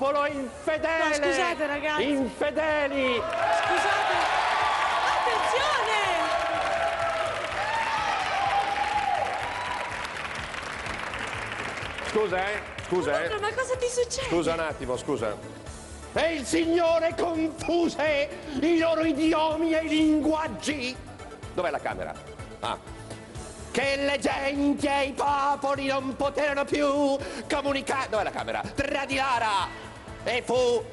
Popolo, infedele! No, scusate, ragazzi. Infedeli! Scusate. Attenzione! Scusa, eh? Scusa, eh? Ma cosa ti succede? Scusa un attimo, scusa. E il Signore confuse i loro idiomi e i linguaggi. Dov'è la camera? Ah. Che le genti e i popoli non poterono più comunicare. Dov'è la camera? Tra di Lara. E fu.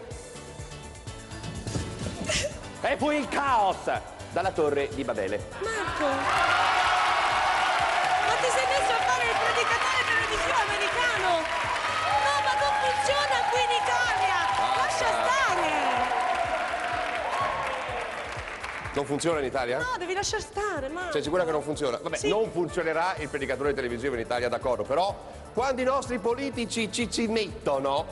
E fu il caos dalla torre di Babele. Marco! Ma ti sei messo a fare il predicatore televisivo americano? No, ma non funziona qui in Italia! Lascia stare! Non funziona in Italia? No, devi lasciar stare, ma... Sei sicura che non funziona? Vabbè, Sì. non funzionerà il predicatore televisivo in Italia, d'accordo, però quando i nostri politici ci ci mettono,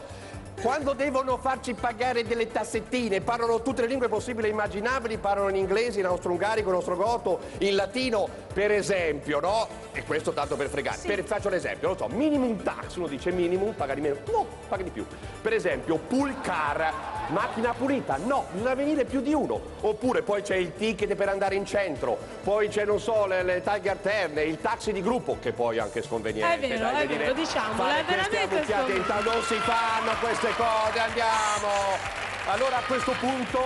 quando devono farci pagare delle tassettine, parlano tutte le lingue possibili e immaginabili, parlano in inglese, in austro-ungarico, in ostrogoto, in latino, per esempio, no? E questo tanto per fregare. Per- faccio l'esempio, non so, minimum tax, uno dice minimum, paga di meno, no, paga di più. Per esempio, pool car, macchina pulita, no, bisogna venire più di uno. Oppure poi c'è il ticket per andare in centro, poi c'è, non so, le, le taglie alterne, il taxi di gruppo, che poi è anche sconveniente. È vero, dai, è vero, diciamolo, è veramente ta- non si fanno queste cose, andiamo! Allora a questo punto,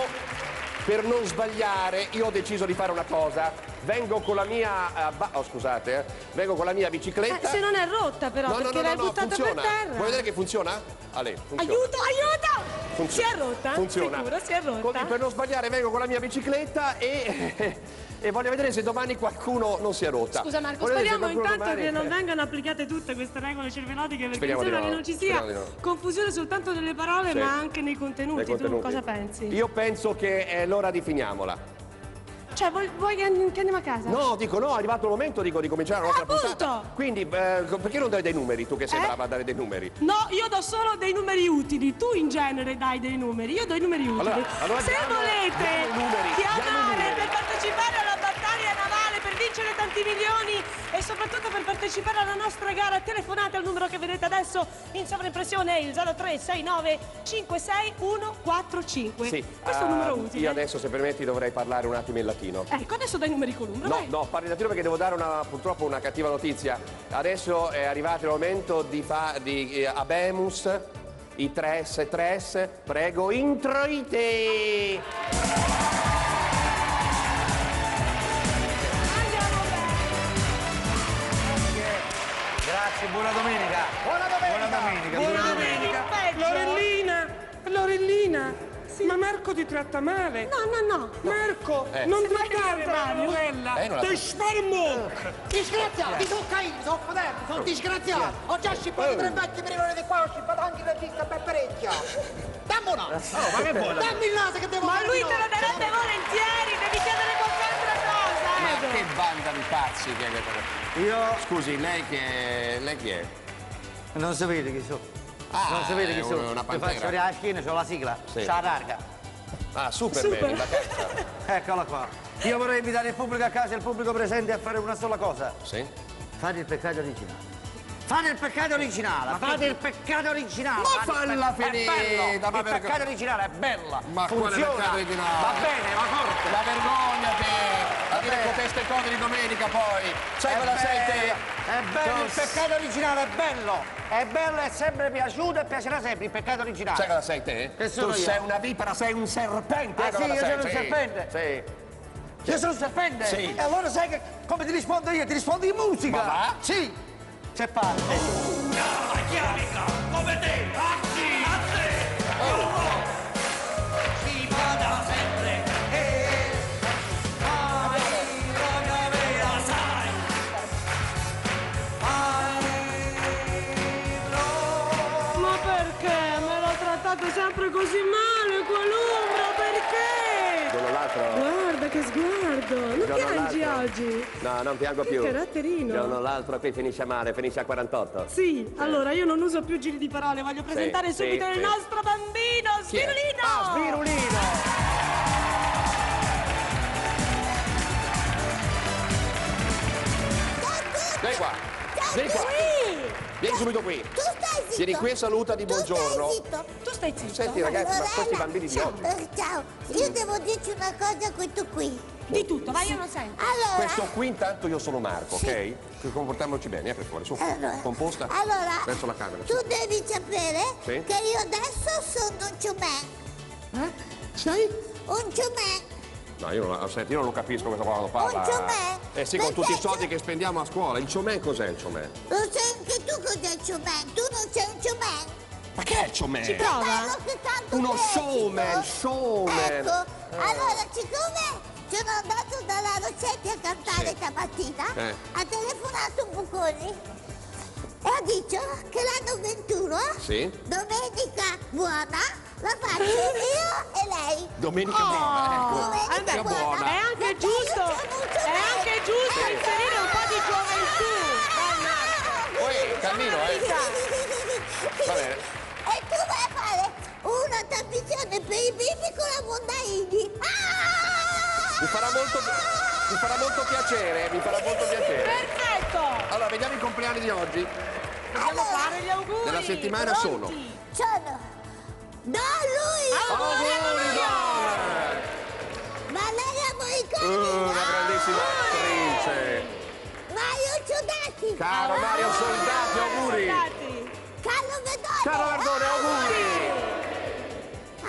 per non sbagliare, io ho deciso di fare una cosa. Vengo con la mia. ba- oh, scusate, eh. Vengo con la mia bicicletta. Eh, se non è rotta però, No, perché no, l'hai no, no, buttata funziona. per terra. Vuoi vedere che funziona? Ale, funziona. Aiuto, aiuto! Funziona. Si è rotta? Funziona. Sicuro, si è rotta? Così per non sbagliare vengo con la mia bicicletta e, e voglio vedere se domani qualcuno non si è rotta. Scusa Marco, Voglio speriamo intanto domani- che non vengano applicate tutte queste regole cervellotiche perché Speriamo sembra no, che non ci sia no. confusione soltanto nelle parole Sì. ma anche nei contenuti. Dai Tu contenuti. cosa pensi? Io penso che è l'ora di finiamola. Cioè, vuoi, vuoi che andiamo a casa? No, dico no, è arrivato il momento dico, di cominciare la nostra Appunto! puntata. Quindi, eh, perché non dai dei numeri, tu che sei Eh? brava a dare dei numeri? No, io do solo dei numeri utili, tu in genere dai dei numeri, io do i numeri utili. Allora- allora Se volete numeri, chiamare per partecipare vincere tanti milioni e soprattutto per partecipare alla nostra gara, telefonate al numero che vedete adesso in sovraimpressione, il 0369 56145. Sì. Questo è un numero utile. Io adesso, se permetti, dovrei parlare un attimo in latino. Ecco, adesso dai numeri con numero, No, vai. no, parli latino perché devo dare una, purtroppo una cattiva notizia. Adesso è arrivato il momento di, fa, di eh, Abemus, i tres, tres, prego, introite! Grazie, buona domenica. Buona domenica! Buona domenica. Buona buona domenica! Lorellina! Lorellina! Ma Marco ti tratta male! No, no, no. Marco! Eh. Non Sembra trattare il la contrario. novella! Eh, non la Ti fa. sfarmo! Disgraziato, ti tocca io, sono moderno, sono disgraziato. Ho già scippato tre vecchi milioni di qua, ho scippato anche il regista per parecchio. Dammi una! ma che buona. Dammi il naso che devo Ma fare lui te lo darebbe volentieri, devi chiedere altra cosa, Ma che banda di pazzi che è questa? Io Scusi, lei che lei chi è? non si vede chi sono. Ah, non è chi una- sono. una pantera. faccio vedere la schiena, c'ho la sigla. Sì. C'ha la targa. Ah, Superman, Super. la terza. Eccola qua. Io vorrei invitare il pubblico a casa e il pubblico presente a fare una sola cosa. Sì? Fate il peccato originale. Fate il peccato originale, fate il peccato originale. Ma falla pe- è finita, bello, ma il peccato originale è bella. Ma quale funziona. peccato originale? Va bene, va forte. La vergogna te! Bene. queste cose di domenica poi! Sai cosa sei te? È bello, il peccato originale è bello. È bello, è sempre piaciuto e piacerà sempre il peccato originale. Sai cosa sei te? Che sono tu io? sei una vipera, sei un serpente! Ah, ecco sì, io sono un serpente? Sì. Io sono un serpente? Sì. E allora sai che come ti rispondo io? Ti rispondo in musica. Ma va? Sì. Se parte. Ma così male, quell'umbra, perché? L'altro. Guarda che sguardo, non Giorno piangi oggi? No, non piango più. Che caratterino. Giorno l'altro qui finisce male, finisce a 48. Sì, allora io non uso più giri di parole, voglio presentare sì, subito sì. il nostro bambino? Svirulino! Ah, Svirulino! Dai qua. Vieni qua. Qui! Vieni subito qui. Tu stai zitto. Vieni qui e saluta di Tu stai buongiorno. zitto. Tu stai zitto. Senti ragazzi, ma Lorella, questi bambini di ciao, oggi. eh, ciao, io devo dirci una cosa a questo qui. Di tutto, vai, io non sento. Allora, Questo qui intanto io sono Marco, Sì. ok? Comportiamoci bene, eh, per favore, su. allora, Composta. allora, Verso la camera. tu devi sapere Sì. che io adesso sono un ciumè. Eh? Sei? Un ciumè. No, io non, senti, io non lo capisco questo qua quando parla. Un ciomè? Eh sì, con tutti i soldi che spendiamo a scuola. Il ciomè cos'è il ciomè? Lo sai anche tu cos'è il ciumè? Tu non sei un ciumè. Ma che è il ciomè? Ci prova? Uno showman, showman. Ecco, allora siccome sono andato dalla Rossetti a cantare Sì. stamattina, Eh. ha telefonato un Bucconi e ha detto che l'anno 21, Sì. domenica buona, la faccio io e lei. Domenica buona, ecco. Domenica beh, buona. È anche giusto, è anche giusto Eh, inserire un po' di gioventù. Poi, cammino, eh. Va bene. E tu vai a fare una trasmissione per i bimbi con la Mondaini. Ah! Mi farà molto, mi farà molto piacere, mi farà molto piacere. Perfetto! Allora, vediamo i compleanni di oggi. Dobbiamo fare gli auguri. Della settimana Pronti? sono. Sono. No, lui! Auguri, Auguri, Donna! Valeria Moriconi! Uh, una grandissima attrice. Mario Ciudati! Caro Mario Soldati, auguri. Soldati. Carlo Bedone! Caro Ardone, auguri.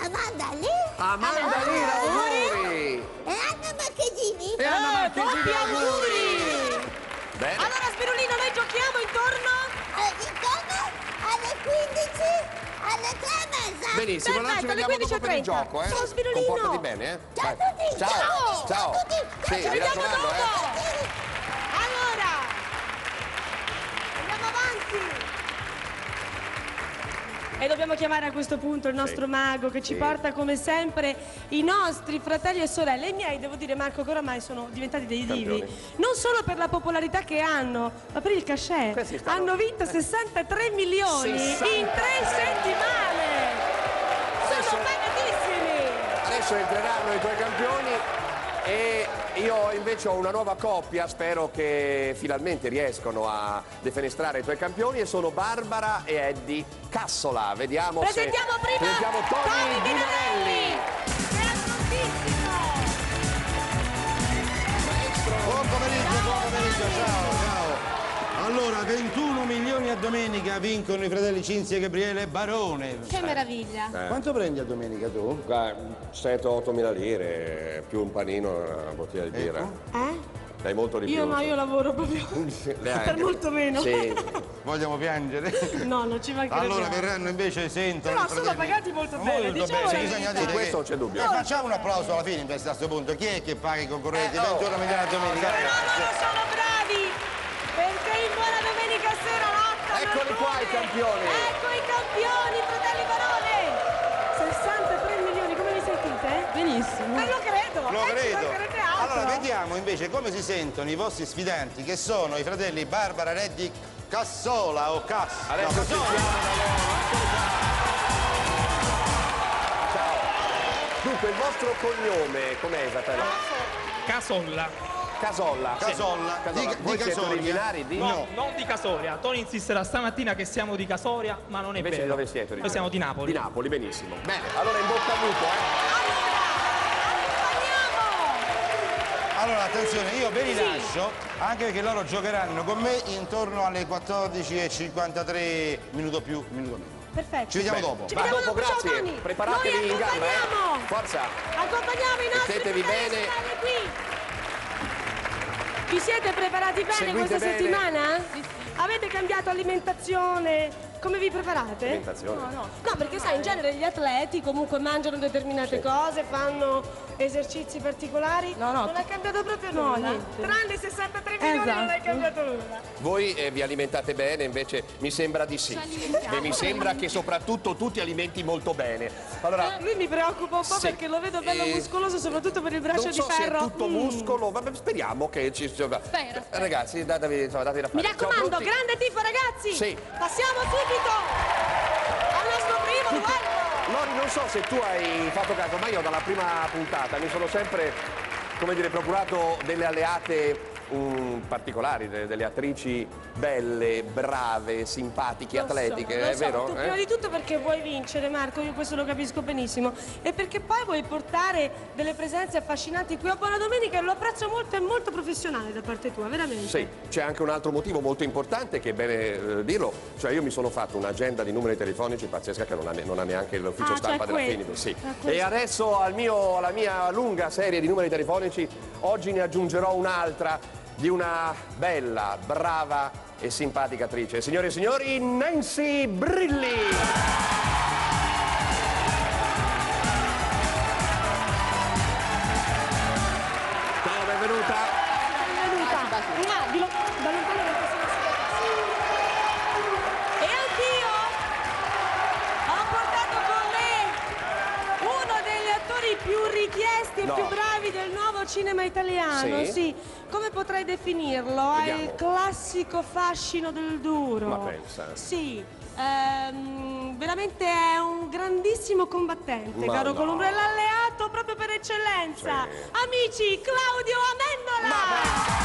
Amanda Lì! Amanda Lira, auguri. E Anna Marchesini! E Anna Eh, Marchesini, auguri. Bene. Allora, Spirulino, noi giochiamo intorno? Eh, Intorno alle 15, alle 3 e mezza! Benissimo, allora ci vediamo dopo per il 15.30. gioco, eh. Ciao, Spirulino. Comportati bene, eh. Ciao a tutti! Ciao. Ciao! Ciao. a tutti! Sì, Ci vediamo raccomando, eh. dopo. Allora, andiamo avanti. E dobbiamo chiamare a questo punto il nostro Sì. mago che ci Sì. porta come sempre i nostri fratelli e sorelle. I miei, devo dire Marco, che oramai sono diventati dei divi. Campioni. Non solo per la popolarità che hanno, ma per il cachet. Hanno vinto 63 milioni 60. in tre settimane. Adesso- Sono pagatissimi. Adesso entreranno i tuoi campioni e io invece ho una nuova coppia, spero che finalmente riescono a defenestrare i tuoi campioni e sono Barbara e Eddie Cassola. Vediamo Presentiamo se prima presentiamo Tony, è prontissimo. Buon pomeriggio, buon pomeriggio, ciao, ciao. Allora, 21 milioni a domenica vincono i fratelli Cinzia e Gabriele Barone. Che meraviglia. Quanto prendi a domenica tu? 7-8 mila lire, più un panino e una bottiglia di birra. Eh? Dai molto di più. Io no, io lavoro proprio per molto meno. Sì. Vogliamo piangere? No, non ci mancherebbe. Allora verranno invece sentono. Però sono fratelli- pagati molto bene, Molto diciamo bene, bisogna dire questo non c'è dubbio. Eh, facciamo un applauso alla fine in questo a questo punto. Chi è che paga i concorrenti? Eh, oh. 21 milioni a domenica. Però loro sono bravi perché in buona domenica sera lottano. Eccoli qua i cuore. campioni. Ecco i campioni, fratelli Barone. 63 milioni, come vi sentite? Benissimo. Eh, lo credo. Lo eh, credo. Allora vediamo invece come si sentono i vostri sfidanti che sono i fratelli Barbara Reddi Cassola o Cass. Adesso no, Cassola. Ciao. Dunque, il vostro cognome com'è esattamente? Casolla. Casolla. Casolla. Casolla. Di- Voi di Casoria? originari di... No, non di Casoria. Tony insisterà stamattina che siamo di Casoria, ma non è Invece vero. dove siete? Noi siamo di Napoli. Di Napoli, benissimo. Bene, allora in bocca al lupo, eh. Allora attenzione, io ve li lascio anche perché loro giocheranno con me intorno alle 14.53 minuto più, minuto meno. Perfetto. Ci vediamo Bene. dopo. Ci vediamo dopo, dopo, ciao, grazie. Tony. Preparatevi Noi in gamba, eh. accompagniamo. Forza. Accompagniamo i nostri Mettetevi bene. qui. Vi siete preparati bene Seguite questa bene. settimana? Avete cambiato alimentazione? Come vi preparate? Alimentazione? No, no. No, perché sai, in genere gli atleti comunque mangiano determinate cose, fanno esercizi particolari. No, no. Non è cambiato proprio nulla. niente. Tranne i 63 milioni non è cambiato nulla. Voi eh, vi alimentate bene, invece mi sembra di sì. E mi sembra che soprattutto tu ti alimenti molto bene. Allora, Lui mi preoccupa un po' Sì. perché lo vedo bello Eh, muscoloso, soprattutto per il braccio non so di se è ferro. tutto Mm. muscolo, vabbè, speriamo che ci sia. Ragazzi, datevi, insomma, datevi da Mi fare. Siamo raccomando, grande tifo ragazzi! Sì. Passiamo subito al nostro primo duello! Lori, non so se tu hai fatto caso, ma io dalla prima puntata mi sono sempre, come dire, procurato delle alleate un particolari, de- delle attrici belle, brave, simpatiche, Lo so, atletiche, lo è so. vero? Tu, Eh? prima di tutto perché vuoi vincere, Marco, io questo lo capisco benissimo. E perché poi vuoi portare delle presenze affascinanti qui a Buona Domenica e lo apprezzo molto, è molto professionale da parte tua, veramente. Sì, c'è anche un altro motivo molto importante che è bene eh, dirlo, cioè io mi sono fatto un'agenda di numeri telefonici pazzesca che non ha, non ha neanche l'ufficio Ah, stampa cioè della Finibus, sì. ah. E adesso al mio- alla mia lunga serie di numeri telefonici oggi ne aggiungerò un'altra di una bella, brava e simpatica attrice. Signore e signori, Nancy Brilli! Ciao, benvenuta. E anch'io ho portato con me uno degli attori più richiesti e No. più bravi del nuovo cinema italiano. Sì? Come potrei definirlo? Vediamo. il classico fascino del duro. Ma pensa. Sì. ehm, veramente è un grandissimo combattente, Ma caro no. Columbro, è l'alleato proprio per eccellenza. Sì. Amici, Claudio Amendola!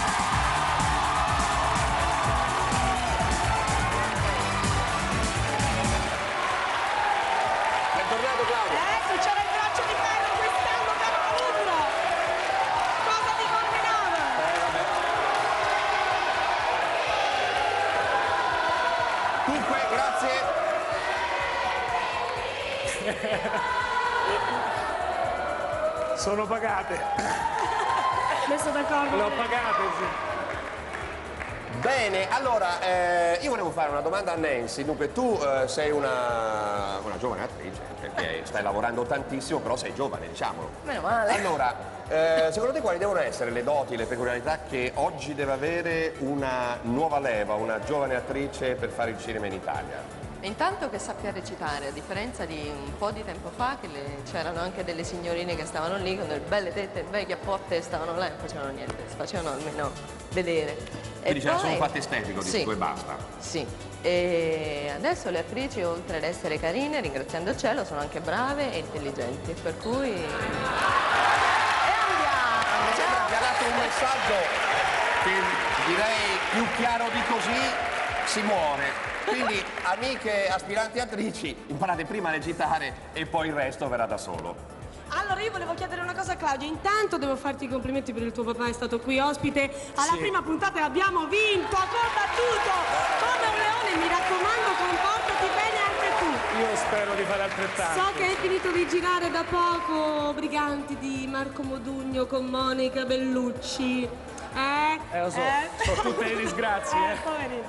Sono pagate. Messo d'accordo. Le ho pagate, sì. Bene, allora, eh, io volevo fare una domanda a Nancy. Dunque, tu eh, sei una, una giovane attrice, perché stai lavorando tantissimo, però sei giovane, diciamolo. Meno male. Allora, eh, secondo te quali devono essere le doti, le peculiarità che oggi deve avere una nuova leva, una giovane attrice per fare il cinema in Italia? Intanto che sappia recitare, a differenza di un po' di tempo fa che le- c'erano anche delle signorine che stavano lì con delle belle tette e bei chiappotte e stavano là e non facevano niente, si facevano almeno vedere. Quindi c'era solo un fatto estetico, Sì. tu e basta. Sì, e adesso le attrici oltre ad essere carine, ringraziando il cielo, sono anche brave e intelligenti, per cui... E andiamo! Mi ha dato un messaggio che direi più chiaro di così si muore. Quindi, amiche aspiranti attrici, imparate prima a recitare e poi il resto verrà da solo. Allora io volevo chiedere una cosa a Claudio, intanto devo farti i complimenti per il tuo papà, è stato qui ospite alla Sì. prima puntata e abbiamo vinto, ha combattuto come un leone, mi raccomando comportati bene anche tu. Io spero di fare altrettanto. So che hai finito di girare da poco Briganti di Marco Modugno con Monica Bellucci. Eh? Eh, lo so, sono tutte le disgrazie, eh. poverino.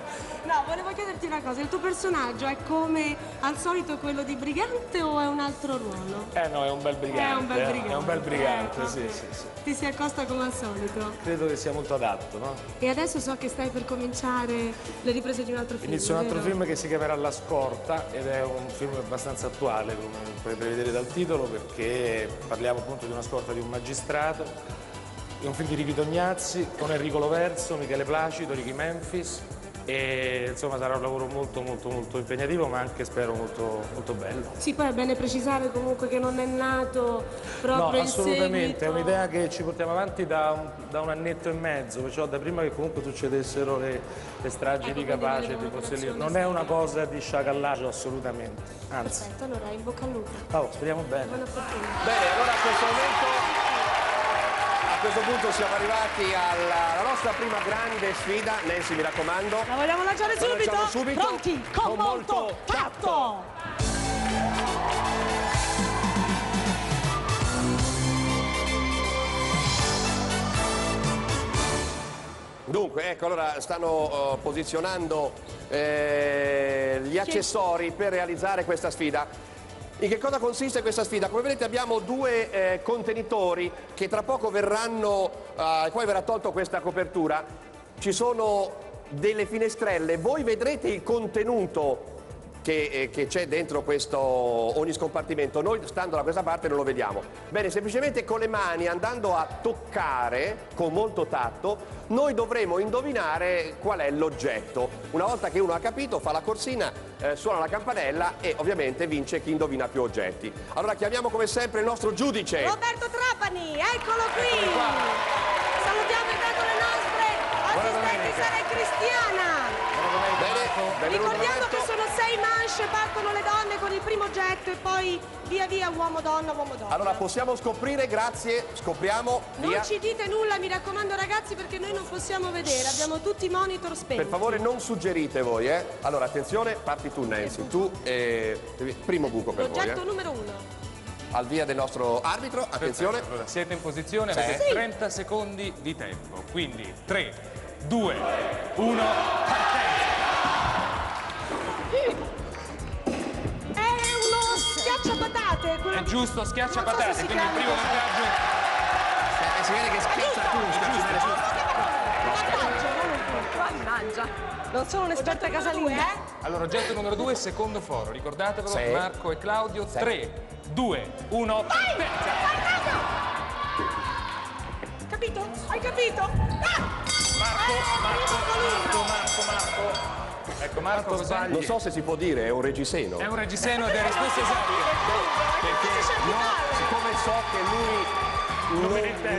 No, volevo chiederti una cosa, il tuo personaggio è come al solito quello di Brigante o è un altro ruolo? Eh no, è un bel brigante. È un bel eh. brigante. È un bel brigante, Ecco. sì, sì, sì. Ti si accosta come al solito. Credo che sia molto adatto, no? E adesso so che stai per cominciare le riprese di un altro film. Inizio un altro vero? film che si chiamerà La Scorta ed è un film abbastanza attuale, come puoi prevedere dal titolo, perché parliamo appunto di una scorta di un magistrato. È un film di Ricky Tognazzi con Enrico Loverso, Michele Placido, Ricky Memphis e insomma sarà un lavoro molto molto molto impegnativo ma anche spero molto, molto bello. Sì, poi è bene precisare comunque che non è nato proprio No, assolutamente, è un'idea che ci portiamo avanti da un, da un annetto e mezzo, perciò da prima che comunque succedessero le, le stragi Ecco, di Capace di collaborazioni Non è una cosa di sciacallaggio assolutamente, anzi. Perfetto, allora in bocca al lupo. Oh, speriamo bene. Buona fortuna. Bene, allora a questo momento. A questo punto siamo arrivati alla, nostra prima grande sfida. Nancy, mi raccomando. La vogliamo lanciare La subito? lanciamo subito. Pronti? Con, Con molto, molto tatto! Dunque, ecco, allora stanno eh, posizionando eh, gli accessori per realizzare questa sfida. In che cosa consiste questa sfida? Come vedete abbiamo due eh, contenitori che tra poco verranno, eh, quali verrà tolto questa copertura. Ci sono delle finestrelle, voi vedrete il contenuto che, eh, c'è dentro questo, ogni scompartimento. Noi stando da questa parte non lo vediamo. Bene, semplicemente con le mani andando a toccare con molto tatto, noi dovremo indovinare qual è l'oggetto. Una volta che uno ha capito, fa la corsina, eh, suona la campanella e ovviamente vince chi indovina più oggetti. Allora chiamiamo come sempre il nostro giudice. Roberto Trapani, eccolo qui! Salutiamo intanto le nostre Cesare e Cristiana. Ricordiamo che sono sei manche, partono le donne con il primo getto e poi via via uomo-donna, uomo-donna. Allora possiamo scoprire, grazie, scopriamo, Non via. ci dite nulla, mi raccomando ragazzi, perché noi non possiamo vedere, abbiamo tutti i monitor spenti. Per favore non suggerite voi, eh. Allora attenzione, parti tu Nancy, tu eh, primo buco per voi, Progetto eh. numero uno. Al via del nostro arbitro, attenzione. Allora, siete in posizione, avete Sì. 30 secondi di tempo. Quindi 3, 2, 1, partenza! È uno schiacciapatate. quello- È giusto, schiaccia Non so quindi il primo vantaggio Eh, si vede che schiaccia tu, schiacci nelle sue- Vantaggio, non un punto. Mannaggia. Non sono un'esperta Progetto numero casalinga. eh? Allora, oggetto numero 2, secondo foro. Ricordatevelo, Sì. Marco e Claudio. Sì. 3, 2, 1, partenza! Capito? Hai capito? Ah! Marco, Eh, Marco, Marco. Marco, Marco. Ecco, Marco cos'è? Non so se si può dire, è un reggiseno. È un reggiseno ed è risposta esatta. Perché no, siccome so che lui Non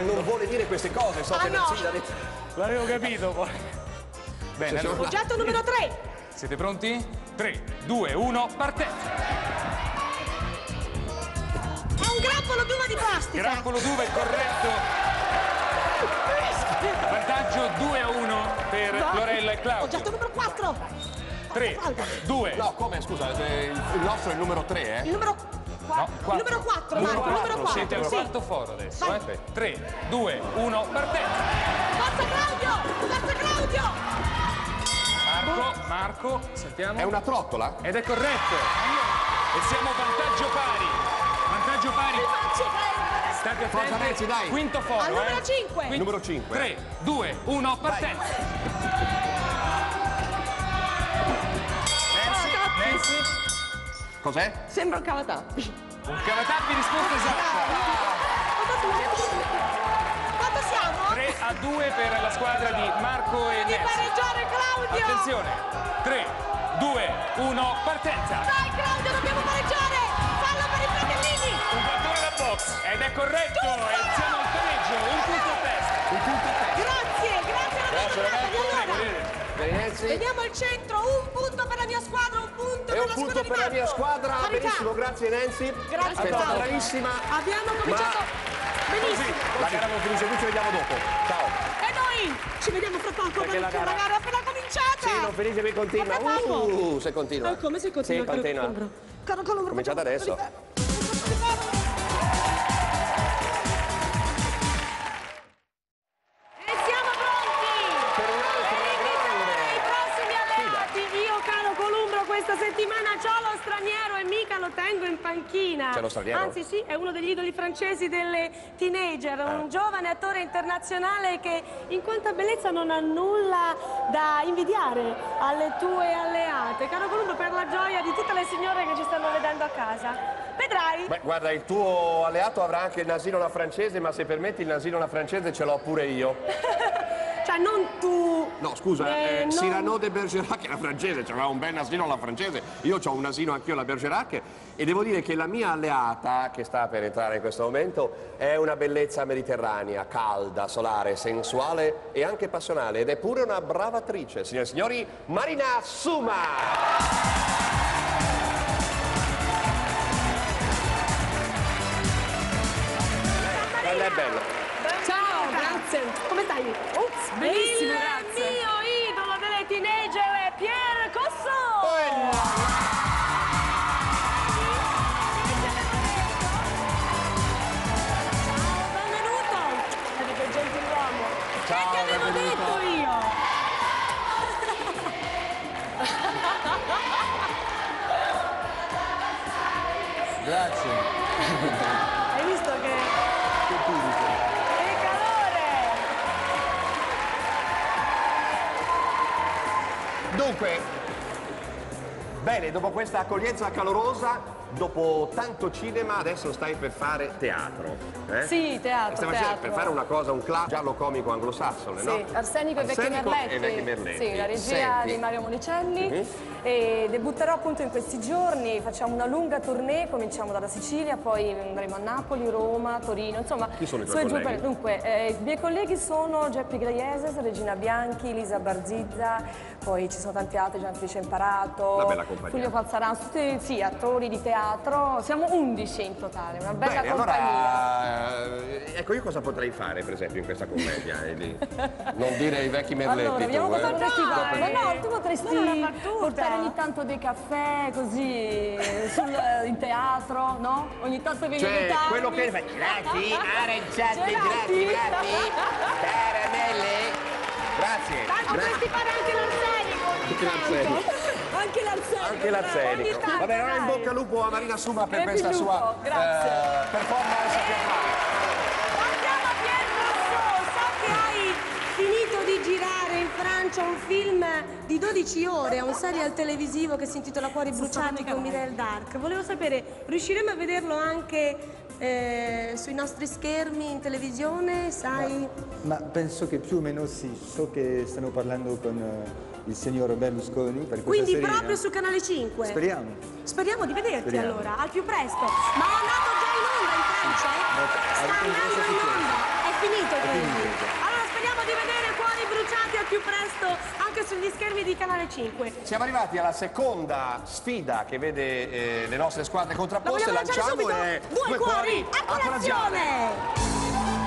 non, non vuole dire queste cose, so Ah, che no. Nancy l'ha detto. L'avevo capito poi. Bene, allora, Progetto numero 3. siete pronti? 3, 2, 1, partenza! È un grappolo d'uva di plastica. Grappolo d'uva è corretto. Vantaggio 2 a 1 per Lorella e Claudio. Oggetto numero 4. 3, 2, No, come, scusa, eh, il nostro è il numero 3, eh? Il numero no, Il numero 4, Marco, il numero 4. Siete al sì. quarto foro adesso, Vai. eh? 3, 2, 1, partenza! Forza Claudio! Forza Claudio! Marco, Marco, sentiamo. È una trottola? Ed è corretto. E siamo a vantaggio pari. Vantaggio pari. State Forza, attenti. Nancy, dai. Quinto foro, Al numero eh. 5. Quindi- Numero 5. 3, 2, 1, partenza. Nancy, Nancy, Cos'è? Sembra un cavatappi. un cavatappi risposta esatta. Quanto siamo? 3 a 2 per la squadra di Marco e Di Nancy. pareggiare Claudio! Attenzione. 3, 2, 1, partenza. Dai Claudio, dobbiamo pareggiare! Ed è corretto. E siamo al pareggio. Un punto a testa. Grazie, grazie Grazie, Roberto. Roberto. Allora, Bene, Nancy. vediamo il centro, un punto per la mia squadra, un punto E per un la punto squadra di per la mia squadra. Parità. Benissimo, grazie Nancy. Grazie, Sei stata bravissima. Abbiamo cominciato benissimo. La gara non finisce qui, ci vediamo dopo. Ciao. E noi ci vediamo fra poco perché, la la gara- gara è appena cominciata. Sì, non finisce qui, continua. Ma. Uh, se continua. Eh, come si continua? Sì, continua. Colombro? Caro Colombro, Cominciate adesso. Questa settimana c'ho lo straniero e mica lo tengo in panchina. C'è lo straniero? Anzi, sì, è uno degli idoli francesi delle teenager, Ah. un giovane attore internazionale che in quanto a bellezza non ha nulla da invidiare alle tue alleate. Caro Columbro, per la gioia di tutte le signore che ci stanno vedendo a casa. Vedrai. Beh, guarda, il tuo alleato avrà anche il nasino alla francese, ma se permetti il nasino alla francese ce l'ho pure io. Cioè, non tu. No, scusa, Eh, eh, non- Cyrano de Bergerac era francese, c'aveva un bel nasino alla francese. Io ho un nasino anch'io alla Bergerac e devo dire che la mia alleata, che sta per entrare in questo momento, è una bellezza mediterranea, calda, solare, sensuale e anche passionale ed è pure una brava attrice. Signore e signori, Marina Suma! Quella è bella. Ciao, grazie. Come stai? Ups, benissimo, Il grazie. mio idolo delle teenager è Pier Dunque, bene, dopo questa accoglienza calorosa, dopo tanto cinema adesso stai per fare teatro. eh? Sì, teatro, Stai teatro. per fare una cosa, un club giallo comico anglosassone, Sì, no? Arsenico, e Arsenico Merletti. e Vecchi Merletti. Sì, la regia Senti, di Mario Monicelli. Mhm. E debutterò appunto in questi giorni, facciamo una lunga tournée, cominciamo dalla Sicilia, poi andremo a Napoli, Roma, Torino, insomma. Chi sono i tuoi colleghi? per- Dunque, eh, i miei colleghi sono Geppi Graieses, Regina Bianchi, Lisa Barzizza, poi ci sono tanti altri, Gianfelice Imparato. Fulvio Falzarano, tutti sì, attori di teatro, siamo 11 in totale, una bella Bene, compagnia. allora, eh, ecco io cosa potrei fare per esempio in questa commedia? Eli? Non dire i vecchi merletti Allora, vediamo tu, cosa eh? potresti fare. Ma no, tu potresti portare ogni tanto dei caffè così sul- in teatro, no? Ogni tanto vieni Cioè, aiutarmi. quello che fai, grazie, aranciate, grazie, grazie, caramelle, grazie, Tanto grazie. dovresti fare anche l'arsenico ogni tanto. Anche l'arsenico. Anche l'arsenico. Vabbè, allora in bocca al lupo a Marina Suma per questa lupo, sua eh, performance teatrale. Passiamo a Pietro So che hai finito di girare Francia un film di 12 ore, un serial televisivo che si intitola Cuori bruciati con Mireille Dark. Volevo sapere, riusciremo a vederlo anche eh, sui nostri schermi in televisione? Sai? Ma penso che più o meno sì, so che stanno parlando con eh, il signor Berlusconi per questa Quindi serie. proprio su Canale 5? Speriamo. Speriamo di vederti Speriamo. allora, al più presto. Ma è andato già in onda in Francia? Sta avete andando in onda. È finito quindi. finito. Allora speriamo di vedere Cuori bruciati al più presto anche sugli schermi di Canale 5. Siamo arrivati alla seconda sfida che vede eh, le nostre squadre contrapposte, lanciare lanciamo subito? e Due, cuori a colazione!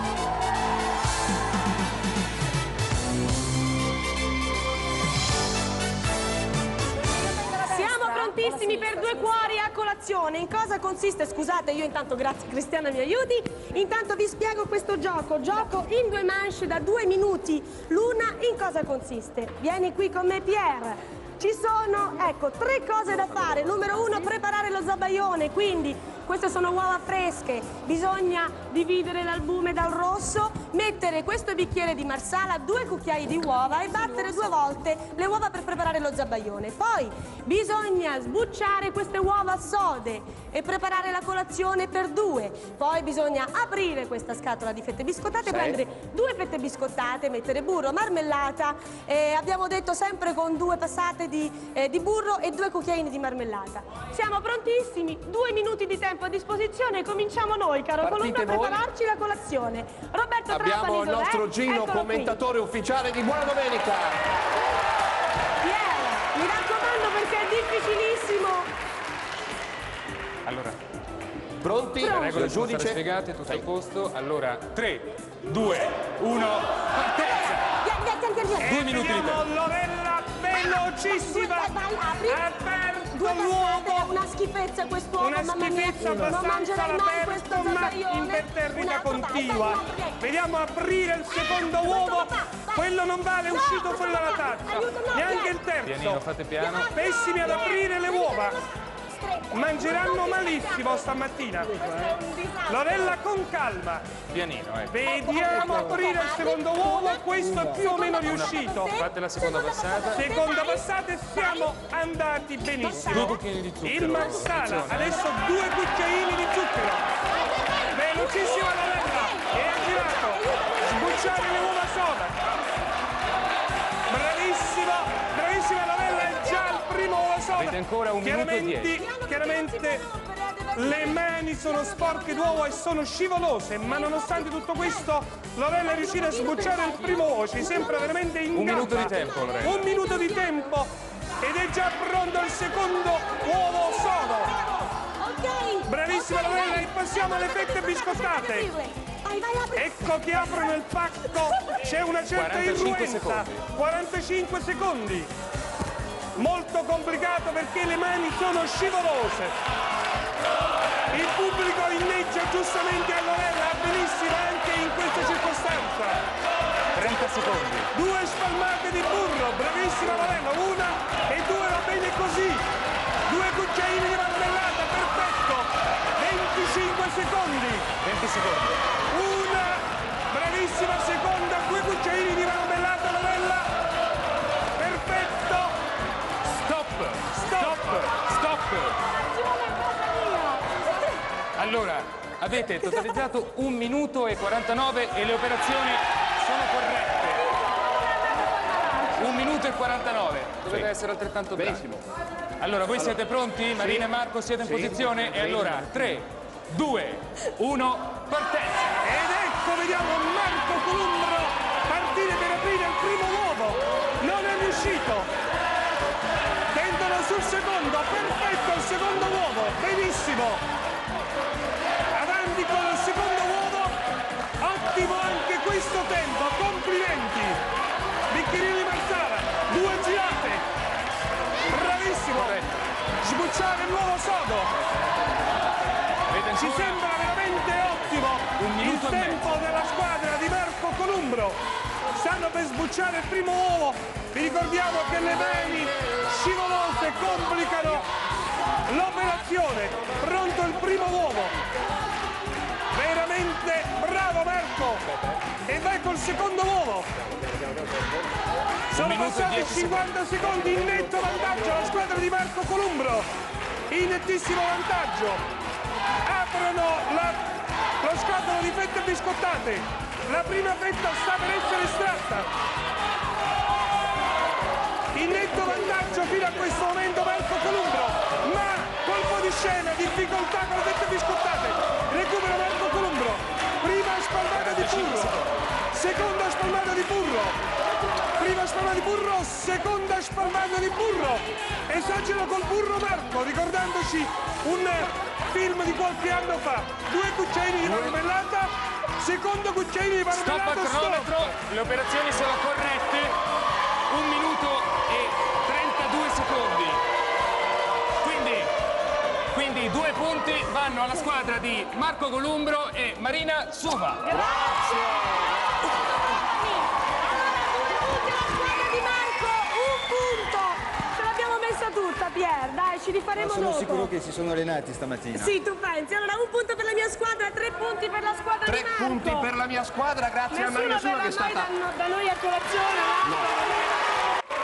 Prontissimi per due cuori a colazione. In cosa consiste? Scusate, io intanto, grazie Cristiana mi aiuti. Intanto vi spiego questo gioco. Gioco in due manche da due minuti. L'una in cosa consiste? Vieni qui con me Pierre. Ci sono, ecco, tre cose da fare. Numero uno, preparare lo zabaione, quindi queste sono uova fresche, bisogna dividere l'albume dal rosso, mettere questo bicchiere di marsala, due cucchiai di uova e battere due volte le uova per preparare lo zabaione. Poi bisogna sbucciare queste uova sode e preparare la colazione per due. Poi bisogna aprire questa scatola di fette biscottate, Sì. prendere due fette biscottate, mettere burro, marmellata, e abbiamo detto sempre con due passate di, eh, di burro e due cucchiaini di marmellata. Siamo prontissimi, due minuti di tempo a disposizione, cominciamo noi, caro Columba, a voi. prepararci la colazione. Roberto Abbiamo Trapani, il nostro Gino, Eccolo qui. commentatore ufficiale di Buona Domenica. Pier, mi raccomando perché è difficilissimo. Allora, Pronti? le regole sono giudice. spiegate, tutto a posto. Allora, 3, 2, 1, partenza! Due minuti di tempo. Lorella velocissima. Vai, apri. aperto l'uovo una schifezza quest'uomo, una mamma mia. schifezza Non abbastanza mangerai mai questo all'aperto ma altro, vai, continua. vediamo aprire il secondo questo uovo quello non vale è No, uscito fuori dalla tazza. Aiuto, no, neanche il terzo. Pianino, fate piano. pessimi ad aprire le uova. Mangeranno malissimo stamattina. Lorella con calma Pianino, ecco. vediamo aprire il secondo uovo questo è più o meno riuscito Fate la seconda passata. Seconda passata e siamo andati benissimo. Due cucchiaini di zucchero. Il marsala, adesso due cucchiaini di zucchero. Velocissima la Avete ancora un minuto e Chiaramente, chiaramente le mani sono sporche d'uovo e sono scivolose, ma nonostante tutto questo Lorella è riuscita a sbucciare il primo uovo, ci sembra veramente in Un minuto di tempo, Lorella. Un minuto di tempo ed è già pronto il secondo uovo sodo. Bravissima Lorella, e passiamo alle fette biscottate. Ecco che aprono il pacco, c'è una certa 45 influenza. secondi. 45 secondi. Molto complicato perché le mani sono scivolose. Il pubblico inneggia giustamente a Lorella, benissimo anche in questa circostanza. 30 secondi. Due spalmate di burro, bravissima Lorella, una e due va bene così. Due cucchiaini di marmellata, perfetto. 25 secondi. 20 secondi. Avete totalizzato 1 minuto e 49 e le operazioni sono corrette. 1 minuto e 49. Dovete Sì. essere altrettanto bravi. Benissimo. Allora, voi siete pronti? Marina e Marco siete in Sì. posizione? E allora, 3, 2, 1, partenza! Ed ecco, vediamo Marco Sbucciare l'uovo sodo. Avete Ci sembra veramente ottimo Un il tempo della squadra di Marco Columbro. Stanno per sbucciare il primo uovo. Vi ricordiamo che le mani scivolose complicano l'operazione. Pronto il primo uovo. Veramente bravo Marco. E vai col secondo uovo. Sono passati 10 50 secondi in netto vantaggio la squadra di Marco Columbro. In nettissimo vantaggio aprono la- lo scatolo di fette biscottate. La prima fetta sta per essere estratta. In netto vantaggio fino a questo momento Marco Columbro, ma colpo di scena, difficoltà con le fette biscottate. Spalmata di burro, seconda spalmata di burro. Prima spalmata di burro, seconda spalmata di burro. Esagero col burro Marco, ricordandoci un film di qualche anno fa. Due cucchiaini di marmellata, secondo cucchiaino di Stop marmellata, cronometro, stop. le operazioni sono corrette. Due punti vanno alla squadra di Marco Columbro e Marina Suva. Allora, punti alla squadra di Marco, un punto. Ce l'abbiamo messa tutta, Pier. Dai, ci Ma rifaremo sono dopo. sicuro che si sono allenati stamattina. Sì, tu pensi. Allora, un punto per la mia squadra, tre punti per la squadra Tre di Marco. punti per la mia squadra, grazie a Nessuno Marina Suva che è stata... da, da noi a colazione, Marco.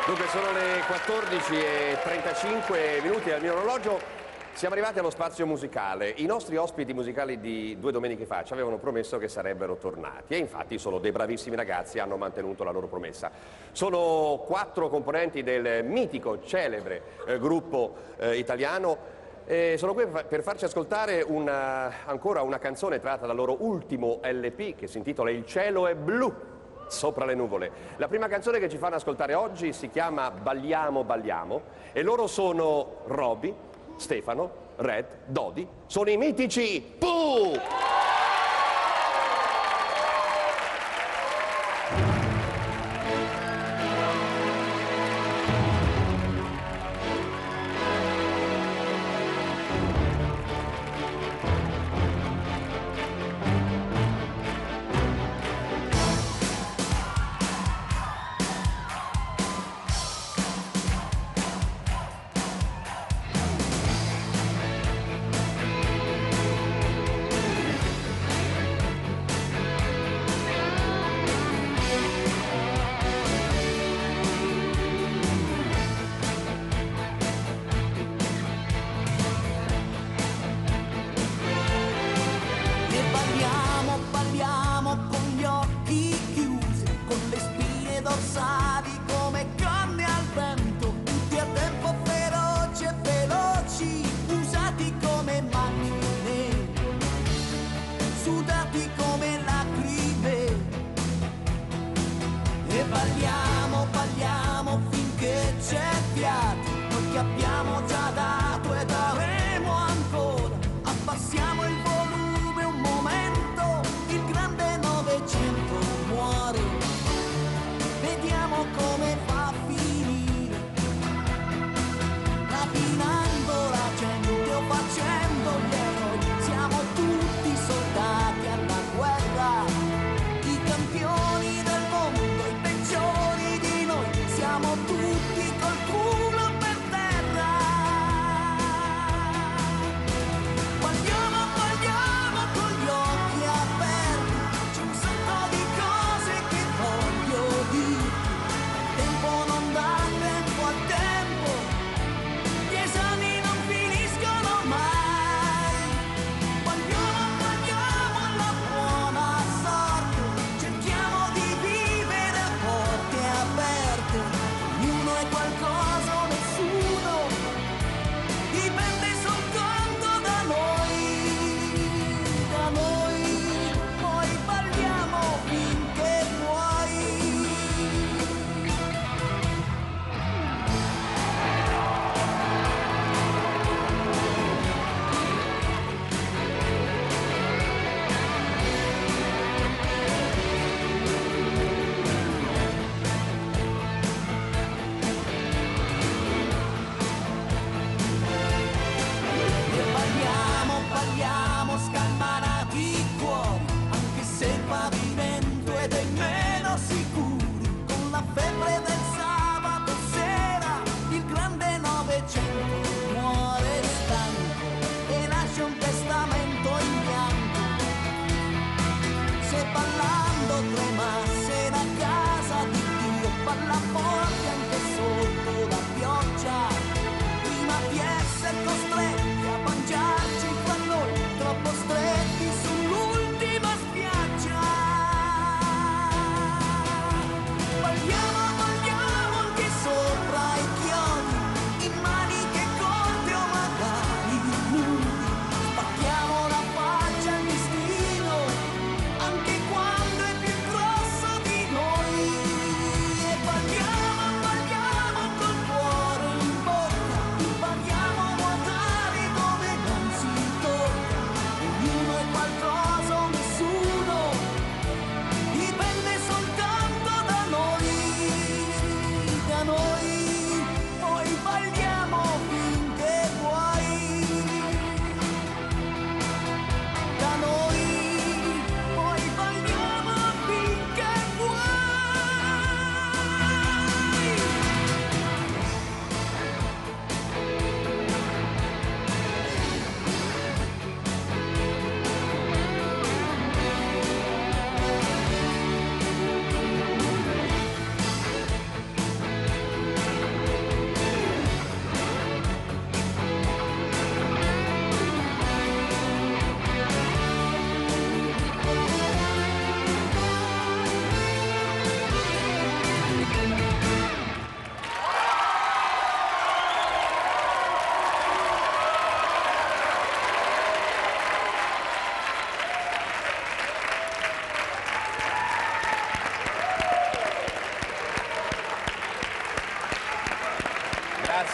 Dunque sono le 14 e 35 minuti al mio orologio. Siamo arrivati allo spazio musicale. I nostri ospiti musicali di due domeniche fa ci avevano promesso che sarebbero tornati e infatti sono dei bravissimi ragazzi, hanno mantenuto la loro promessa. Sono quattro componenti del mitico, celebre eh, gruppo eh, italiano e sono qui per per farci ascoltare una- ancora una canzone tratta dal loro ultimo LP che si intitola Il cielo è blu. Sopra le nuvole. La prima canzone che ci fanno ascoltare oggi si chiama Balliamo, balliamo e loro sono Roby, Stefano, Red, Dodi, sono i mitici Pooh!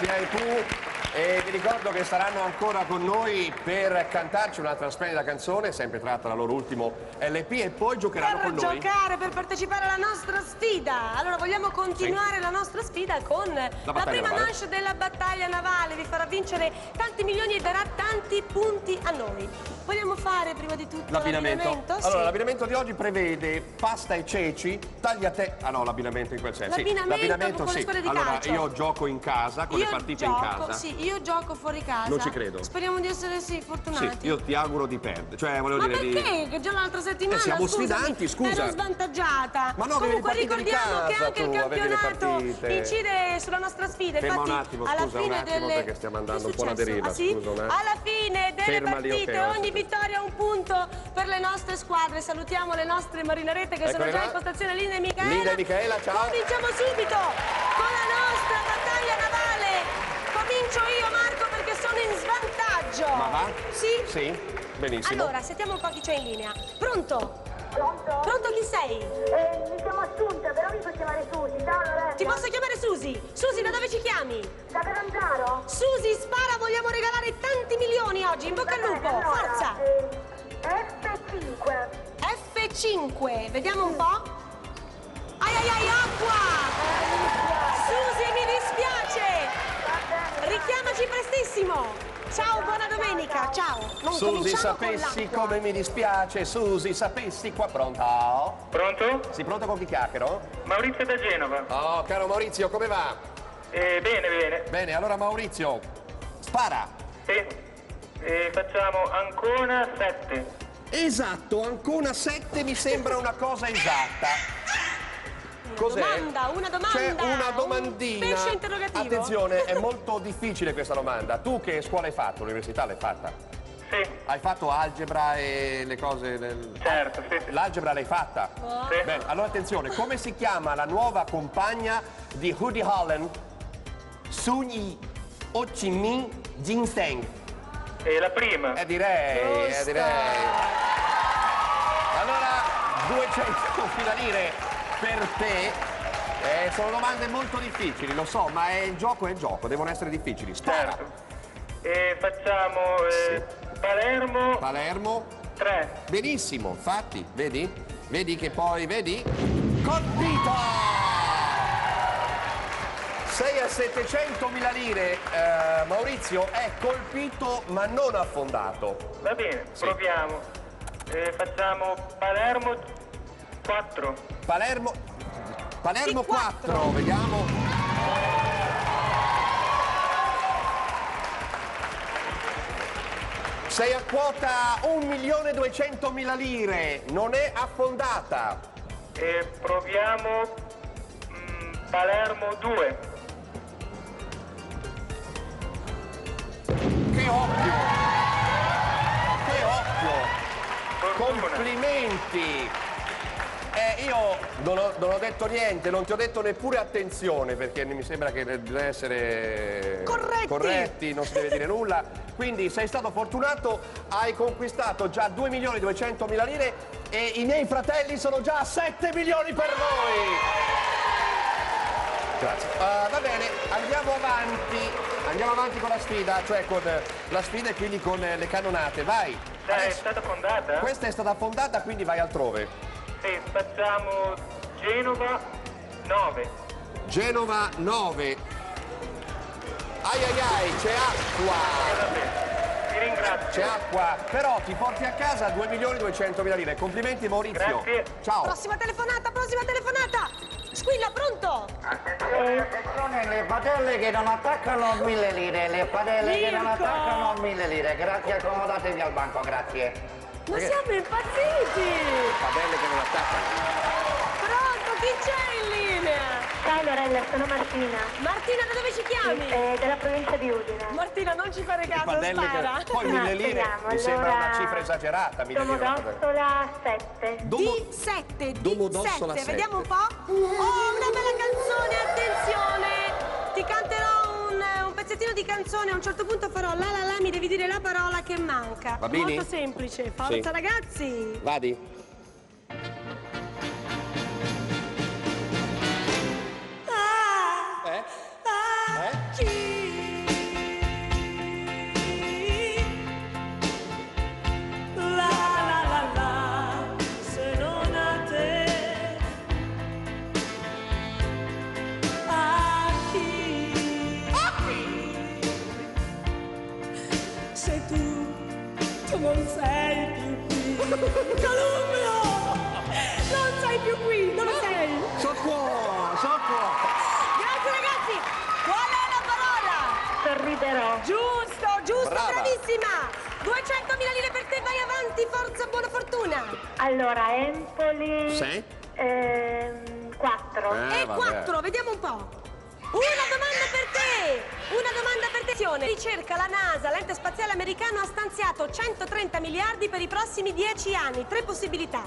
Ai Pooh. E vi ricordo che saranno ancora con noi per cantarci un'altra splendida canzone, sempre tratta dal loro ultimo LP, e poi giocheranno Per con noi. giocare, per partecipare alla nostra sfida. Allora, vogliamo continuare la nostra sfida con la, battaglia prima navale. manche della battaglia navale. Vi farà vincere tanti milioni e darà tanti punti a noi. Vogliamo fare prima di tutto L'abbinamento. Allora, Sì. l'abbinamento di oggi prevede pasta e ceci, tagliate... Ah no, l'abbinamento in quel senso. sì. L'abbinamento con le sì. squadre di allora, calcio. io gioco in casa, con io le partite gioco, in casa. Sì, io gioco fuori casa. Non ci credo. Speriamo di essere sì, Sì, fortunati. io ti auguro di perdere. Cioè, volevo Ma dire perché? di... Che già l'altra settimana Eh, siamo scusami, sfidanti, scusa. Ero svantaggiata. Ma no, Comunque ricordiamo che casa anche il tu, le campionato incide sulla nostra sfida. Ferma Infatti, un attimo, alla scusa, un attimo, delle... perché stiamo andando Che un po' alla deriva, Ah, sì? attimo. Alla fine delle partite, ogni sì. Vittoria un punto per le nostre squadre. Salutiamo le nostre marinarette che sono Eccole già là. in postazione Linda e Michaela. Linda e Michaela, ciao. Cominciamo subito con la nostra battaglia navale. Comincio io, Marco, perché sono in svantaggio. Ma va? Sì? Sì, benissimo. Allora, sentiamo un po' chi c'è in linea. Pronto? Pronto? Pronto chi sei? Eh, mi chiamo Assunta, però mi puoi chiamare Susi. Ciao Lorenzo. Ti posso chiamare Susi? Susi, da dove ci chiami? Da Catanzaro? Susi, spara, vogliamo regalare tanti milioni oggi. In bocca al lupo, Allora, forza! eh, F5. F5, vediamo un po'. Ai ai ai, acqua! Susi, mi dispiace! Richiamaci prestissimo! Ciao, buona domenica, ciao! Non Susi, sapessi come mi dispiace, Susi, sapessi qua pronto? Pronto? Sì, pronto con chi chiacchiero? Maurizio da Genova. Oh, caro Maurizio, come va? Eh, bene, bene. Bene, allora Maurizio, spara. Sì. Eh, facciamo Ancona 7. Esatto, Ancona 7 mi sembra una cosa esatta. Cos'è? Domanda, una domanda. C'è una un domandina. pesce interrogativo. Attenzione, è molto difficile questa domanda. Tu che scuola hai fatto? L'università l'hai fatta? Sì. Hai fatto algebra e le cose del... Certo, sì. L'algebra l'hai fatta? Sì. Bene, allora attenzione, come si chiama la nuova compagna di Woody Allen? Sun Yi Ho Chi Minh Ginseng. E la prima. Eh direi, eh direi. Allora, 200.000 lire per te. Eh, sono domande molto difficili, lo so, ma è il gioco è il gioco, devono essere difficili. Spara. E facciamo eh, Palermo Palermo. 3. Benissimo, infatti, vedi? Vedi che poi, vedi? Colpito! 6 a 700 mila lire, eh, Maurizio è colpito ma non affondato. Va bene, proviamo. Eh, facciamo Palermo 4. Palermo, Palermo 4, vediamo. Sei a quota 1 milione 200 mila lire, non è affondata. E proviamo mm, Palermo 2. Che occhio! Che occhio! Complimenti! Eh, io non ho, non ho detto niente, non ti ho detto neppure attenzione perché mi sembra che deve essere Corretti. corretti, non si deve dire nulla. Quindi sei stato fortunato, hai conquistato già 2 milioni 200 mila lire e i miei fratelli sono già a 7 milioni per voi! Grazie. Ah, va bene, andiamo avanti. Andiamo avanti con la sfida, cioè con la sfida e quindi con le cannonate. Vai. Cioè, è stata fondata? Questa è stata affondata, quindi vai altrove. Sì, facciamo Genova 9. Genova 9. Ai ai ai, c'è acqua. Ti ringrazio. C'è acqua, però ti porti a casa 2 milioni 200 mila lire. Complimenti Maurizio. Grazie. Ciao. Prossima telefonata, prossima telefonata! Squilla, pronto? Attenzione, le padelle che non attaccano mille lire, le padelle che non Mirko! attaccano mille lire. Grazie, accomodatevi al banco, grazie. Ma siamo impazziti! Padelle che non attaccano. Pronto, chi c'è in linea? Ciao Lorella, sono Martina. Martina, da dove ci chiami? Eh, della provincia di Udine. Martina, non ci fare caso, spara. che... Poi mille lire mi sembra allora- una cifra esagerata. Mille. Domodossola 7. D7, Domodossola D7, sette. vediamo un po'. Oh, una bella canzone, di canzone, a un certo punto farò la la la, mi devi dire la parola che manca. Babini? Molto semplice, forza Sì. ragazzi! Vadi. Columbro! Non sei più qui, dove sei? Sono qua, sono qua. Grazie ragazzi! Qual è la parola? Sorriderò. Giusto, giusto, Brava. bravissima! 200.000 lire per te, vai avanti, forza, buona fortuna! Allora, Empoli... Sei? Ehm, 4. Eh, e vabbè. 4, vediamo un po'. Una domanda per te! Una domanda per te! Ricerca, la NASA, l'ente spaziale americano ha stanziato 130 miliardi per i prossimi 10 anni. Tre possibilità.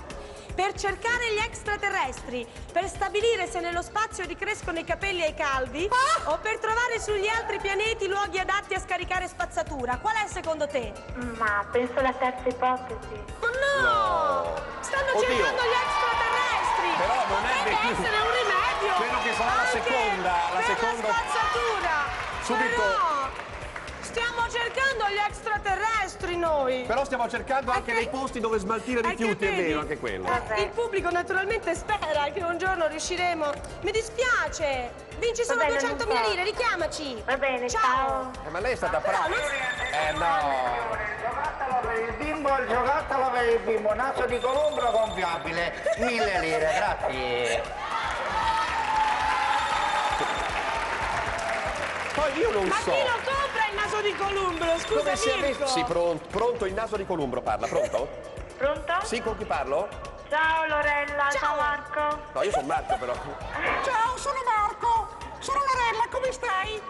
Per cercare gli extraterrestri, per stabilire se nello spazio ricrescono i capelli ai calvi o per trovare sugli altri pianeti luoghi adatti a scaricare spazzatura. Qual è secondo te? Ma penso la terza ipotesi. Oh no! Stanno Oddio. cercando gli extraterrestri! Però non è Deve che- essere un! Credo che sarà la seconda, la seconda- spazzatura! Subito. Però stiamo cercando gli extraterrestri noi! Però stiamo cercando anche dei posti dove smaltire che rifiuti, è vero, anche quello. eh, Il pubblico naturalmente spera che un giorno riusciremo. Mi dispiace! Vinci solo Va bene, 200.000 non fa. lire, richiamaci! Va bene, ciao! Eh, ma lei è stata brava. Eh no. Giocattolo per il bimbo, il giocattolo per il bimbo, naso di columbro gonfiabile, mille lire, grazie. Poi io non Ma so. chi lo compra il naso di columbro? Scusa Come Mirko! Sì, pronto, pronto, il naso di columbro parla, pronto? Pronto? Sì, con chi parlo? Ciao Lorella, ciao, Marco. No, io sono Marco però. Ciao, sono Marco. Sono Lorella, come stai?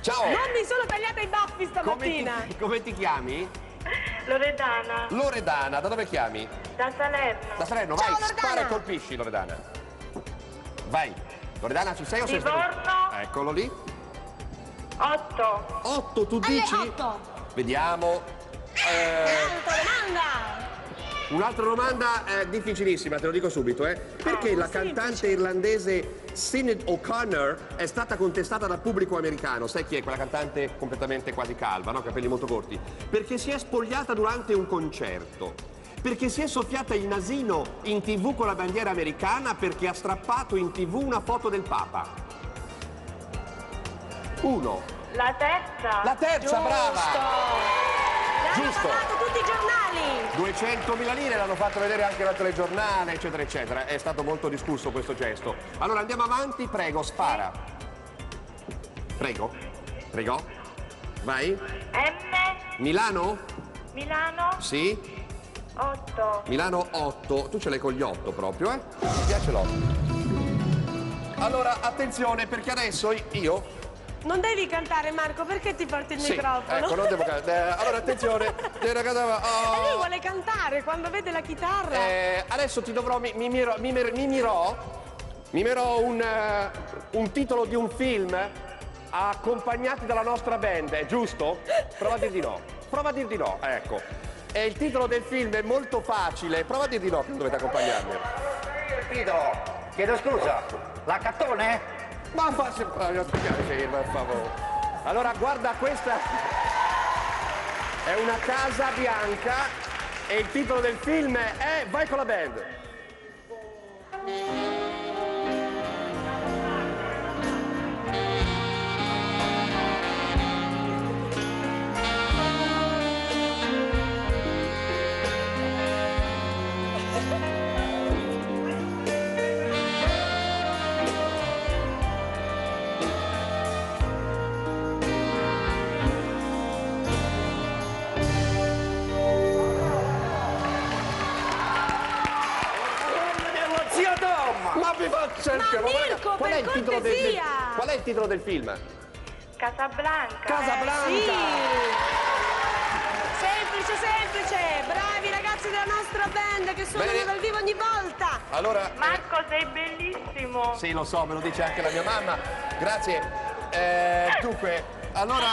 Ciao! Non mi sono tagliata i baffi Come stamattina! ti, come ti chiami? Loredana, Loredana, da dove chiami? da Salerno. Da Salerno, Ciao, vai, Loredana. spara e colpisci Loredana. Vai. Loredana, ci sei o sei Livorno. Eccolo lì. 8. 8 tu dici? otto. Vediamo. Eh, un'altra domanda eh, difficilissima, te lo dico subito, eh. Perché la cantante irlandese Sinead O'Connor è stata contestata dal pubblico americano? Sai chi è quella cantante completamente quasi calva, no? Capelli molto corti? Perché si è spogliata durante un concerto. Perché si è soffiata il nasino in tv con la bandiera americana perché ha strappato in tv una foto del Papa. Uno. La terza. La terza, brava! L'hanno Giusto. parlato tutti i giornali! 200.000 lire l'hanno fatto vedere anche dal telegiornale, eccetera, eccetera. È stato molto discusso questo gesto. Allora andiamo avanti, prego, spara. Prego, prego. Vai. M. Milano? Milano. Sì. 8. Milano 8. Tu ce l'hai con gli 8 proprio, eh? Mi piace l'8. Allora, attenzione, perché adesso io... Non devi cantare Marco, perché ti porti il Sì, microfono? ecco, non devo cantare. Allora, attenzione. Devo cantare- E lui oh. vuole cantare quando vede la chitarra. Eh, adesso ti dovrò mi- mimirò, mimer- mimirò, mimerò un, eh, un titolo di un film accompagnati dalla nostra band, è giusto? Prova a dir di no. Prova a dir di no, ecco. E il titolo del film è molto facile. Prova a dir di no che non dovete accompagnarmi. Il titolo, chiedo scusa, l'accattone? Ma fa sempre la film, per favore. Allora, guarda questa. È una casa bianca e il titolo del film è Vai con la band. Mirko, qual è per il titolo del, del- cortesia! Qual è il titolo del film? Casablanca. Casablanca! Sì! Semplice, semplice! Bravi ragazzi della nostra band che suonano Bene. dal vivo ogni volta! Allora, eh, Marco, sei bellissimo. sì, lo so, me lo dice anche la mia mamma. Grazie. Eh, dunque, allora.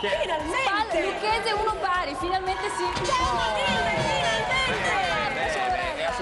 Finalmente! Lucchese uno pari, finalmente sì. Eh, eh, ha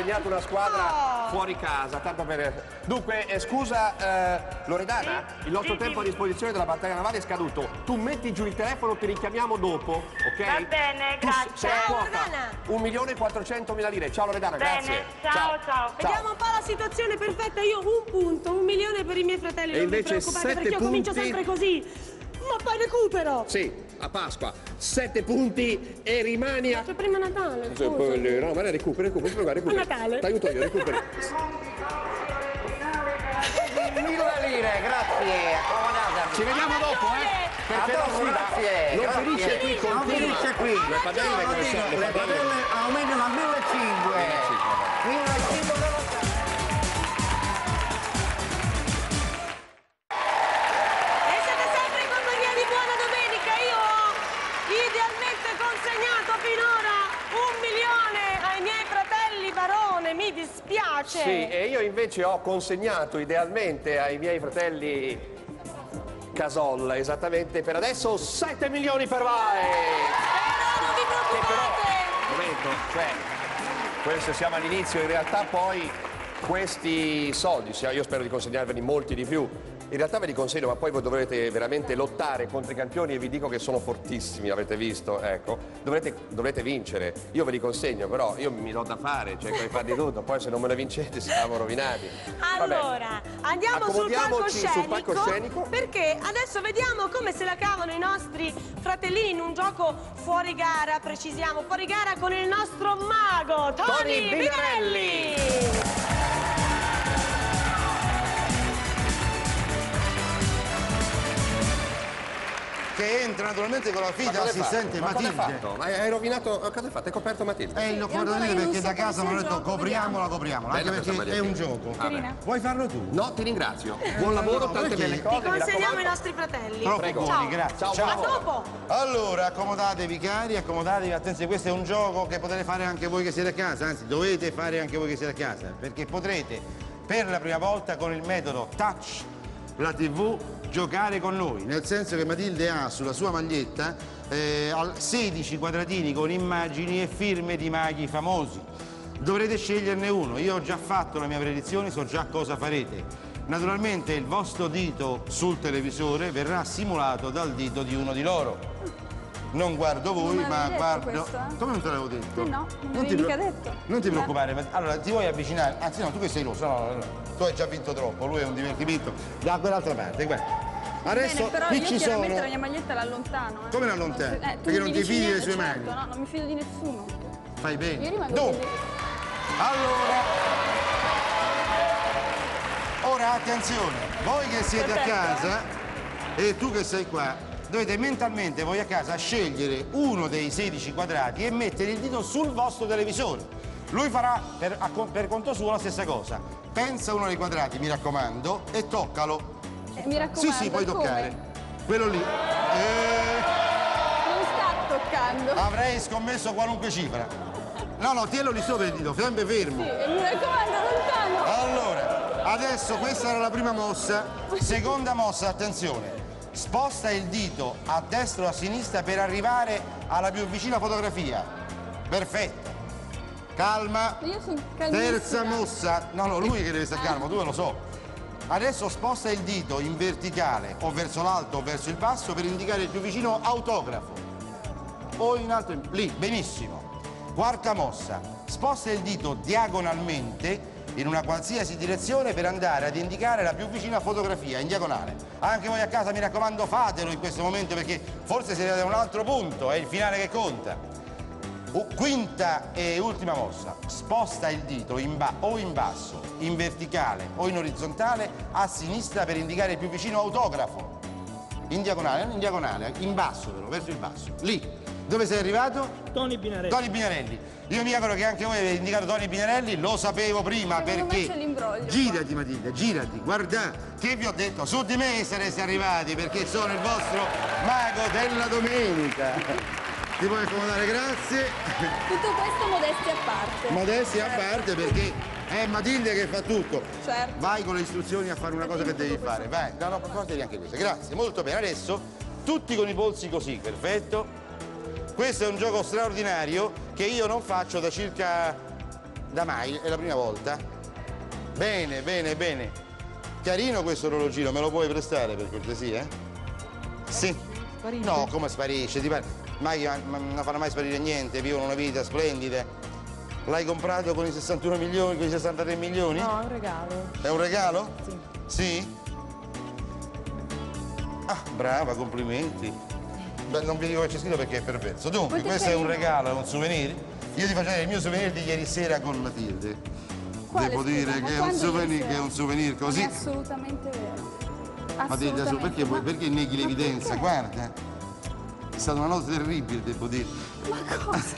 segnato una squadra fuori casa, tanto per... Dunque, eh, scusa, eh, Loredana, il nostro tempo a disposizione della battaglia navale è scaduto. Tu metti giù il telefono, ti richiamiamo dopo, ok? Va bene, Tu grazie. sei a Ciao, quota. Loredana. 1 milione e 400 mila lire. Ciao Loredana, Bene, grazie. ciao, ciao. Vediamo un po' la situazione perfetta. Io un punto, un milione per i miei fratelli. E non vi invece preoccupate sette perché io comincio punti. sempre così. Ma poi recupero! Sì, a Pasqua. 7 punti e rimani a... C'è prima Natale, scusa. No, ma lei recuperi, recuperi, recuperi, recuperi. A Natale. Ti aiuto io, recuperi. Mille lire, grazie. Ci vediamo dopo, eh? A Perché dopo, grazie, non grazie. finisce qui, Non finisce qui. Le padelle come sono? Le Le padelle. padelle aumentano a 1500. 1500 dispiace. Sì, e io invece ho consegnato idealmente ai miei fratelli Casol, esattamente per adesso 7 milioni per vai! Però non vi preoccupate. momento, cioè, questo siamo all'inizio, in realtà poi questi soldi, io spero di consegnarveli molti di più, in realtà ve li consegno, ma poi voi dovrete veramente lottare contro i campioni e vi dico che sono fortissimi, avete visto, ecco, dovrete, dovrete vincere, io ve li consegno, però io mi do da fare, cerco di fare di tutto, poi se non me lo vincete siamo rovinati. Allora, andiamo sul Accomodiamoci sul palcoscenico, palcoscenico. perché adesso vediamo come se la cavano i nostri fratellini in un gioco fuori gara, precisiamo, fuori gara con il nostro mago Tony, Tony Binarelli. Che entra naturalmente con la hai assistente? Ma Matilde. fatto? Ma hai rovinato, cosa hai fatto? Hai coperto Matilde? Eh, l'ho fatto vedere perché da casa mi hanno detto copriamola, copriamola, anche perché è un gioco. Vuoi farlo tu? No, ti ringrazio. Buon lavoro, tante belle Ti cose. mi consegniamo i nostri fratelli. Prego. grazie. Ciao, Ciao. A dopo. Allora, accomodatevi cari, accomodatevi, attenzione, questo è un gioco che potete fare anche voi che siete a casa, anzi dovete fare anche voi che siete a casa, perché potrete per la prima volta con il metodo touch la tv giocare con noi, nel senso che Matilde ha sulla sua maglietta eh, al- 16 quadratini con immagini e firme di maghi famosi. Dovrete sceglierne uno, io ho già fatto la mia predizione, so già cosa farete. Naturalmente il vostro dito sul televisore verrà simulato dal dito di uno di loro. Non guardo voi, Non ma guardo. questo, eh? Come non te l'avevo detto? Eh no, non ti mica detto. Non ti Eh. preoccupare, ma- allora ti vuoi avvicinare? Anzi no, tu che sei rosso, no, no, no. tu hai già vinto troppo, lui è un divertimento. Da quell'altra parte, guarda. Adesso Bene, però qui io ci sono. la mia maglietta l'allontano. Eh. Come l'allontani? Eh, Perché non ti fidi delle sue certo, mani? No, non mi fido di nessuno. Fai bene. Io rimango Dunque, allora. Ora attenzione, voi che siete a Perfetto. casa e tu che sei qua, dovete mentalmente voi a casa scegliere uno dei 16 quadrati e mettere il dito sul vostro televisore. Lui farà per, a per conto suo la stessa cosa. Pensa uno dei quadrati, mi raccomando, e toccalo. Eh, mi raccomando. Sì, sì, puoi come? toccare. Quello lì. Eh, Non sta toccando. avrei scommesso qualunque cifra. No, no, tienilo lì sopra il dito, sempre fermo. Sì, mi raccomando, lontano. Allora, adesso questa era la prima mossa. Seconda mossa, attenzione. Sposta il dito a destra o a sinistra per arrivare alla più vicina fotografia. Perfetto. Calma. Io sono calmissima. Terza mossa. No, no, lui che deve stare calmo, tu lo so. Adesso sposta il dito in verticale o verso l'alto o verso il basso per indicare il più vicino autografo. O in alto, lì, benissimo. Quarta mossa. Sposta il dito diagonalmente in una qualsiasi direzione per andare ad indicare la più vicina fotografia, in diagonale. Anche voi a casa mi raccomando fatelo in questo momento perché forse siete a un altro punto, è il finale che conta. Quinta e ultima mossa, sposta il dito in o in basso, in verticale o in orizzontale a sinistra per indicare il più vicino autografo. In diagonale, in diagonale, in basso però, verso il basso. Lì. Dove sei arrivato? Tony Binarelli. Tony Binarelli. Io mi auguro che anche voi avete indicato Tony Binarelli, lo sapevo prima Secondo perché. Girati Matilde, girati, guarda, che vi ho detto, su di me sareste arrivati perché sono il vostro mago della domenica. Ti puoi accomodare, grazie. Tutto questo modestia a parte. Modestia a parte perché è Matilde che fa tutto. Certo. Vai con le istruzioni a fare una cosa che devi fare, vai. No, no, portati anche questa. Grazie, molto bene. Adesso tutti con i polsi così, perfetto. Questo è un gioco straordinario che io non faccio da circa da mai, è la prima volta. Bene, bene, bene. Carino questo orologino, me lo puoi prestare per cortesia? Sì. No, come sparisce? Ti pare? Mai, ma non farà mai sparire niente, vivono una vita splendida. L'hai comprato con i 61 milioni, con i 63 milioni? No, è un regalo. È un regalo? Sì. Sì? Ah, brava, complimenti. Beh, non vi dico che c'è scritto perché è perverso. Dunque, Molto questo è un regalo, è un souvenir. Io ti faccio vedere il mio souvenir di ieri sera con Matilde. Quale, Devo scusa? dire che è souvenir, che è un souvenir così. È assolutamente vero. Matilde, adesso, perché, Ma- perché neghi l'evidenza? Guarda. È stata una notte terribile, devo dire. Ma cosa?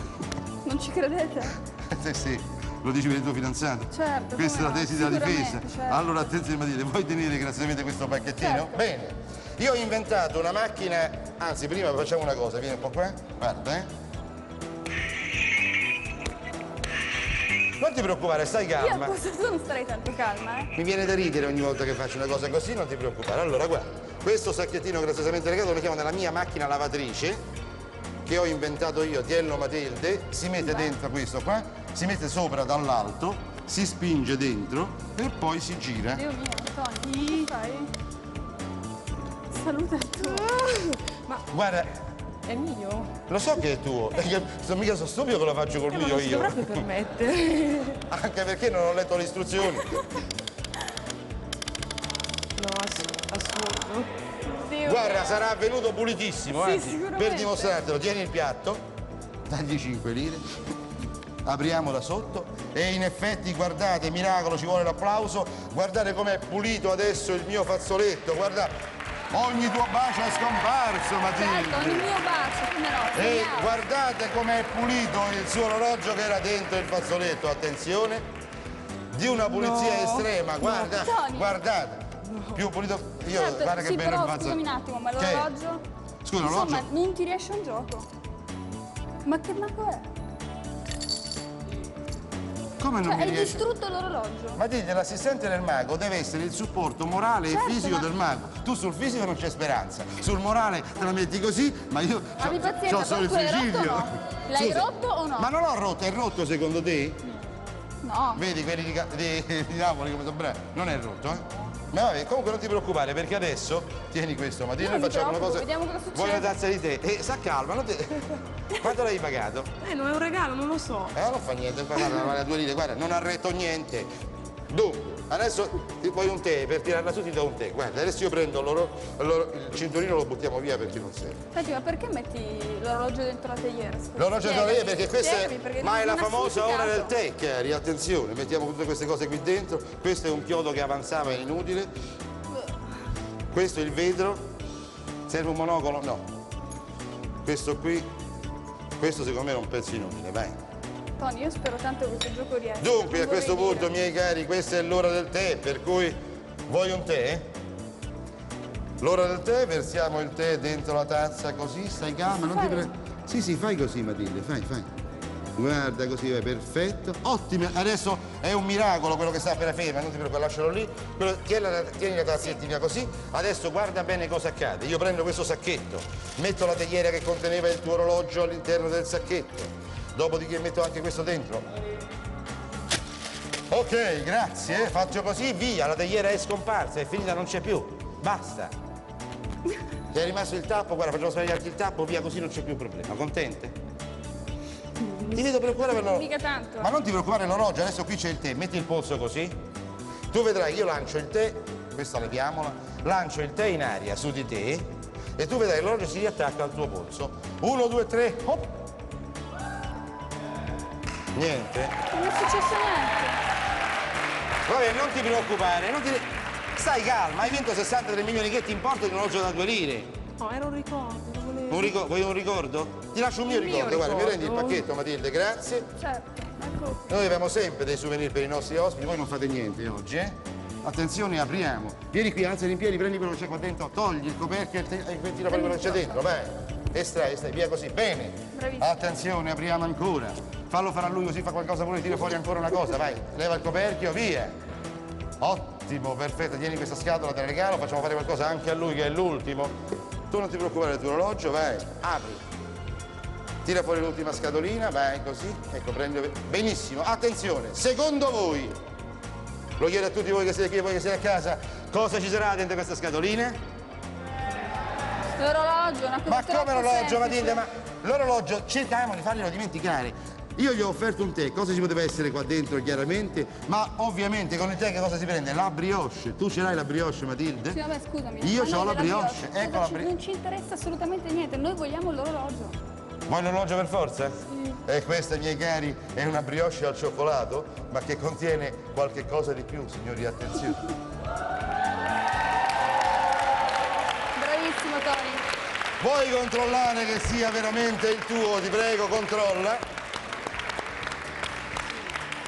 Non ci credete? sì, sì, lo dici per il tuo fidanzato? Certo, Questa è la no, tesi della difesa. certo. Allora, attenzione Matilde, vuoi tenere graziosamente questo pacchettino? Certo. Bene. Io ho inventato una macchina, anzi prima facciamo una cosa, vieni un po' qua, guarda, eh. Non ti preoccupare, stai Io calma. questo punto non starei tanto calma, eh. Mi viene da ridere ogni volta che faccio una cosa così, non ti preoccupare. Allora, guarda, questo sacchettino graziosamente regalato lo mettiamo nella mia macchina lavatrice che ho inventato io, Tiello Matilde, si mette dentro questo qua, si mette sopra dall'alto, si spinge dentro e poi si gira. Dio mio, Tony, cosa fai? Saluta il tuo. Ma Guarda, è mio? lo so che è tuo, perché sono mica so stupido che lo faccio col Eh, ma mio non io. dovrebbe permettere. Anche perché non ho letto le istruzioni. No, assurdo. Dio Guarda, mio. sarà venuto pulitissimo, Sì, anzi, per dimostrartelo, tieni il piatto, dagli 5 lire, apriamo da sotto e in effetti guardate, miracolo, ci vuole l'applauso, guardate com'è pulito adesso il mio fazzoletto, guarda, ogni tuo bacio è scomparso Matilde. Certo, ogni mio bacio, come no? E guardate com'è pulito il suo orologio che era dentro il fazzoletto, attenzione, di una pulizia No. estrema, guarda, Tony. guardate, più pulito, io Certo, guarda che sì, bello però il fazzoletto. scusami un attimo, ma l'orologio... Scusa, Insomma, l'orologio? non ti riesce un gioco. Ma che mago è? Come non Cioè, mi hai riesce? distrutto l'orologio. Ma dite, l'assistente del mago deve essere il supporto morale Certo, e fisico ma- del mago. Tu sul fisico non c'è speranza, sul morale te la metti così, ma io Abbi pazienza, c'ho solo il suicidio. no? L'hai rotto o no? Ma non l'ho rotto, è rotto secondo te? No. Vedi quelli di, di, di Napoli come sono bravi? Non è rotto, eh? Ma vabbè, comunque non ti preoccupare perché adesso tieni questo, ma noi facciamo una cosa. vediamo cosa Vuoi una succede. tazza di tè? E sa calma, non ti... Quanto l'hai pagato? Eh, non è un regalo, non lo so. Eh, non fa niente, guarda, vale a due lire, guarda, non arreto niente. Dunque, adesso ti vuoi un tè, per tirarla su ti do un tè. Guarda, adesso io prendo l'oro- l'oro- il cinturino lo buttiamo via perché non serve. Senti, ma perché metti l'orologio dentro la teiera? L'orologio da Spiegami, lei perché questa spiegami, perché è, ma è la famosa ora del tè, Cari, attenzione, mettiamo tutte queste cose qui dentro, questo è un chiodo che avanzava, è inutile, questo è il vetro, serve un monocolo? No. Questo qui, questo secondo me è un pezzo inutile, vai. Tony, io spero tanto che questo gioco riesca. Dunque, a questo vorrei punto, miei cari, questa è l'ora del tè, per cui vuoi un tè? L'ora del tè, versiamo il tè dentro la tazza così, stai calma, non ti pre... Sì, sì, fai così Matilde, fai, fai. Guarda così, vai, perfetto. Ottimo, adesso è un miracolo quello che sta appena fermo, non ti preoccupare, lascialo lì. Quello- tieni, la, tieni la tazzettina così, adesso guarda bene cosa accade. Io prendo questo sacchetto, metto la teiera che conteneva il tuo orologio all'interno del sacchetto, dopodiché metto anche questo dentro. Ok, grazie. Faccio così, via, la teiera è scomparsa, è finita, non c'è più. Basta. Ti è rimasto il tappo, guarda, facciamo sbagliarti il tappo, via, così non c'è più problema. Contente? Ti vedo preoccupare per l'orologio. Mica tanto. Ma non ti preoccupare l'orologio, adesso qui c'è il tè, metti il polso così. Tu vedrai, io lancio il tè, questa leviamola, lancio il tè in aria su di te e tu vedrai l'orologio si riattacca al tuo polso. Uno, due, tre, hop. Niente. Non è successo niente. Vabbè, non ti preoccupare, non ti... Stai calma, hai vinto 63 milioni, che ti importa di un orologio da due lire? No, era un ricordo, volevo. Un ricordo, vuoi un ricordo? Ti lascio un mio Il mio ricordo, guarda, mi rendi il pacchetto Matilde, grazie. Certo, ecco. Noi abbiamo sempre dei souvenir per i nostri ospiti, voi non fate niente oggi, eh? Attenzione, apriamo. Vieni qui, alzati in piedi, prendi quello che c'è qua dentro, togli il coperchio e te- e tira fuori quello che c'è dentro, vai. Estrai, estrai, via così, bene. Bravissimo. Attenzione, apriamo ancora. Fallo fare a lui così fa qualcosa pure, tira fuori ancora una cosa, vai. Leva il coperchio, via. Ottimo, perfetto, tieni questa scatola, te la regalo, facciamo fare qualcosa anche a lui che è l'ultimo. Tu non ti preoccupare del tuo orologio, vai, apri. Tira fuori l'ultima scatolina, vai così, ecco, prendi. Benissimo, attenzione, secondo voi, lo chiedo a tutti voi che siete qui e voi che siete a casa, cosa ci sarà dentro questa scatolina? L'orologio una cosa Ma come l'orologio. Matilde? Ma l'orologio cerchiamo di farglielo dimenticare. Io gli ho offerto un tè, cosa ci poteva essere qua dentro chiaramente? Ma ovviamente con il tè che cosa si prende? La brioche. Tu ce l'hai la brioche, Matilde? Sì, vabbè, scusami. Io c'ho la brioche, cosa ecco la ci- bri- Non ci interessa assolutamente niente, noi vogliamo l'orologio. Vuoi l'orologio per forza? E questa, miei cari, è una brioche al cioccolato, ma che contiene qualche cosa di più, signori, attenzione. Vuoi controllare che sia veramente il tuo? Ti prego, controlla.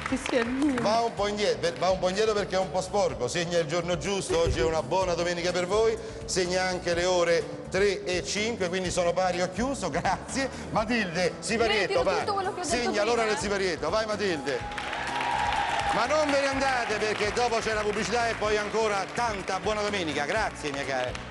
Che sia mio. Va un, po indietro, va un po' indietro perché è un po' sporco. Segna il giorno giusto, oggi è una buona domenica per voi. Segna anche le ore 3 e 5, quindi sono pari, ho chiuso, grazie. Matilde, siparietto, vai. Segna l'ora del siparietto, vai Matilde. Ma non ve ne andate perché dopo c'è la pubblicità e poi ancora tanta buona domenica. Grazie, mia cara.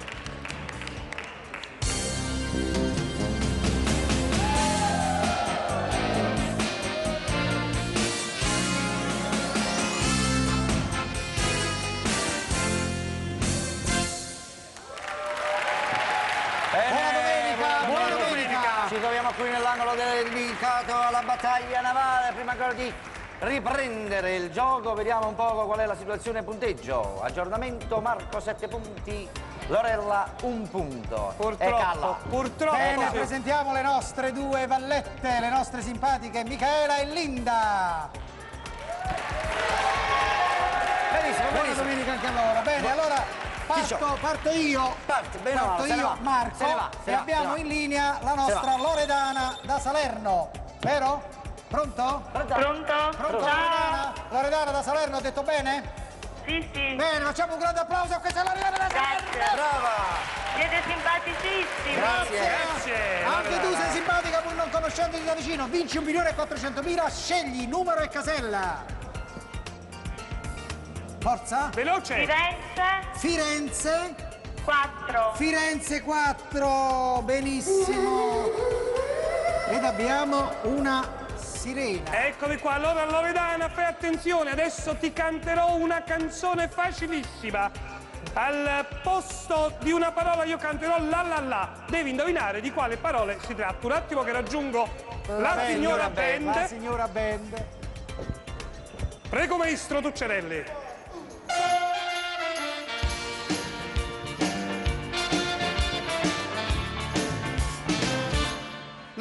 Qui nell'angolo dedicato alla battaglia navale. Prima ancora di riprendere il gioco, vediamo un po' qual è la situazione punteggio. Aggiornamento Marco 7 punti, Lorella un punto. Purtroppo, e purtroppo Bene, sì. presentiamo le nostre due vallette, le nostre simpatiche Michaela e Linda. Benissimo, Buona benissimo. domenica anche a loro. Bene, allora parto, parto io. Parte, bene, parto ne io, Marco. se ne va, se e va, abbiamo in linea la nostra. Loredana da Salerno. Vero? Pronto? Pronto? Pronto Pronto. Loredana? Loredana da Salerno, ho detto bene? Sì, sì. Bene, facciamo un grande applauso a questa Loredana da Salerno. Grazie. Brava. Siete simpaticissimi. Grazie. Grazie. Anche tu sei simpatica pur non conoscendoti da vicino. Vinci un milione e 400 mila, scegli numero e casella. Forza. Veloce. Firenze Firenze. 4. Firenze 4. Benissimo. Ed abbiamo una sirena. Eccoli qua, allora Loredana, fai attenzione, adesso ti canterò una canzone facilissima. Al posto di una parola io canterò la la la. Devi indovinare di quale parole si tratta. Un attimo che raggiungo la, band, signora band, Band. La signora Band. Prego maestro Tuccerelli.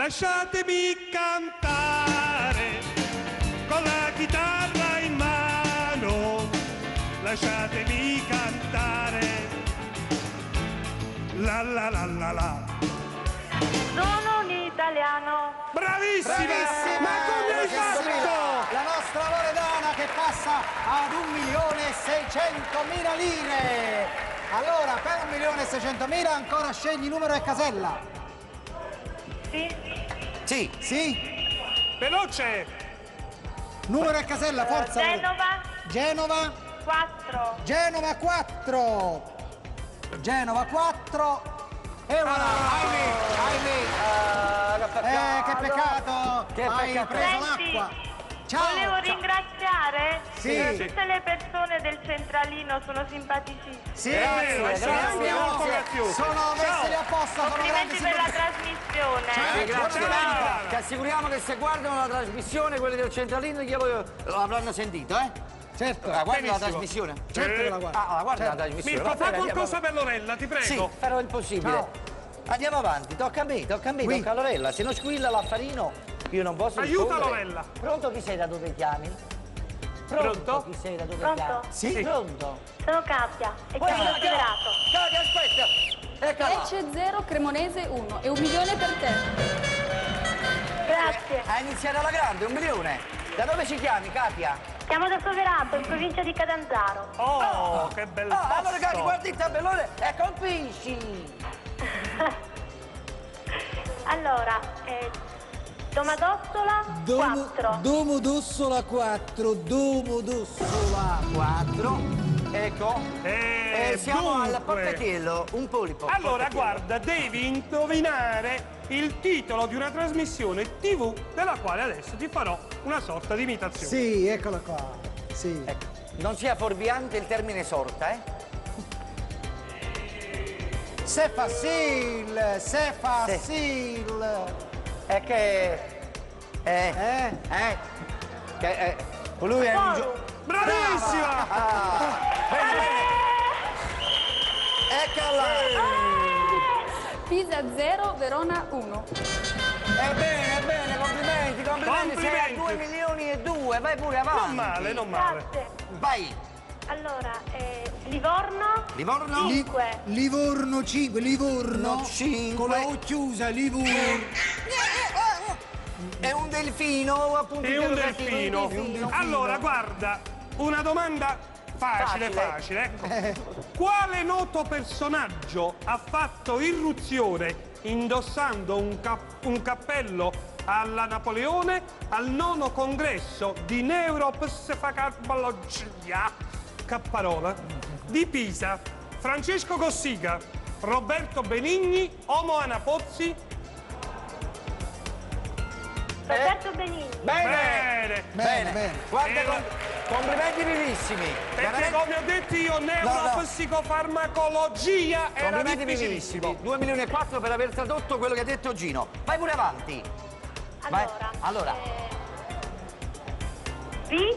Lasciatemi cantare con la chitarra in mano. Lasciatemi cantare. La la la la la. Sono un italiano. Bravissima! Bravissima! Ma come hai 300.000. fatto? La nostra Loredana che passa ad 1 milione e 600 mila lire. Allora, per 1 milione e 600 mila ancora scegli numero e casella. Sì. Sì. Sì? Veloce! Numero e casella, forza. Genova Genova. 4. Genova 4. Genova 4. E voilà. Ahimè, ahimè. Ah, che Eh, che peccato. Che Hai peccato. preso Senti, l'acqua. Ciao. Volevo ciao. ringraziare Sì. eh, tutte le persone del centralino, sono simpaticissime. Sì, Grazie, sì, grazie, molto sì. grazie. Sono messi a posto, sono grandi Complimenti per la trasmissione. Sì, grazie. Buona domenica. Ti assicuriamo che se guardano la trasmissione, quelli del centralino glielo l'avranno sentito, eh? Certo. Ah, guardi la trasmissione. Certo che la guardo. Ah, ah, guarda Certo. la trasmissione. Mirko, fa qualcosa per Lorella, ti prego. Sì, farò il possibile. Ciao. Andiamo avanti, tocca a me, tocca a me, Qui. tocca a Lorella. Se non squilla l'affarino, io non posso Aiuta rispondere. Lorella. Pronto chi sei da dove chiami? Pronto? Chi sei da dove Pronto? chiami? Sì. Pronto? Sono Katia e Poi chiamo da Severato. Claudia, aspetta. Eccola. Lecce 0, Cremonese 1 e un milione per te. Grazie. A iniziare alla grande, un milione. Da dove ci chiami, Katia? Chiamo da Soverato, in provincia di Catanzaro. Oh, che bel Ah, posto. allora cari, guardi il tabellone e colpisci. Allora, eh, Domadossola 4. Domodossola 4, Domodossola 4. Ecco. Eh, E siamo al dunque. portatiello, un polipo. Allora, guarda, devi indovinare il titolo di una trasmissione TV della quale adesso ti farò una sorta di imitazione. Sì, eccola qua. Sì. Ecco, non sia fuorviante il termine sorta, eh? C'est facile, c'est facile. È che Eh? Eh? Eh? Che, eh, colui è un gio... Bravissima! Bene, bene. Eccola! Pisa 0, Verona 1. Ebbene, ebbene, complimenti, complimenti, sei a 2 milioni e 2, vai pure avanti. Non male, non male. Grazie. Vai! Allora, eh, Livorno? Livorno? 5. Livorno 5, Livorno. No, cinque. Con la O chiusa, Livorno. È un delfino, appunto. È un delfino. Allora, guarda, una domanda facile, Facile. facile, ecco. Quale noto personaggio ha fatto irruzione indossando un, cap- un cappello alla Napoleone al nono congresso di neuropsefacabologia, capparola, di Pisa? Francesco Cossiga, Roberto Benigni, Omo Anapozzi? Roberto Benigni. Bene! Bene. bene. Guarda, Eh, com- complimenti vivissimi. Perché Veramente- come ho detto io, no. neuropsicofarmacologia era Complimenti difficilissimo. vivissimi. 2 milioni e 4 per aver tradotto quello che ha detto Gino. Vai pure avanti. Vai. Allora. Allora. eh, B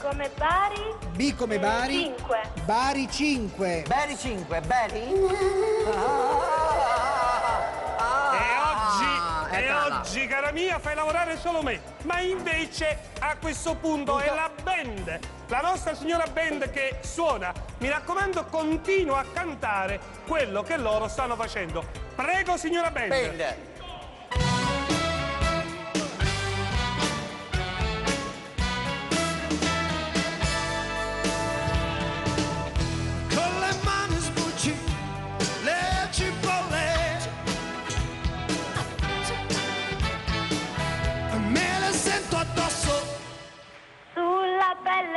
come Bari. B come Bari. 5. Bari 5. Beri 5, Beri. E oggi, Ah, e eccola. oggi, cara mia, fai lavorare solo me. Ma invece a questo punto è la band, la nostra signora band che suona. Mi raccomando, continua a cantare quello che loro stanno facendo. Prego, signora band. Band.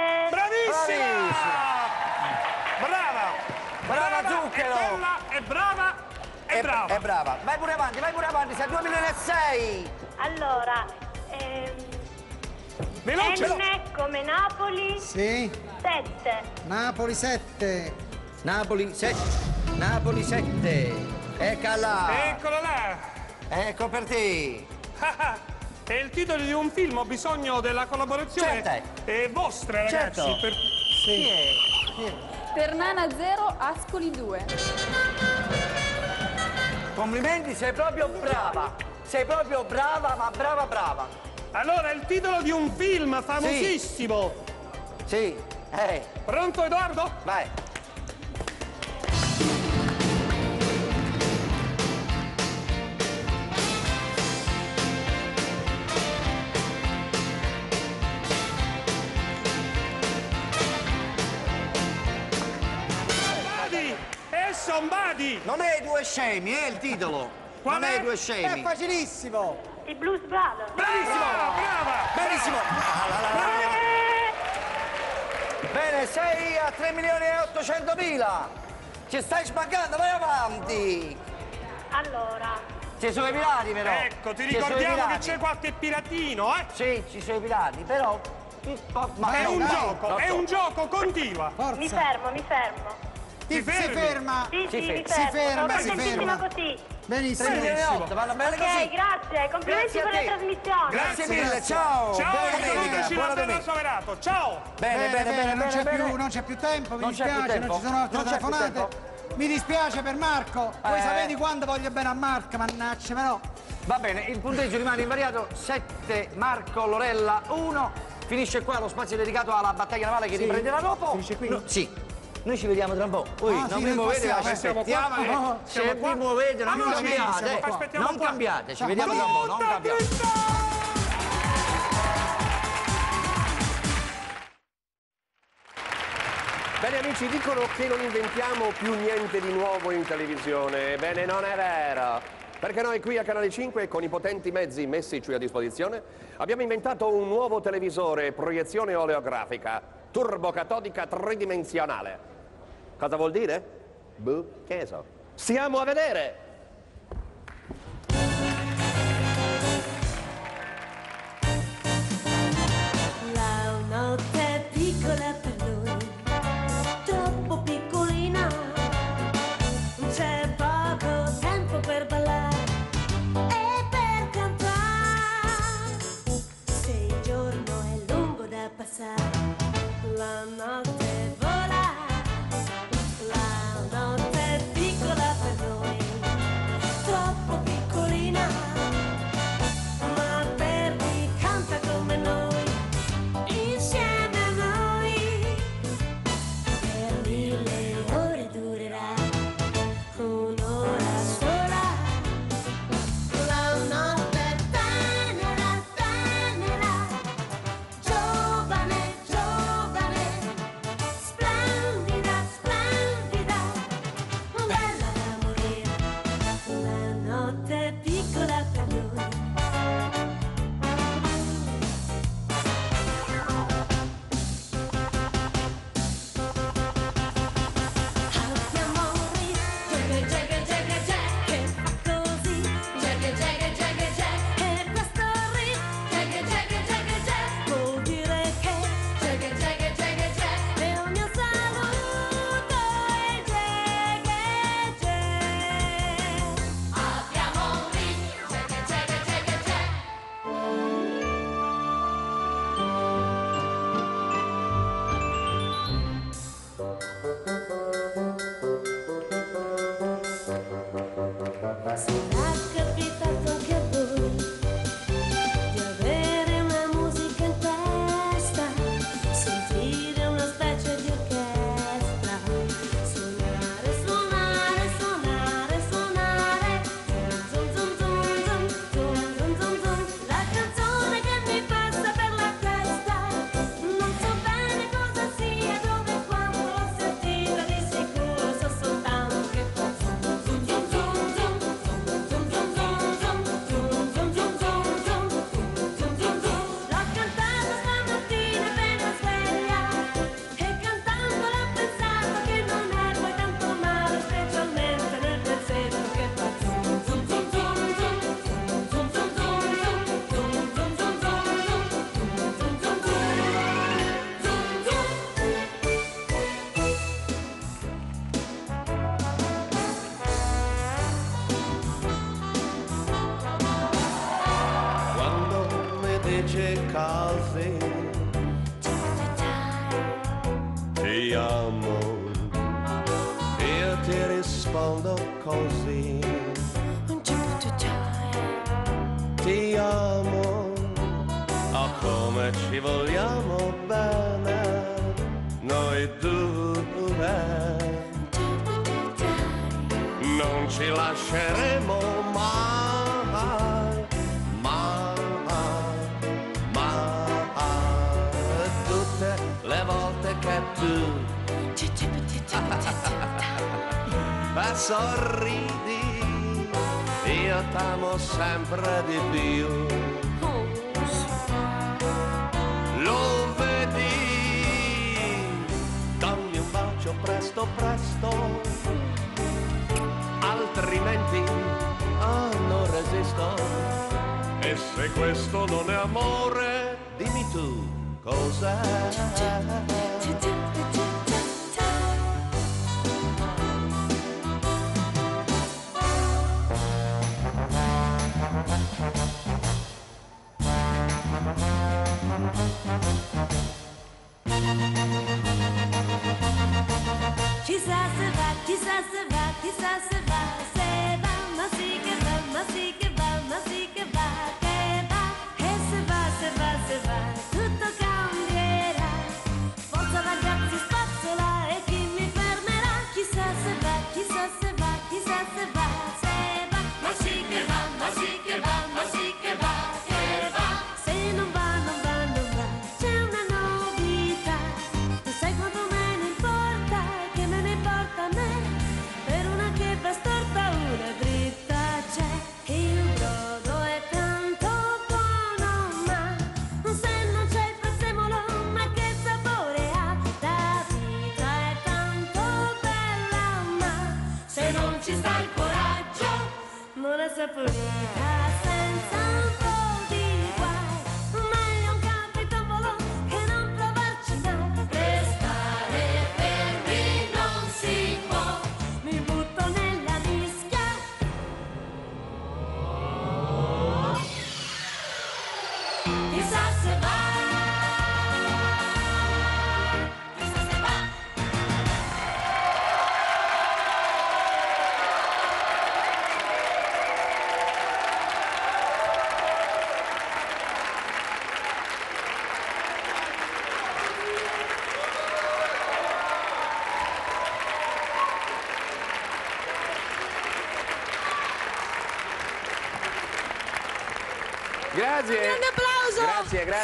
Pelle. Bravissima! Brava! Brava, È Zucchero! bella, è brava, è È brava. È brava. Vai pure avanti, vai pure avanti, sei a 2 milioni e 6. Allora, ehm, Veloce! N come Napoli. Sì. 7. Napoli 7. Napoli 7. Napoli 7. Eccola. Eccola là! Ecco per te. È il titolo di un film, ho bisogno della collaborazione Certo. eh, vostra, ragazzi. Certo. per- Chi è? Ternana 0, Ascoli 2. Complimenti, sei proprio brava. Sei proprio brava, ma brava brava. Allora, è il titolo di un film famosissimo. Sì. Eh, Pronto, Edoardo? vai. Non è i due scemi, è il titolo. Qual non è è? i due È scemi. facilissimo. I Blues Brothers. Bravissimo! Brava! Benissimo. Bene, sei a 3 milioni e 800 mila. Ci stai spaccando, vai avanti. Allora, Ci sono i pirati però. Ecco, ti ricordiamo che c'è qualche piratino, eh? Sì, ci sono i pirati, però... Ma È un dai, gioco, è un gioco, continua. Forza. mi fermo, mi fermo. Si ferma. Sì, Si sì, si fermo. ferma, si ferma. così. 3 Benissimo. milioni 8, vanno bene Ok, così. grazie. Complimenti Grazie per la trasmissione. Grazie mille, Grazie. ciao. Ciao, Buona salutaci domenica, la buona Terra domenica. Soverato. Ciao! Bene, bene, bene, non, c'è bene, più, bene. non c'è più tempo, mi dispiace, tempo. non ci sono altre telefonate. Mi dispiace per Marco. Voi Eh. sapete quanto voglio bene a Marco, mannaggia, però. Va bene, il punteggio rimane invariato, 7 Marco Lorella 1. Finisce qua lo spazio dedicato alla battaglia navale che Sì. riprenderà dopo. Finisce qui? No, sì. Noi ci vediamo tra un po'. Voi Ah, non sì, vi muovete, passiamo, ci qua, aspettiamo. Siamo Se qua. vi muovete, non Allora, cambiate. siamo qua, aspettiamo Non qua. cambiate, ci vediamo tra un po', non cambiate. Bene amici, dicono che non inventiamo più niente di nuovo in televisione. Bene, non è vero. Perché noi qui a Canale 5, con i potenti mezzi messici a disposizione, abbiamo inventato un nuovo televisore proiezione oleografica, turbocatodica tridimensionale. Cosa vuol dire? Buh, che so. Stiamo a vedere! la la tu ma sorridi, io t'amo sempre di più. Lo vedi, dammi un bacio presto, presto, altrimenti ah, non resisto. E se questo non è amore, dimmi tu cos'è. Chissà se va, chissà se va, chissà se va, se va, ma sì che va, ma Non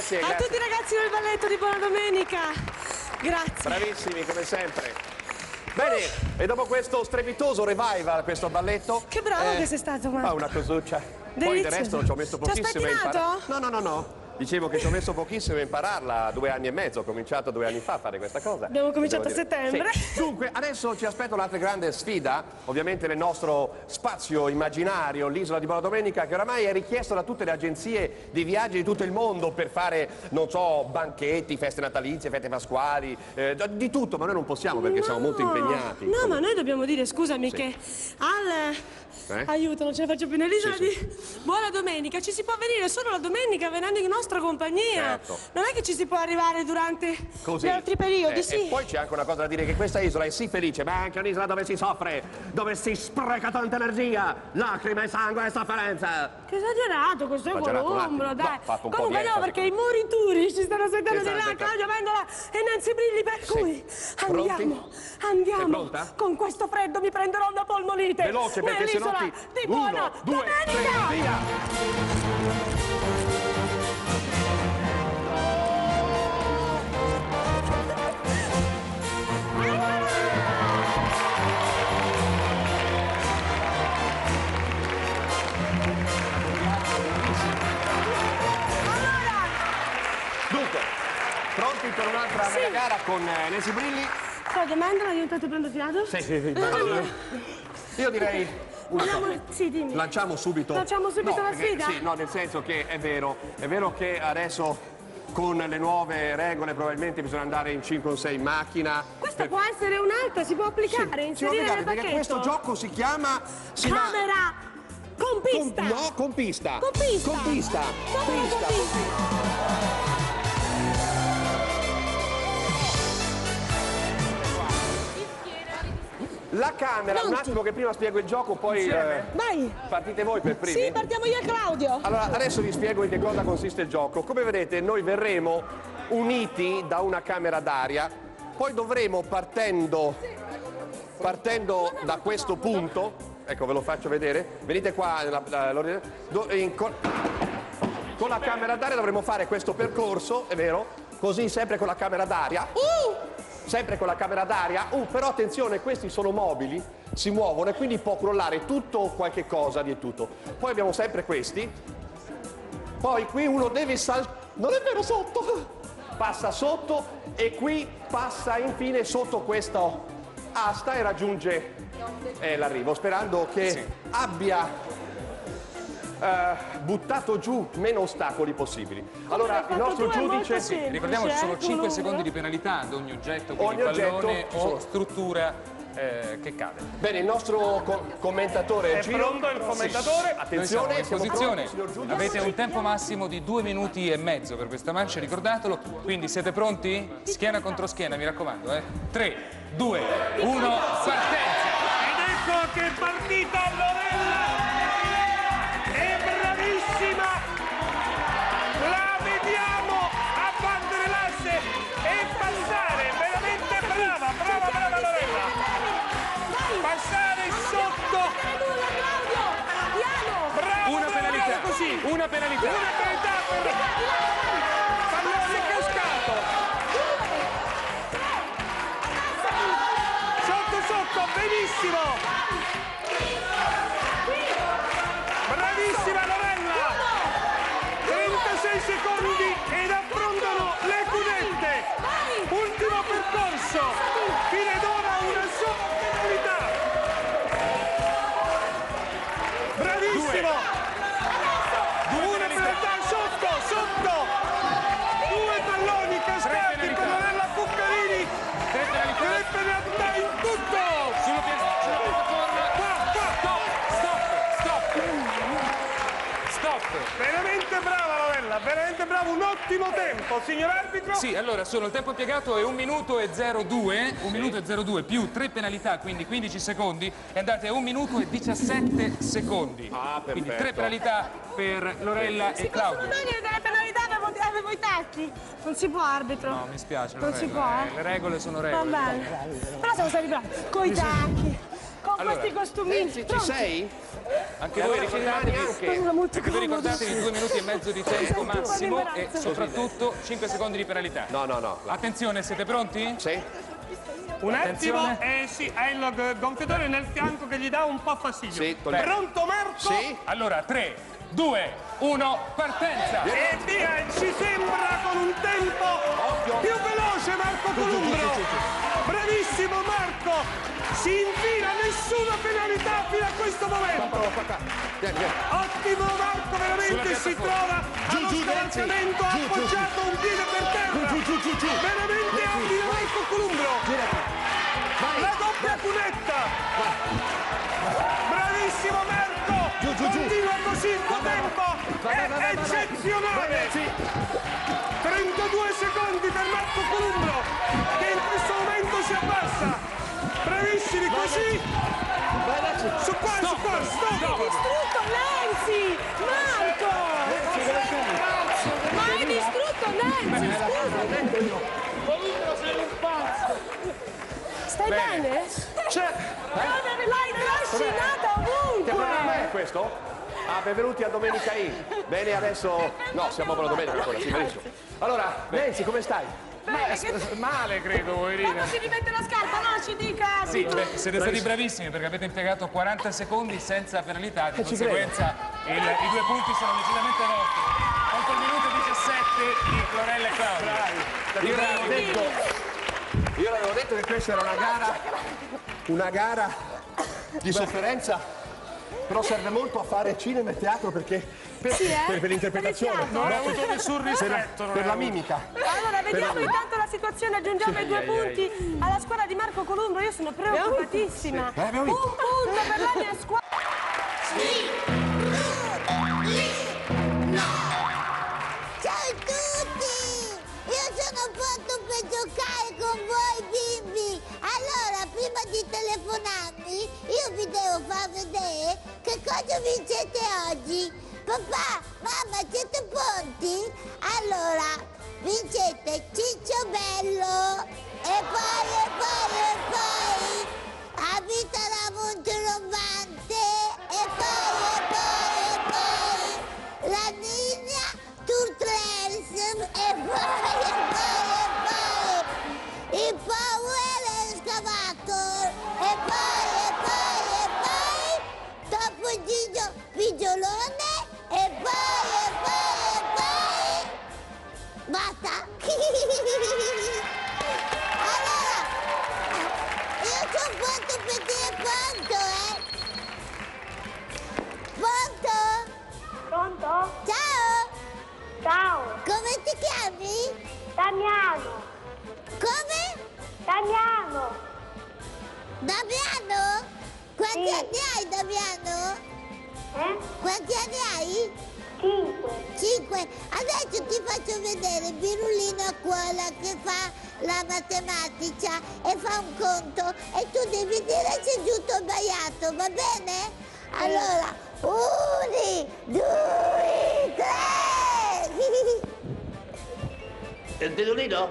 Grazie, a grazie. tutti i ragazzi del balletto di Buona Domenica. Grazie. Bravissimi come sempre. Bene, e dopo questo strepitoso revival, questo balletto. Che bravo eh, che sei stato, ma. Ah, una cosuccia. Poi del resto ci ho messo ha pochissimo a spettinato? imparare. No, no, no, no. Dicevo che ci ho messo pochissimo a impararla, due anni e mezzo, ho cominciato due anni fa a fare questa cosa. Abbiamo cominciato a settembre. Sì. Dunque, adesso ci aspetta un'altra grande sfida, ovviamente nel nostro spazio immaginario, l'isola di Buona Domenica, che oramai è richiesto da tutte le agenzie di viaggi di tutto il mondo per fare, non so, banchetti, feste natalizie, feste pasquali, eh, di tutto, ma noi non possiamo perché siamo molto impegnati. No, ma noi dobbiamo dire, scusami, Sì. che al... Eh? Aiuto, non ce la faccio più nell'isola Sì, sì. di Buona Domenica. Ci si può venire solo la domenica venendo in nostra compagnia. Certo. Non è che ci si può arrivare durante Così. gli altri periodi, Eh, sì. E poi c'è anche una cosa da dire, che questa isola è sì felice, ma è anche un'isola dove si soffre, dove si spreca tanta energia, lacrime, sangue e sofferenza. Che esagerato questo columbro, attimo. dai. No, Comunque no, perché i morituri ci stanno sentendo di Esatto, là. Claudio Vendola e Nancy Brilli, per cui Pronti? andiamo, andiamo. Sei pronta? Con questo freddo mi prenderò una polmonite. Veloce perché se no nell'isola ti... di Buona Uno, due, tre, Domenica. via! Dunque, pronti per un'altra Sì. mega gara con eh, Nancy Brilli? Claudio Vendola, io intanto prendo fiato. Sì, sì, sì. Io direi... cosa. Andiamo, sì, dimmi. Lanciamo subito. Lanciamo subito No, la perché- sfida? Sì, no, nel senso che è vero, è vero che adesso con le nuove regole probabilmente bisogna andare in 5 o 6 in macchina. Questa può essere un'altra, si può applicare, può inserire applicare nel questo gioco si chiama si Camera Compista. Com- no, compista. Compista. Compista. Come Pista. compista? La camera, un attimo che prima spiego il gioco, poi eh, Vai. partite voi per primi. Sì, partiamo io e Claudio. Allora, adesso vi spiego in che cosa consiste il gioco. Come vedete, noi verremo uniti da una camera d'aria, poi dovremo partendo, partendo da questo punto, ecco ve lo faccio vedere, venite qua, la- la- l'ordine- do- in co- con la camera d'aria dovremo fare questo percorso, è vero? Così sempre con la camera d'aria. Uh! Sempre con la camera d'aria. Uh, però attenzione, questi sono mobili, si muovono e quindi può crollare tutto o qualche cosa di tutto. Poi abbiamo sempre questi. Poi qui uno deve saltare. Non è vero sotto! Passa sotto e qui passa infine sotto questa asta e raggiunge eh, l'arrivo, sperando che abbia eh, buttato giù meno ostacoli possibili. Allora, il nostro giudice. Sì, ricordiamo che ci sono 5 secondi di penalità ad ogni oggetto, quindi Ogni oggetto, pallone ci o sono- struttura eh, che cade. Bene, il nostro co- commentatore È Giro. pronto il Sì. commentatore? Noi Attenzione, siamo in siamo posizione, pronti, avete un tempo massimo di due minuti e mezzo per questa mancia, ricordatelo. Quindi siete pronti? Schiena contro schiena, mi raccomando. Eh. 3, 2, 1, partenza! Ed ecco che partita Lorella una penalità per pallone cascato. Sotto sotto benissimo. Bravissima Lorella. 36 secondi ed affrontano le cunette. Ultimo percorso veramente brava un ottimo tempo signor arbitro Sì, allora sono il tempo impiegato è 1 minuto e 02, 1 minuto e 02 più 3 penalità, quindi 15 secondi e andate a 1 minuto e 17 secondi. Ah, Quindi perfetto. 3 penalità per Lorella e Claudio. Togliere delle penalità avevo, avevo i tacchi. Non si può, arbitro. No, mi spiace, Non si può, eh, eh. le regole sono Va regole. bene. Però siamo stati bravi. Con i tacchi. Con Allora, questi costumini. Ci Pronti? sei? Anche voi ricordatevi, anche. Voi ricordatevi 2 minuti e mezzo di tempo di massimo e soprattutto 5 secondi di penalità. No, no, no. Attenzione, siete pronti? Sì? un attimo eh sì ha il gonfiatore nel fianco che gli dà un po' fastidio Sì, pronto Marco Sì? Allora, 3, 2, 1, partenza! e via ci sembra con un tempo più veloce Marco Columbro bravissimo Marco si infila nessuna penalità fino a questo momento. Ottimo Marco veramente si trova Giù, allo giù, ha appoggiato un piede per terra. Giù, giù, giù, giù. veramente abile Marco Columbro. La doppia cunetta bravissimo Marco. Continua così il tuo tempo. È eccezionale. Renzi. 32 secondi per Marco Columbro che in questo momento si abbassa così su qua su qua Hai stop distrutto Nancy! Marco! Ma hai distrutto Nancy, scusa! Stai bene? C'è. L'hai trascinata Che programma è ovunque! questo? Ah, benvenuti a Domenica I. Bene, adesso... No, siamo per la domenica ancora, sì, benissimo. Allora, Nancy, come stai? Bene, che... Male, credo, Quando poverina. si rimette la scarpa, no, ci dica! Sì, beh, siete stati bravissimi perché avete impiegato 40 secondi senza penalità, di Eh, ci conseguenza il- i due punti sono decisamente vostri. 8 minuti e 17 di Florella e Claudio. Io bravi. l'avevo detto... Io l'avevo detto che questa era una gara... Una gara di sofferenza. Però serve molto a fare cinema e teatro perché... Per, Sì, eh? per- per l'interpretazione. Per? Non hai avuto nessun Per- rispetto, Per hai la mimica. Allora, vediamo Per- intanto la situazione, aggiungiamo i due punti alla squadra di Marco Columbro. Io sono preoccupatissima. Eh, abbiamo Un punto per la mia squadra. pronto per giocare con voi bimbi. Allora, prima di telefonarmi, io vi devo far vedere che cosa vincete oggi. Papà, mamma, siete pronti? Allora, vincete Ciccio Bello. E poi, e poi, e poi, abita la Monte Rombante. E poi, e poi, e poi, la Nina Turtles. E poi, e poi. Allora io sono pronto per dire pronto eh pronto Pronto? ciao Ciao. come ti chiami? Damiano. come? Damiano. Damiano? Quanti Sì. anni hai Damiano? Eh? Quanti anni hai? Cinque. Cinque. Adesso ti faccio vedere Birulino a scuola che fa la matematica e fa un conto e tu devi dire se è giusto o sbagliato, va bene? Allora, uno, due, tre. Eh, Belolino?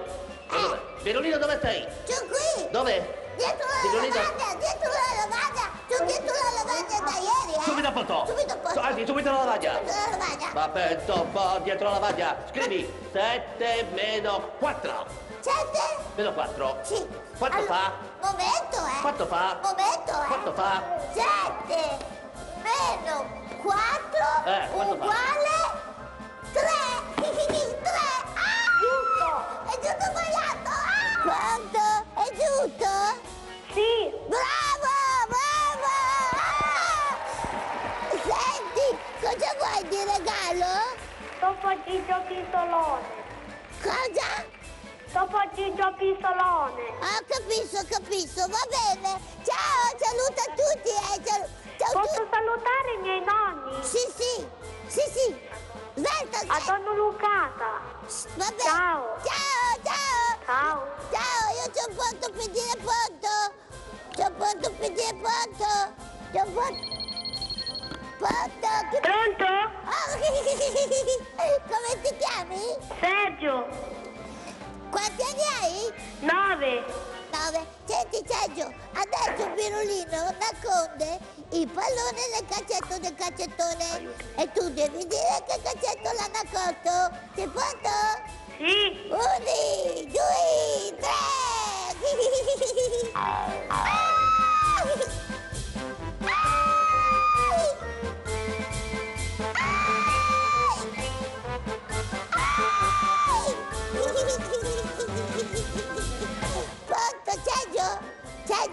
Dov'è? Belolino dove sei? Giù qui, Dove? Dietro la Birulino? lavagna, dietro la lavagna, tu dietro la lavagna da ieri, eh? Subito a posto! Subito a posto. Anzi, subito alla lavagna! Dietro la lavagna. Va penso un po' dietro la lavagna. Scrivi 7 meno 4. Sette? Meno 4. Sì. Quanto fa? Momento, eh? Quanto fa? Momento, eh? Quanto fa? Sette meno quattro Eh, quanto fa? Tre. tre. Ah! Giusto. È giusto sbagliato. Ah! Quanto? È giusto? Sì. Bravo, bravo. Ah! Senti, cosa vuoi di regalo? Topo Gigio Pistolone. Cosa? Topo Gigio Pistolone. Ah, capisco, capisco, va bene. Ciao, saluta tutti, eh. Ciao, ciao Posso tutti. salutare i miei nonni? Sì, sì, sì, sì. Svelta, A Donno Lucata. Va bene. Ciao. Ciao, ciao. Ciao. Ciao, io sono pronto per dire pronto. Sono pronto per dire pronto. Sono pronto. Pronto? Che- Pronto? Ah, Come ti chiami? Sergio. Quanti anni hai? Nove. Nove. Senti Sergio, adesso Pirulino nasconde il pallone nel caccetto del calcettone. E tu devi dire che caccetto l'ha nascosto. Sei pronto? Sì. Uno, due, tre. Ah!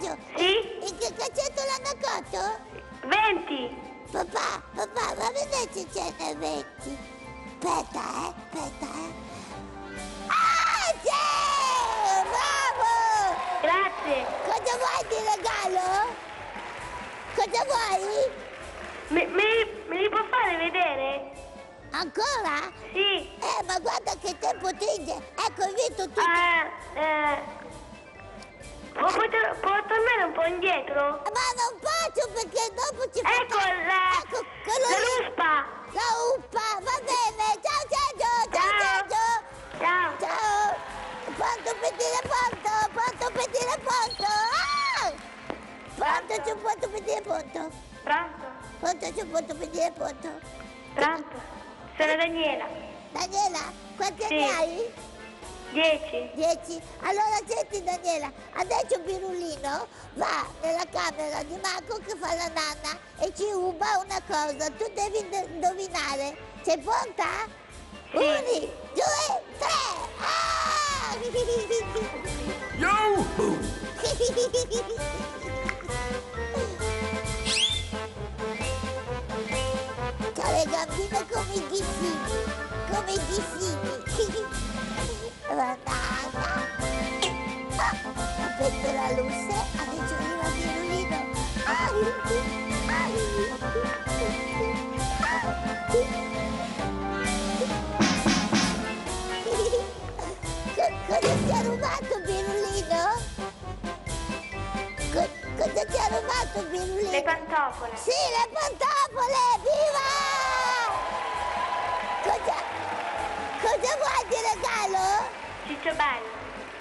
Sergio? Sì? In che caccetto l'hanno cotto? Venti. Papà, papà, va a vedere se c'è nel 20. Aspetta, eh, aspetta, eh. Ah, sì! Bravo! Grazie. Cosa vuoi di regalo? Cosa vuoi? Me, me- me li può fare vedere? Ancora? Sì. Eh, ma guarda che tempo tinge. Ecco, hai visto tutto. Eh, eh. Può, poter- può tornare un po' indietro? Ma non faccio perché dopo ci. Ecco la, Ecco, la ruspa. La uppa, va bene. Ciao ciao Sergio. Ciao. Ciao. Pronto per dire pronto, pronto per dire pronto. Ah! Pronto, c'è un pronto per dire pronto. Pronto? Pronto, c'è un pronto per dire pronto. Pronto? Sono Daniela. Daniela, quanti Sì. anni hai? Dieci. Dieci. Allora senti Daniela, adesso Pirulino va nella camera di Marco che fa la nanna e ci ruba una cosa. Tu devi ind- indovinare. Sei pronta? Sì. Uno, due, tre. Ah! C'ha le gambine come i ghissini, come i ghissini. Ah, Aspetto la luce, adesso arriva Pirulino. Ah, Co- Cosa ti ha rubato Pirulino? Co- cosa ti ha rubato Pirulino? Le pantofole. Sì, le pantofole! Viva! Cicciolo? Cicciobello.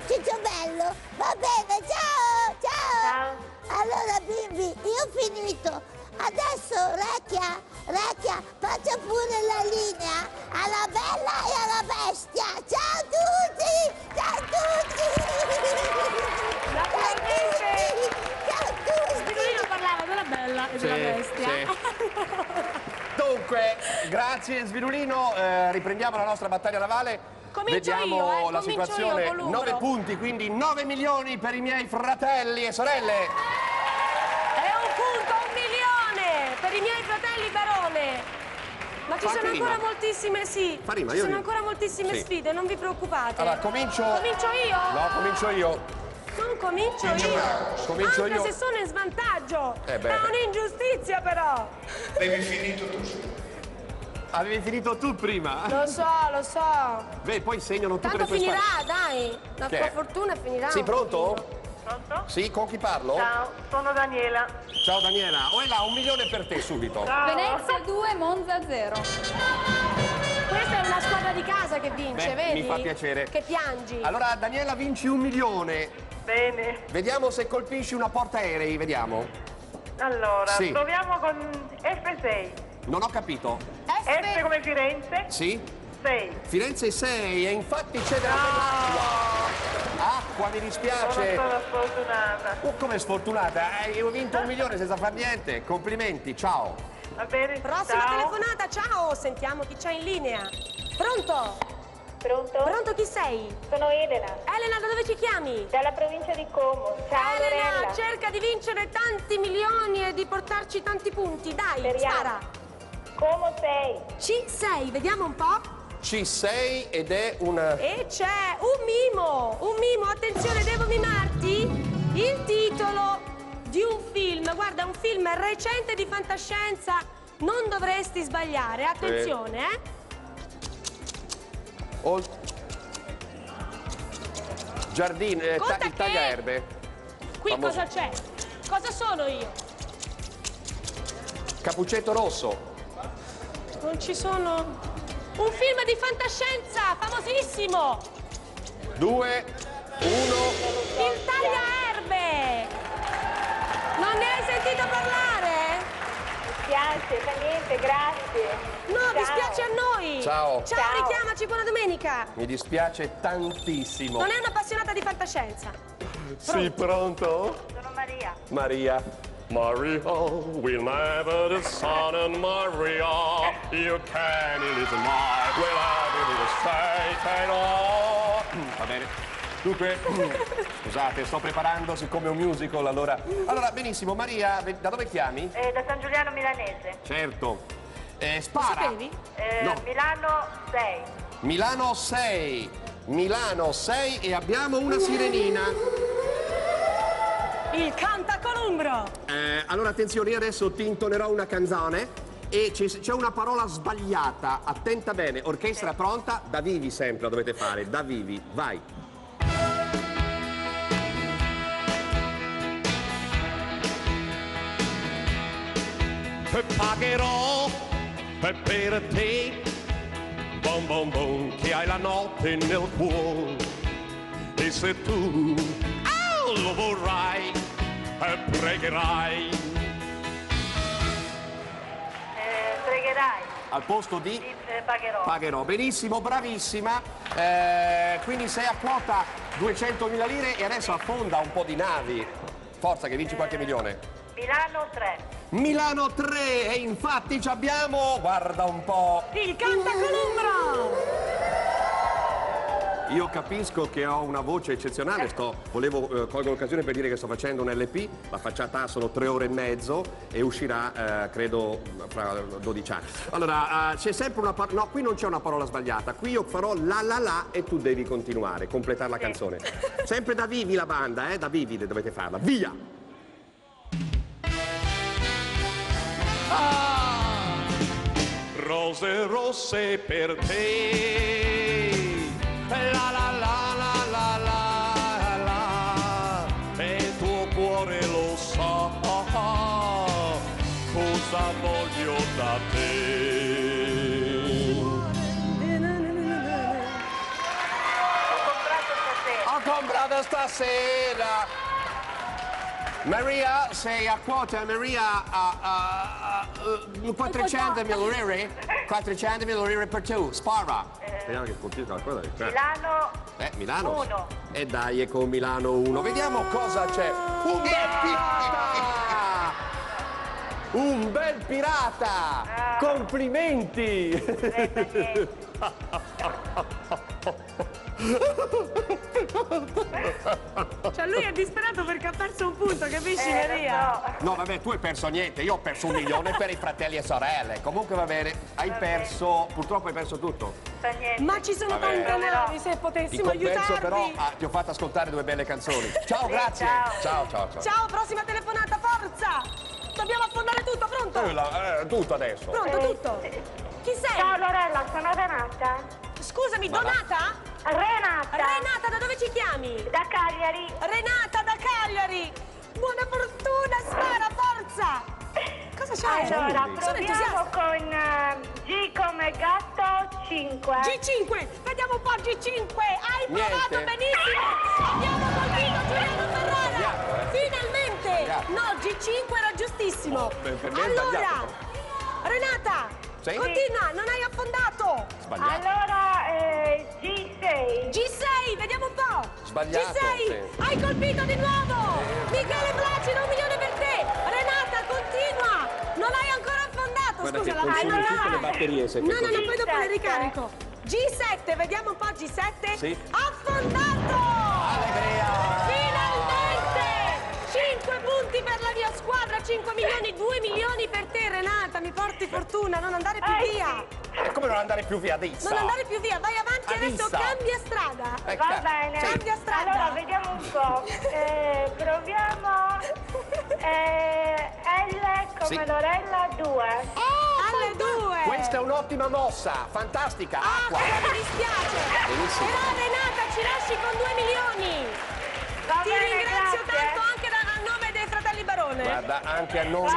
Cicciobello? Va bene, ciao, ciao. Allora bimbi, io ho finito. Adesso Recchia, Recchia, faccia pure la linea alla bella e alla bestia. Ciao a tutti! Ciao a tutti! Ciao a tutti! Ciao a tutti! Spirulino parlava della bella e della Sì, bestia. Dunque, grazie Svirulino, eh, riprendiamo la nostra battaglia navale. Comincio Vediamo io, eh, la situazione. io, Columbro. 9 punti, quindi 9 milioni per i miei fratelli e sorelle. È un punto, un milione per i miei fratelli Barone. Ma ci Fa sono rima. ancora moltissime, sì. Fa rima, ci sono rido. ancora moltissime Sì. sfide, non vi preoccupate. Allora, comincio. Comincio io? No, comincio io. Non comincio Comincio io. io. Comincio Anche io. se sono in svantaggio. Eh beh. È un'ingiustizia però. Avevi finito tu. Avevi finito tu prima? Lo so, lo so. Beh, poi segnano tutte Tanto le tue finirà, dai. La Che tua è? fortuna finirà. Sì, un pronto? Pronto? Sì, con chi parlo? Ciao, sono Daniela. Ciao Daniela. E là, un milione per te subito. Venezia 2, Monza 0. Questa è una squadra di casa che vince, Beh, vedi? mi fa piacere. Che piangi. Allora, Daniela, vinci un milione. Bene. Vediamo se colpisci una porta aerei, vediamo. Allora, Sì. proviamo con F6. Non ho capito. F come Firenze, Sì? 6. Firenze 6 e infatti c'è della bella acqua. Acqua, mi Sono dispiace. stata sfortunata. Oh, come sfortunata, hai vinto un milione senza far niente. Complimenti, ciao. Va bene, Prossima ciao. telefonata, ciao. Sentiamo chi c'è in linea. Pronto? Pronto? Pronto, chi sei? Sono Elena. Elena, da dove ci chiami? Dalla provincia di Como. Ciao Elena, Lorella. cerca di vincere tanti milioni e di portarci tanti punti. Dai, Speriamo. spara. Como 6. C6, vediamo un po'. C6 ed è un... E c'è un mimo, un mimo, attenzione, devo mimarti il titolo di un film, guarda, un film recente di fantascienza, non dovresti sbagliare, attenzione, eh. Ol- Giardino, eh, ta- il tagliaerbe. Qui Famoso. cosa c'è? Cosa sono io? Cappuccetto rosso. Non ci sono... Un film di fantascienza, famosissimo! Due, uno. Il tagliaerbe! Non ne hai sentito parlare? Mi piace, fa niente, grazie. No, Ciao. dispiace a noi! Ciao. Ciao, Ciao. richiamaci, buona domenica! Mi dispiace tantissimo. Non è un'appassionata di fantascienza. Sì, pronto? Sono Maria. Maria. Maria, we'll never the sun and Maria, you can in his mind, we'll have state and all. Dunque, scusate, sto preparando siccome è un musical, allora... Allora, benissimo, Maria, da dove chiami? Eh, da San Giuliano Milanese. Certo. Eh, spara. Eh, No. Milano 6. Milano 6. Milano 6 e abbiamo una sirenina. Il cantacolumbro! Eh, allora attenzione, io adesso ti intonerò una canzone e c'è una parola sbagliata. Attenta bene, orchestra pronta, da vivi sempre lo dovete fare, da vivi, vai. Pagherò per te, bom bom bom, che hai la notte nel cuore. E se tu ah, lo vorrai, eh, pregherai. Eh, pregherai. Al posto di Eh, pagherò. pagherò. Benissimo, bravissima. Eh, quindi sei a quota 200.000 lire e adesso affonda un po' di navi. Forza che vinci qualche milione. Milano 3. Milano 3 e infatti ci abbiamo, guarda un po'. Il cantacolumbro! Io capisco che ho una voce eccezionale, sto, volevo, eh, colgo l'occasione per dire che sto facendo un LP, la facciata ha solo tre ore e mezzo e uscirà, eh, credo, fra 12 anni. Allora, eh, c'è sempre una parola, no, qui non c'è una parola sbagliata, qui io farò la la la e tu devi continuare, completare la canzone. Sempre da vivi la banda, eh, da vivi dovete farla, via! Rose rosse per te. La la la la la la la. E il tuo cuore lo sa. Cosa voglio da te. stasera. Maria, sei a quota, Maria, a, a, a, a, 400 mila lire? 400 mila lire per tu, spara. Vediamo che computer quella è. Milano Eh, Milano? Uno. E dai, è con Milano 1. Vediamo cosa c'è. Un bel pirata! Un bel pirata! Complimenti! Cioè lui è disperato perché ha perso un punto, capisci Eh, Maria? No, vabbè, tu hai perso niente, io ho perso un milione per i fratelli e sorelle. Comunque va bene, hai perso, purtroppo hai perso tutto. Ma ci sono Vabbè. tante navi, se In potessimo compenso aiutarvi. però ah, ti ho fatto ascoltare due belle canzoni. Ciao, Sì, grazie. ciao. Ciao, ciao, ciao. Ciao, prossima telefonata, forza! Dobbiamo affondare tutto, pronto? Eh, la- eh, tutto adesso. Pronto, tutto? Chi sei? Ciao Lorella, sono Renata. Scusami, Ma va- Donata? Renata. Renata, da dove ci chiami? Da Cagliari. Renata da Cagliari! Buona fortuna, spara, forza! Cosa c'è? Allora, Sono proviamo con eh, G come gatto 5. G5, vediamo un po' G5, hai provato Niente. benissimo! Abbiamo colpito Giuliano Ferrara! Eh? Finalmente! No, G5 era giustissimo! Oh, allora, Renata, Sì? continua, non hai affondato! Sbagliato. Allora, eh, G6. G6, vediamo un po'! Sbagliato, G6, sì. hai colpito di nuovo! Eh, Michele Placino, un milione per te! Renata, continua! Non hai ancora affondato! Guarda Scusa, la allora- tutte le batterie se No, no, no, poi dopo le G7. ricarico. G7, vediamo un po' G7. Sì. Affondato! Allegria! Finalmente! 5 punti per la mia squadra, 5 milioni, 2 milioni per te Renata, mi porti fortuna, non andare più Eh, via. E come non andare più via, Dizza? Non andare più via, vai avanti adesso, Avissa. cambia strada. Eh, Va ca- bene. sì. Cambia strada. Allora, vediamo un po'. Eh, proviamo eh, L come Sì. Lorella 2. Alle due. Questa è un'ottima mossa, fantastica. Ah, Acqua. mi dispiace. Benissimo. Però Renata ci lasci con 2 milioni. Va Ti bene, ringrazio grazie. tanto anche da- Barone. Guarda, anche a nome,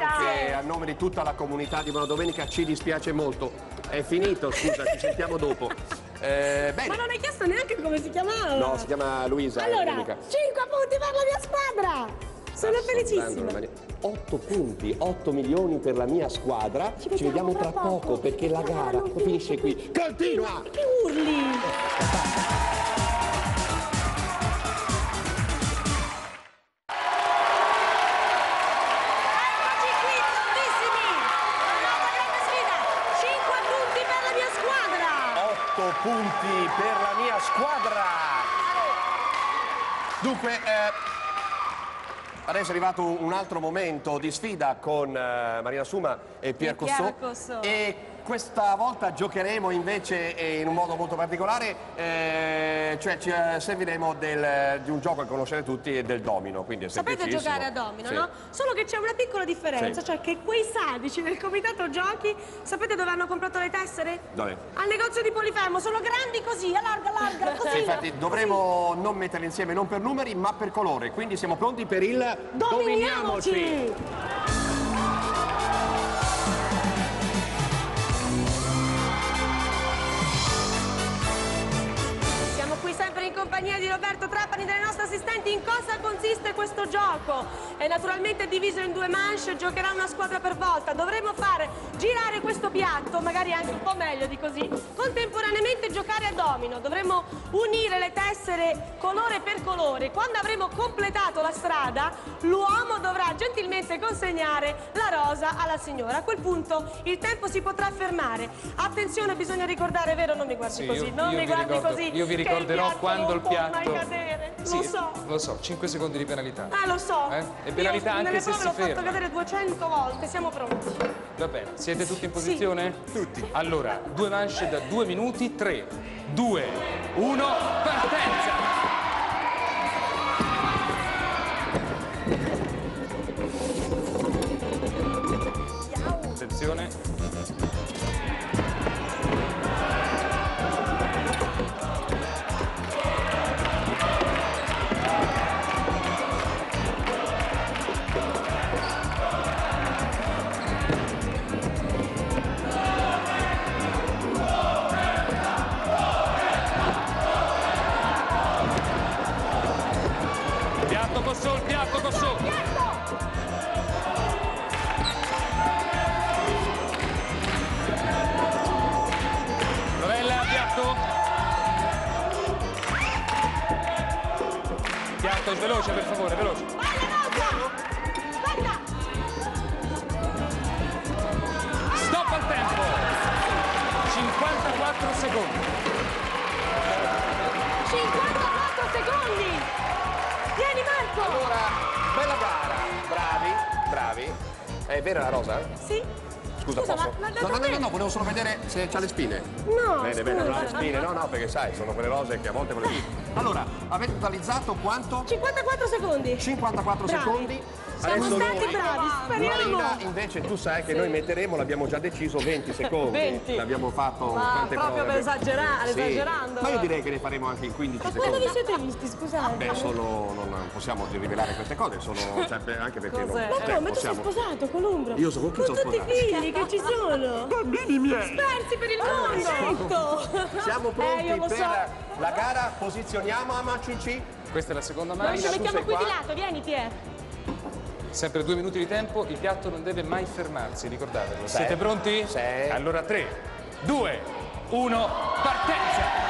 anche a nome di tutta la comunità di Buona Domenica ci dispiace molto. È finito, scusa, ci sentiamo dopo. Eh, Ma non hai chiesto neanche come si chiamava. No, si chiama Luisa. Allora, l'unica. 5 punti per la mia squadra. Sono felicissima. 8 punti, 8 milioni per la mia squadra. Ci vediamo vediamo tra poco poco. perché la gara finisce qui. Continua! Che urli. Punti per la mia squadra. Dunque, eh, adesso è arrivato un altro momento di sfida con eh, Marina Suma e Pier. Cossò. E questa volta giocheremo invece eh, in un modo molto particolare, eh, cioè ci eh, serviremo del- di un gioco che conoscete tutti, del domino. Quindi è Sapete giocare a domino, Sì. no? Solo che c'è una piccola differenza, Sì. cioè che quei sadici del comitato giochi, sapete dove hanno comprato le tessere? Dove? Al negozio di Polifermo, sono grandi così, allarga, allarga, così. Sì, infatti dovremo non metterli insieme non per numeri ma per colore, quindi siamo pronti per il Dominiamoci! Assistenti. In cosa consiste questo gioco? È naturalmente diviso in due manche, giocherà una squadra per volta. Dovremo fare girare questo piatto, magari anche un po' meglio di così. Contemporaneamente giocare a domino. Dovremo unire le tessere colore per colore. Quando avremo completato la strada, l'uomo dovrà gentilmente consegnare la rosa alla signora. A quel punto il tempo si potrà fermare. Attenzione, bisogna ricordare, vero? Non mi guardi Sì, così, io- non io mi guardi ricordo- così. io vi il ricorderò piatto quando il piatto- cadere. Sì, Lo so. Lo so, 5 secondi di penalità. Ah, lo so. Eh? E penalità Io anche nelle se prove si l'ho fatto ferma. cadere 200 volte, siamo pronti. Va bene, siete tutti in posizione? Tutti. Allora, due manche da due minuti, 3, 2, 1, partenza! Attenzione. Veloce per favore, veloce. Stop al tempo. 54 secondi. 54 secondi! Vieni Marco! Allora, bella gara, bravi, bravi. È vera la rosa? Sì. Scusa, Scusa, posso? ma- ma no, no, no, no, no, volevo solo vedere se c'ha le spine. No, Bene, bene, non ha le scusa. spine, no, no, perché sai, sono quelle rose che a volte volevi. Allora, avete totalizzato quanto? 54 secondi. 54 Bravi. secondi. Siamo Adesso stati noi- bravi, speriamo. Marina, invece tu sai che noi metteremo, l'abbiamo già deciso, 20 secondi. 20. L'abbiamo fatto Ma quante proprio prove? per esagerare, Sì. esagerando. Ma io direi che ne faremo anche in 15 Ma quando secondi. vi siete visti, scusate? Beh, sono, non possiamo rivelare queste cose, sono, cioè, anche perché non Ma beh, come? Tu sei possiamo... sposato, Columbro? Io sono- con chi sono tutti i sposato? figli che ci sono. Bambini miei. Spersi per il mondo. Siamo pronti Eh, io lo per so. la gara, posizioniamo Amacici. Questa è la seconda Ma ci mettiamo qui di lato, vieni Pier. Sempre due minuti di tempo, il piatto non deve mai fermarsi, ricordatelo. Sì. Siete pronti? Sì. Allora 3, 2, 1, partenza!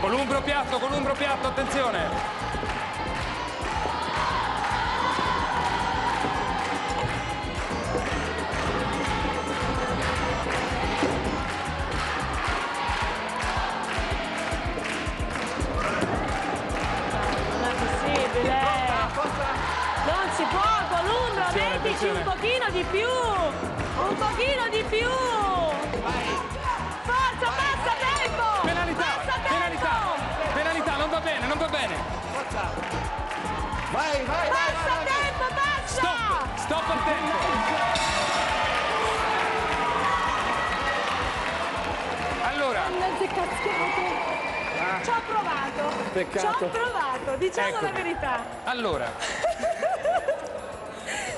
Columbro piatto, columbro piatto, attenzione! Mettici un pochino di più. Un pochino di più. Forza, passa tempo. Penalità, Passa tempo. penalità, penalità, non va bene, non va bene. Vai, vai, vai, Passa vai, vai. tempo, passa. Stop, stop al tempo. Allora. Ci ho provato. Peccato. Ci ho provato, diciamo Ecco. la verità. allora,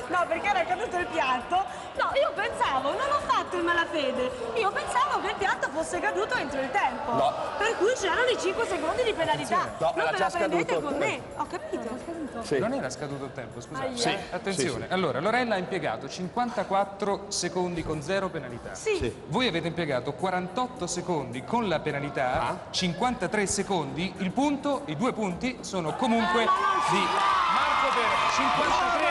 No, perché era caduto il piatto. No, io pensavo, non ho fatto il malafede. Io pensavo che il piatto fosse caduto entro il tempo. No. Per cui c'erano i 5 secondi di penalità. No, non era me già la prendete scaduto. con me. Ho capito. Sì. non era scaduto il tempo, scusate. Sì, Attenzione, sì, sì. allora, Lorella ha impiegato 54 secondi con zero penalità. Sì. Sì. Voi avete impiegato 48 secondi con la penalità, Ah. 53 secondi, il punto, i due punti sono comunque Eh, di Marco per 53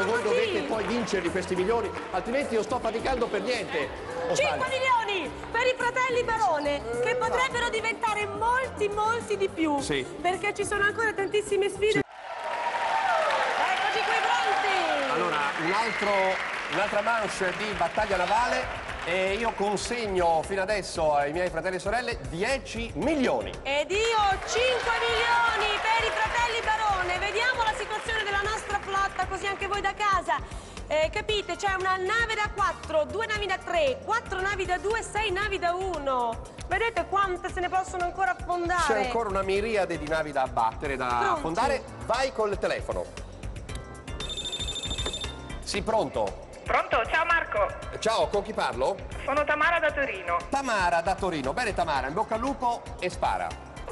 Mettiamo voi dovete poi vincerli questi milioni, altrimenti io sto faticando per niente. O 5 sbaglio? milioni per i fratelli Barone, che potrebbero diventare molti, molti di più. Sì. Perché ci sono ancora tantissime sfide. Eccoci qui pronti! Allora, un un'altra manche di battaglia navale e io consegno fino adesso ai miei fratelli e sorelle 10 milioni. Ed io 5 milioni per i fratelli Barone. Vediamo la situazione della nostra flotta, così anche voi da casa. Eh, capite, c'è una nave da 4, due navi da 3, 4 navi da 2, 6 navi da 1. Vedete quante se ne possono ancora affondare? C'è ancora una miriade di navi da abbattere, da Pronti? affondare. Vai col telefono. Sì, pronto. Pronto? Ciao Marco, Ciao, con chi parlo? sono Tamara da Torino. Tamara da Torino. Bene Tamara, in bocca al lupo e spara.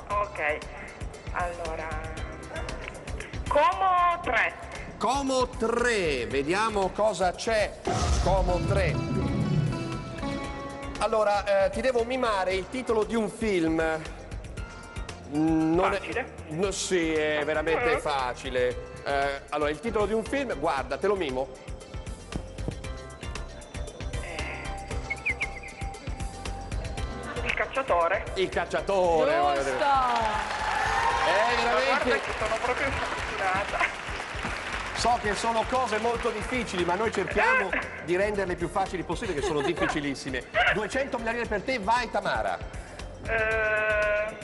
Ok, allora... Como 3. Como 3, vediamo cosa c'è. Como 3. Allora, eh, ti devo mimare il titolo di un film. Non Facile? È, no, sì, è veramente facile. Eh, allora, il titolo di un film, guarda, te lo mimo. Il cacciatore. Il cacciatore. Giusto! È Ma guarda veramente. che sono proprio fortunata. So che sono cose molto difficili, ma noi cerchiamo di renderle più facili possibili, che sono difficilissime. 200 milioni per te, vai Tamara. Eh,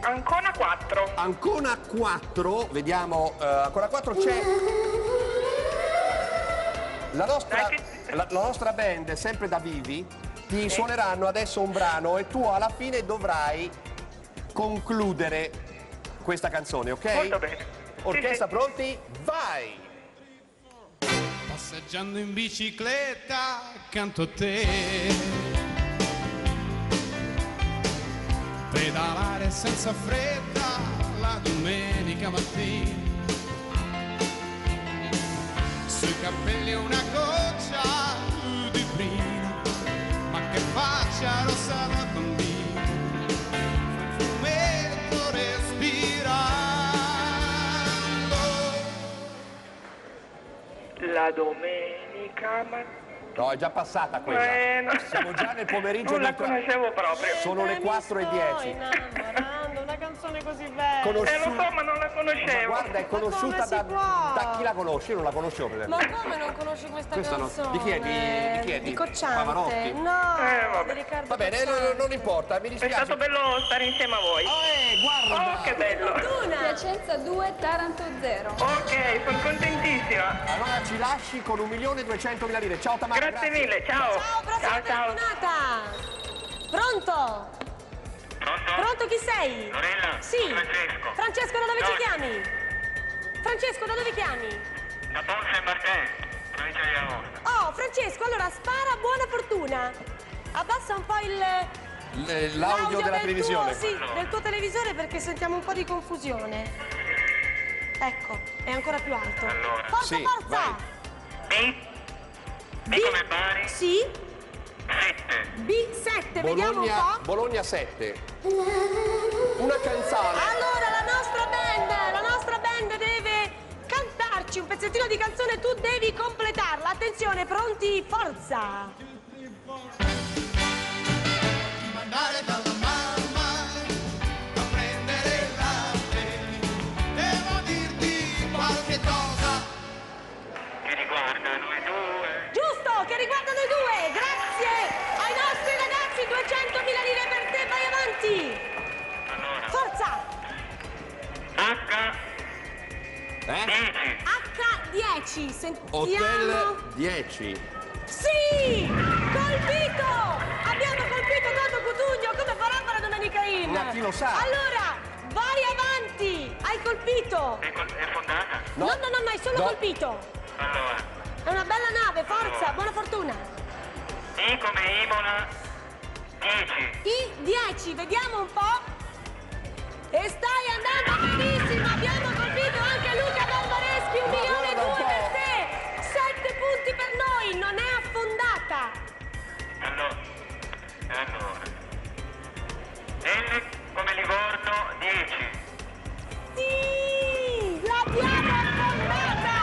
Ancona 4. Ancona 4, vediamo, eh, ancora 4 c'è. La nostra, la, la nostra band, sempre da vivi, ti suoneranno adesso un brano e tu alla fine dovrai concludere questa canzone, ok? Molto bene. Orchestra pronti? Vai! Passeggiando in bicicletta accanto a te. Pedalare senza fretta la domenica mattina. Sui capelli una goccia di brina, ma che faccia rossa da La domenica mattina. No, è già passata quella. Eh, no. Siamo già nel pomeriggio Non la tra- conoscevo proprio. Sono le 4 e 10. Canzone così bella. Conosciuta- Eh, lo so, ma non la conoscevo. Ma guarda, è conosciuta come si da, può? da chi la conosci? Io non la conoscevo per esempio. Ma come non conosci questa Questa no. canzone? Di chi è? Di- di chi è? Di Cocciante? Pavarotti? No, Eh, vabbè. di Riccardo Va bene, Cocciante. non, non importa, mi È dispiace. stato bello stare insieme a voi. eh, guarda! Oh, che bello. Piacenza 2, Taranto 0. Ok, sono contentissima. Allora ci lasci con 1.200.000 lire. Ciao Tamara, Grazie mille, ciao. Ciao, prossima Ciao, ciao. telefonata. Pronto? Pronto? chi sei? Lorella, Sì. Francesco. Francesco, da dove Ciao. ci chiami? Francesco, da dove chiami? Da Ponce Martin, provincia di Aosta. Oh, Francesco, allora spara buona fortuna. Abbassa un po' il L'audio della del televisione. Tuo, sì, del tuo televisore perché sentiamo un po' di confusione. Ecco, è ancora più alto. Allora. Forza, Sì, forza! vai. B, B come Bari, Sì, 7. B7, vediamo un Bologna, po'. Bologna 7. Una canzone. Allora, la nostra band, la nostra band deve cantarci un pezzettino di canzone, tu devi completarla. Attenzione, pronti? Forza! Mandare avanti. Allora, Forza! H, Eh? 10. H10, sentiamo. Hotel 10. Sì! Colpito! Abbiamo colpito Toto Cutugno, come farà per la domenica in? Ma chi lo sa? Allora, vai avanti! Hai colpito! È, col- è fondata? No, no, no, no, hai solo No. colpito! Allora, È una bella nave, forza, buona fortuna! I come Imola, 10. I10, vediamo un po'. E stai andando benissimo, abbiamo colpito anche Luca Barbareschi, un Ma milione e due per te! Sette punti per noi, non è affondata! Allora, allora. L come Livorno, 10. Sì! L'abbiamo affondata!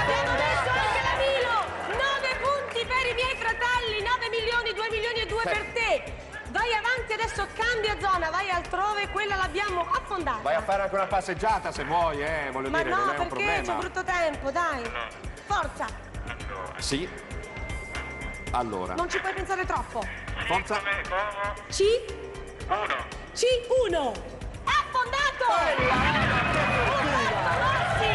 Abbiamo messo anche la Milo! 9 punti per i miei fratelli, 9 milioni, 2 milioni e 2 per te! Vai avanti, adesso cambia zona, vai altrove, quella l'abbiamo affondata. Vai a fare anche una passeggiata se vuoi, eh, voglio Ma dire, no, non è un perché c'è problema. brutto tempo, dai. Forza, Sì. Allora, non ci puoi pensare troppo. forza. C, 1. C1. Affondato! Perfetto, Rossi!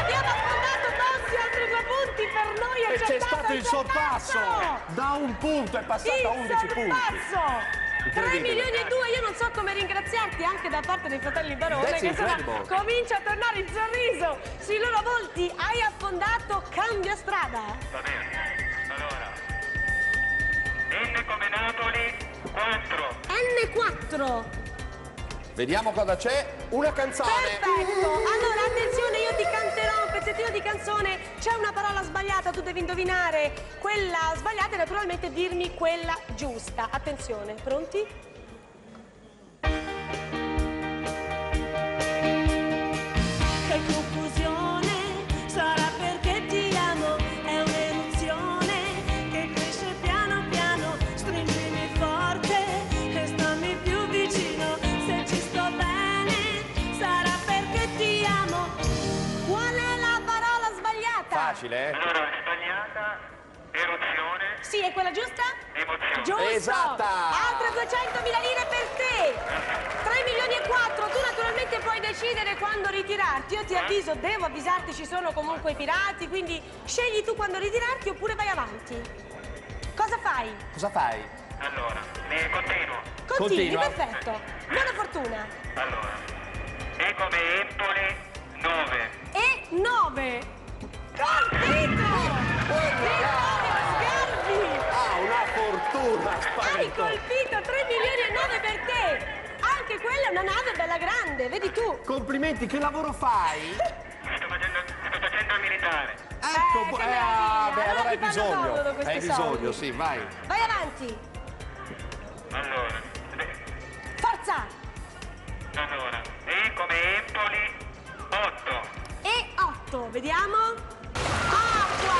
Abbiamo affondato Rossi, altri due punti per noi. E c'è stato il sorpasso! Da un punto è passata a 11 Il punti. sorpasso! 3 Incredibile. milioni e due, io non so come ringraziarti anche da parte dei fratelli Barone That's che incredible. comincia a tornare il sorriso sui loro volti. Hai affondato, cambia strada. Va bene. Allora. N come Napoli, 4. N4. Vediamo cosa c'è. Una canzone. Perfetto! Allora, attenzione, io ti canterò un pezzettino di canzone. C'è una parola sbagliata, tu devi indovinare quella sbagliata e naturalmente dirmi quella giusta. Attenzione, pronti? Che confusione Facile, eh? Allora, sbagliata, eruzione, Sì, è quella giusta? emozione. Giusto! Esatta! Altre 200.000 lire per te! 3 milioni e 4, tu naturalmente puoi decidere quando ritirarti. Io ti avviso, devo avvisarti, ci sono comunque i pirati, quindi scegli tu quando ritirarti oppure vai avanti. Cosa fai? Cosa fai? Allora, ne continuo. Continui, Continua. perfetto. Buona fortuna. Allora, E come Empoli, 9. E 9. Colpito! Vittorio Sgarbi! Ah, una fortuna, Hai spavento. colpito 3 milioni e 9 per te! Anche quella è una nave bella grande, vedi tu! Complimenti, che lavoro fai? Sto facendo, sto facendo il militare. Ecco, che eh, meraviglia. ah, beh, Allora allora hai ti fanno bisogno. comodo questi Hai bisogno, soldi. sì, vai. Vai avanti! Allora, Forza! allora, E come Empoli, 8. E 8, vediamo. Acqua!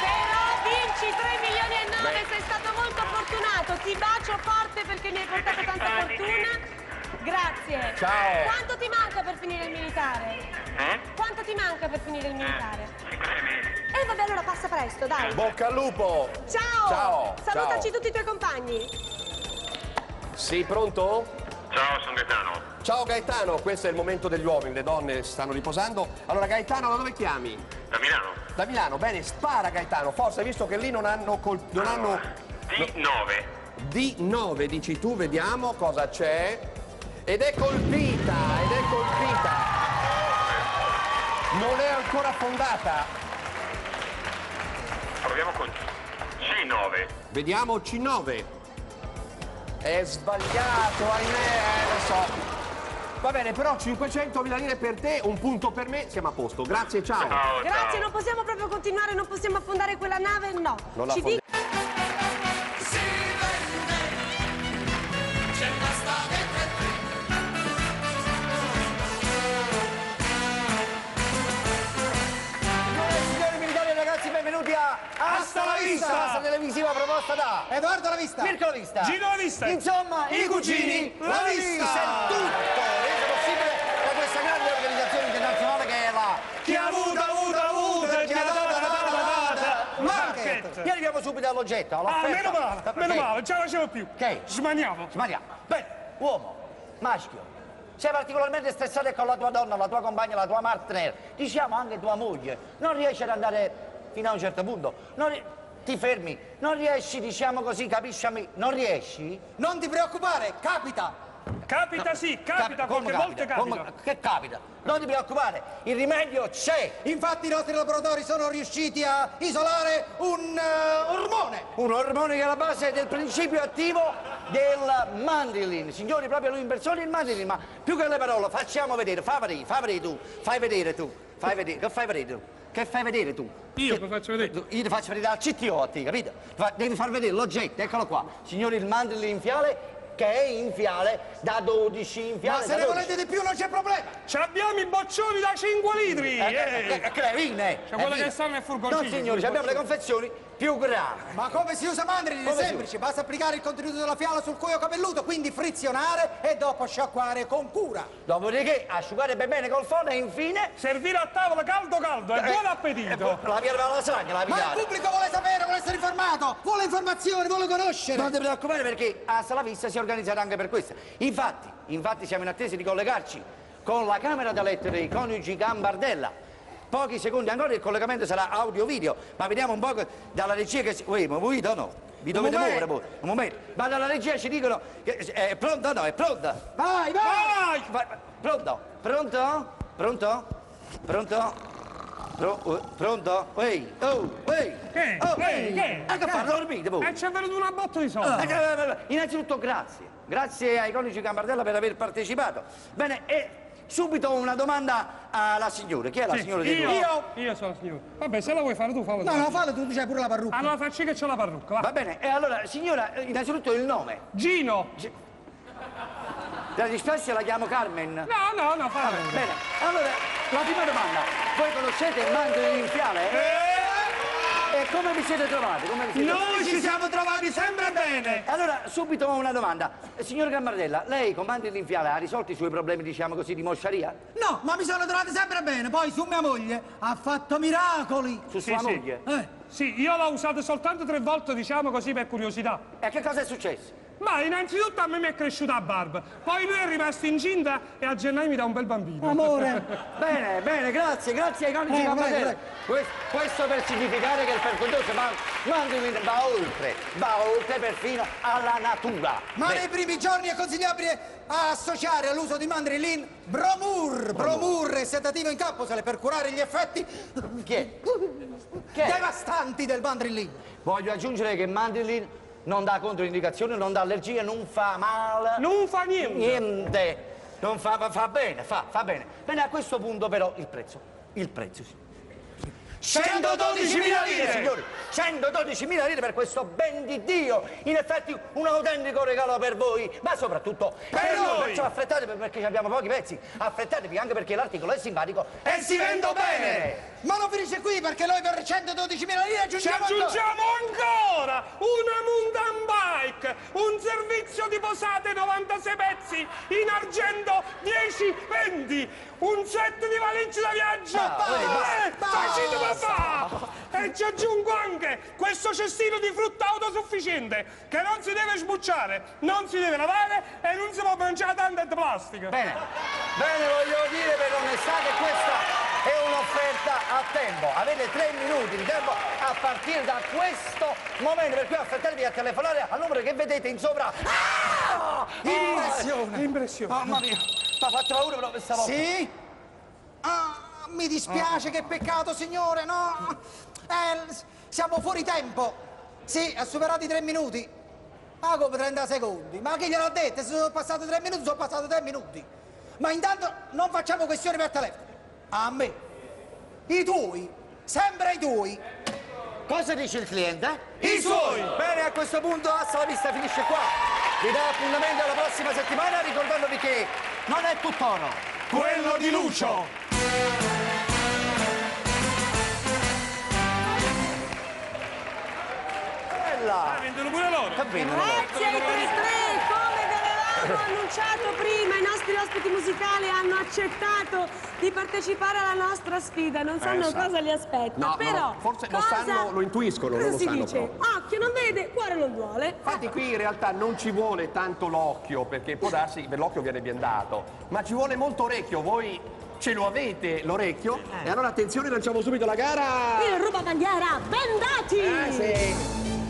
Però vinci 3 milioni e 9, Beh. sei stato molto fortunato. Ti bacio forte perché mi hai portato tanta fortuna. Grazie. Ciao. Quanto ti manca per finire il militare? Eh? Quanto ti manca per finire il militare? 5 mesi. E vabbè, allora passa presto, dai. Bocca al lupo. Ciao! Ciao. Salutaci ciao. tutti i tuoi compagni. Sì, pronto? Ciao, sono Gaetano. Ciao Gaetano, questo è il momento degli uomini, le donne stanno riposando. Allora Gaetano, da dove chiami? Da Milano. Da Milano, bene, spara Gaetano, forza, hai visto che lì non hanno... col- non hanno... D9. D9, dici tu, vediamo cosa c'è. Ed è colpita, ed è colpita. Non è ancora fondata. Proviamo con C9. Vediamo C9. È sbagliato, ahimè, eh, lo so. Va bene, però 500.000 lire per te, un punto per me, siamo a posto. Grazie, ciao. Grazie, non possiamo proprio continuare, non possiamo affondare quella nave, no. Non la Ci dica- La vista! la televisiva proposta da Edoardo La Vista! Mirko La Vista. Gino La Vista. Insomma, I cugini La Vista. È tutto reso possibile da questa grande organizzazione internazionale che è la Chi ha avuto, ha avuto, ha avuto, chi ha dato, ha dato. Market. E arriviamo subito all'oggetto, Ah, all'offerta. meno male, meno male, non ce la facevo più. Che? Smaniamo. Smaniamo. Bene, uomo, maschio, sei particolarmente stressato con la tua donna, la tua compagna, la tua partner, diciamo anche tua moglie, non riesci ad andare fino a un certo punto, non ri- ti fermi, non riesci, diciamo così, capisci a me, non riesci? Non ti preoccupare, capita! Capita sì, capita, Come qualche volte capita. Come- che capita? Non ti preoccupare, il rimedio c'è. Infatti i nostri laboratori sono riusciti a isolare un eh, ormone! Un ormone che è la base del principio attivo del mandolin. Signori, proprio lui in persona il mandolin, ma più che le parole, facciamo vedere, fa vedere, fa vedere tu, fai vedere tu, fai vedere, che fai vedere tu? Che fai vedere tu? Io lo faccio vedere. Io ti faccio vedere al CTO a te, capito? Fa- Devi far vedere l'oggetto, eccolo qua. Signori, il mandolin in fiale, che è in fiale da 12 in fiale Ma se ne 12. volete di più non c'è problema! Ci abbiamo i boccioni da 5 litri. Eh, eh. eh, eh, Crevine! Cioè, quelle eh, che stanno nel No, furgoncino. signori, ci abbiamo le confezioni più grandi. Ma come si usa mandolin? È semplice, basta applicare il contenuto della fiala sul cuoio capelluto, quindi frizionare e dopo sciacquare con cura. Dopodiché asciugare ben bene col forno e infine Servire a tavola caldo caldo e Eh, buon appetito. la via della lasagna, la Ma il pubblico vuole sapere, vuole essere informato, vuole informazioni, vuole conoscere. Non ti preoccupare perché a Sala Vista si è organizzata anche per questo. Infatti, infatti siamo in attesa di collegarci con la Camera da lettere dei coniugi Gambardella. Pochi secondi ancora il collegamento sarà audio-video, ma vediamo un po' che dalla regia che si... Uè, ma voi no? Vi dovete muovere voi, un momento. Ma dalla regia ci dicono che è pronta o no? È pronta? Vai, vai! Vai. Pronto? Pronto? Pronto? Pronto? Pro- uh, pronto? Ehi, oh, ehi! Che? Oh, Che? Che? Ecco fa, dormite voi! E ci è venuto una botta di soldi. Eh, eh, eh, Innanzitutto grazie, grazie ai coniugi Gambardella per aver partecipato. Bene, e subito una domanda alla signora. Chi è la Sì, signora di io, io sono la signora. Vabbè, se la vuoi fare tu, fallo tu. No, no, fallo tu, tu c'hai pure la parrucca. Allora facci che c'ho la parrucca, va. Va bene, e allora, signora, eh, innanzitutto il nome. Gino. La dispiace la chiamo Carmen. No, no, no, fallo. Bene, allora, la prima domanda. Voi conoscete il mandolin in fiale? E come vi siete trovati? Come vi siete Noi ci siamo trovati sempre bene. Allora, subito una domanda. Signor Gambardella, lei con mandolin in fiale ha risolto i suoi problemi, diciamo così, di mosciaria? No, ma mi sono trovato sempre bene. Poi su mia moglie ha fatto miracoli. Su Sì, sua sì. moglie? Eh, Sì, io l'ho usato soltanto tre volte, diciamo così, per curiosità. E che cosa è successo? Ma innanzitutto a me mi è cresciuta barba, poi lui è rimasto incinta e a gennaio mi dà un bel bambino. Amore. Bene, bene, grazie, grazie ai coniugi Eh, vai. Que- Questo per significare che il percondoso va, va oltre, va oltre perfino alla natura. Ma Beh, nei primi giorni è consigliabile associare all'uso di mandrilin bromur. Bromur è sedativo in capsule per curare gli effetti Chi è? devastanti del mandrilin. Voglio aggiungere che Mandolin non dà controindicazioni, non dà allergie, non fa male. Non fa niente. Niente. Non fa, fa, fa bene, fa, fa bene. Bene, a questo punto però il prezzo. Il prezzo, sì. 112.000 lire, signori! 112.000 lire per questo ben di Dio! In effetti un autentico regalo per voi, ma soprattutto per noi! Perciò affrettatevi perché abbiamo pochi pezzi, affrettatevi anche perché l'articolo è simpatico e si vende bene! Ma non finisce qui perché noi per 112.000 lire Ci aggiungiamo ancora- aggiungiamo ancora una mountain bike, un servizio di posate 96 pezzi in argento 10-20, un set di valigie da viaggio. Ma Papà! E ci aggiungo anche questo cestino di frutta autosufficiente che non si deve sbucciare, non si deve lavare e non si può mangiare tanta plastica. Bene, bene, voglio dire per onestà che questa è un'offerta a tempo. Avete tre minuti di tempo a partire da questo momento, per cui affrettatevi a telefonare al numero che vedete in sopra. Ah! Impressione. Impressione. Mamma mia, mi ha fatto paura però questa volta. Sì? Ah, mi dispiace, che peccato, signore, no? Eh, siamo fuori tempo. Sì, ha superato i tre minuti. Ma come 30 secondi? Ma chi gliel'ha detto? Se sono passati tre minuti, sono passati tre minuti. Ma intanto non facciamo questioni per telefono. A me. I tuoi. Sempre i tuoi. Cosa dice il cliente? I suoi. Bene, a questo punto Assa la vista finisce qua. Vi do appuntamento alla prossima settimana ricordandovi che non è tutt'oro. Quello di Lucio. Bella! Ah, vendono pure loro. Vendono loro? Grazie ai 3-3, come vi avevamo annunciato prima, i nostri ospiti musicali hanno accettato di partecipare alla nostra sfida, non sanno sa. cosa li aspetta, No, no, però forse lo cosa- sanno, lo intuiscono, cosa non lo si sanno dice? proprio. Occhio non vede, cuore non duole. Infatti qui in realtà non ci vuole tanto l'occhio, perché può darsi che l'occhio viene biendato, ma ci vuole molto orecchio, voi ce lo avete l'orecchio? E allora attenzione, lanciamo subito la gara! Il ruba bandiera, bendati! Eh, sì.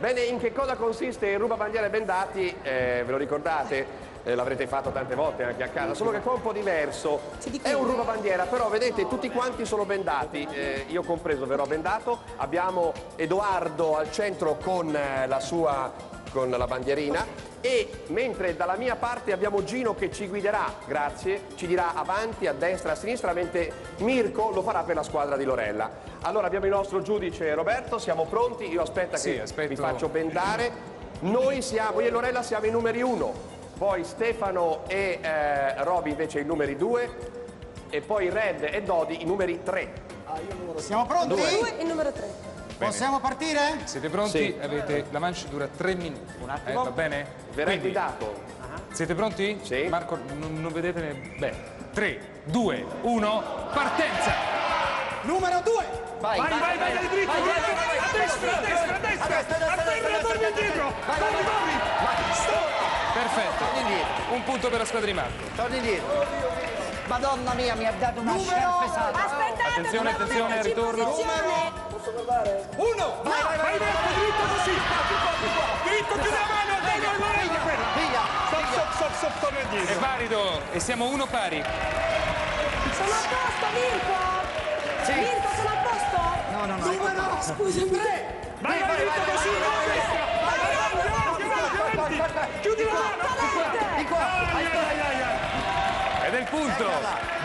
Bene, in che cosa consiste il rubabandiere bendati? Eh, ve lo ricordate? Eh, l'avrete fatto tante volte anche a casa, solo che qua è un po' diverso. È un rubabandiera, però vedete tutti quanti sono bendati, eh, io compreso verrò bendato. Abbiamo Edoardo al centro con eh, la sua con la bandierina e mentre dalla mia parte abbiamo Gino che ci guiderà, grazie, ci dirà avanti, a destra, a sinistra, mentre Mirko lo farà per la squadra di Lorella. Allora abbiamo il nostro giudice Roberto, siamo pronti, io aspetta Sì, che aspetto. vi faccio bendare. Noi siamo, io e Lorella siamo i numeri uno, poi Stefano e eh, Roby invece i numeri due e poi Red e Dodi i numeri tre. Siamo pronti? Due e numero 3. Possiamo partire? Siete pronti? Sì. Avete, la mancia dura tre minuti. Un attimo. va bene? Verrai Quindi, guidato. Siete pronti? Sì. Marco, non, non vedete ne... Bene. 3, 2, 1, partenza! Numero 2. Vai, Vai, vai, vai, vai, dritto, vai, dritto, vai, vai, a destra, a destra, a destra, A destra, a destra, destra, torni indietro, vai, vai, vai. corri. Stop. Perfetto. Torni indietro, Un punto per la squadra di Marco. torni indietro. Madonna mia, mi ha dato una scena pesata. Aspettate, Attenzione, attenzione, metterci in ritorno. posizione. Uno. Vai, vai, dritto, dritto così. Dritto, chiudi la mano, dai, dai, dai. Via, Stop, stop, stop, stop, torna È indietro. valido e siamo uno pari. Sono a posto, Mirko? Sì. Mirko, sono a posto? No, no, no. Numero, scusami. Vai, vai, dritto così, vai. Vai, vai, avanti, avanti, avanti, avanti. Chiudi la mano. Di qua. Ai, ai, ai, ai. Ed è il punto.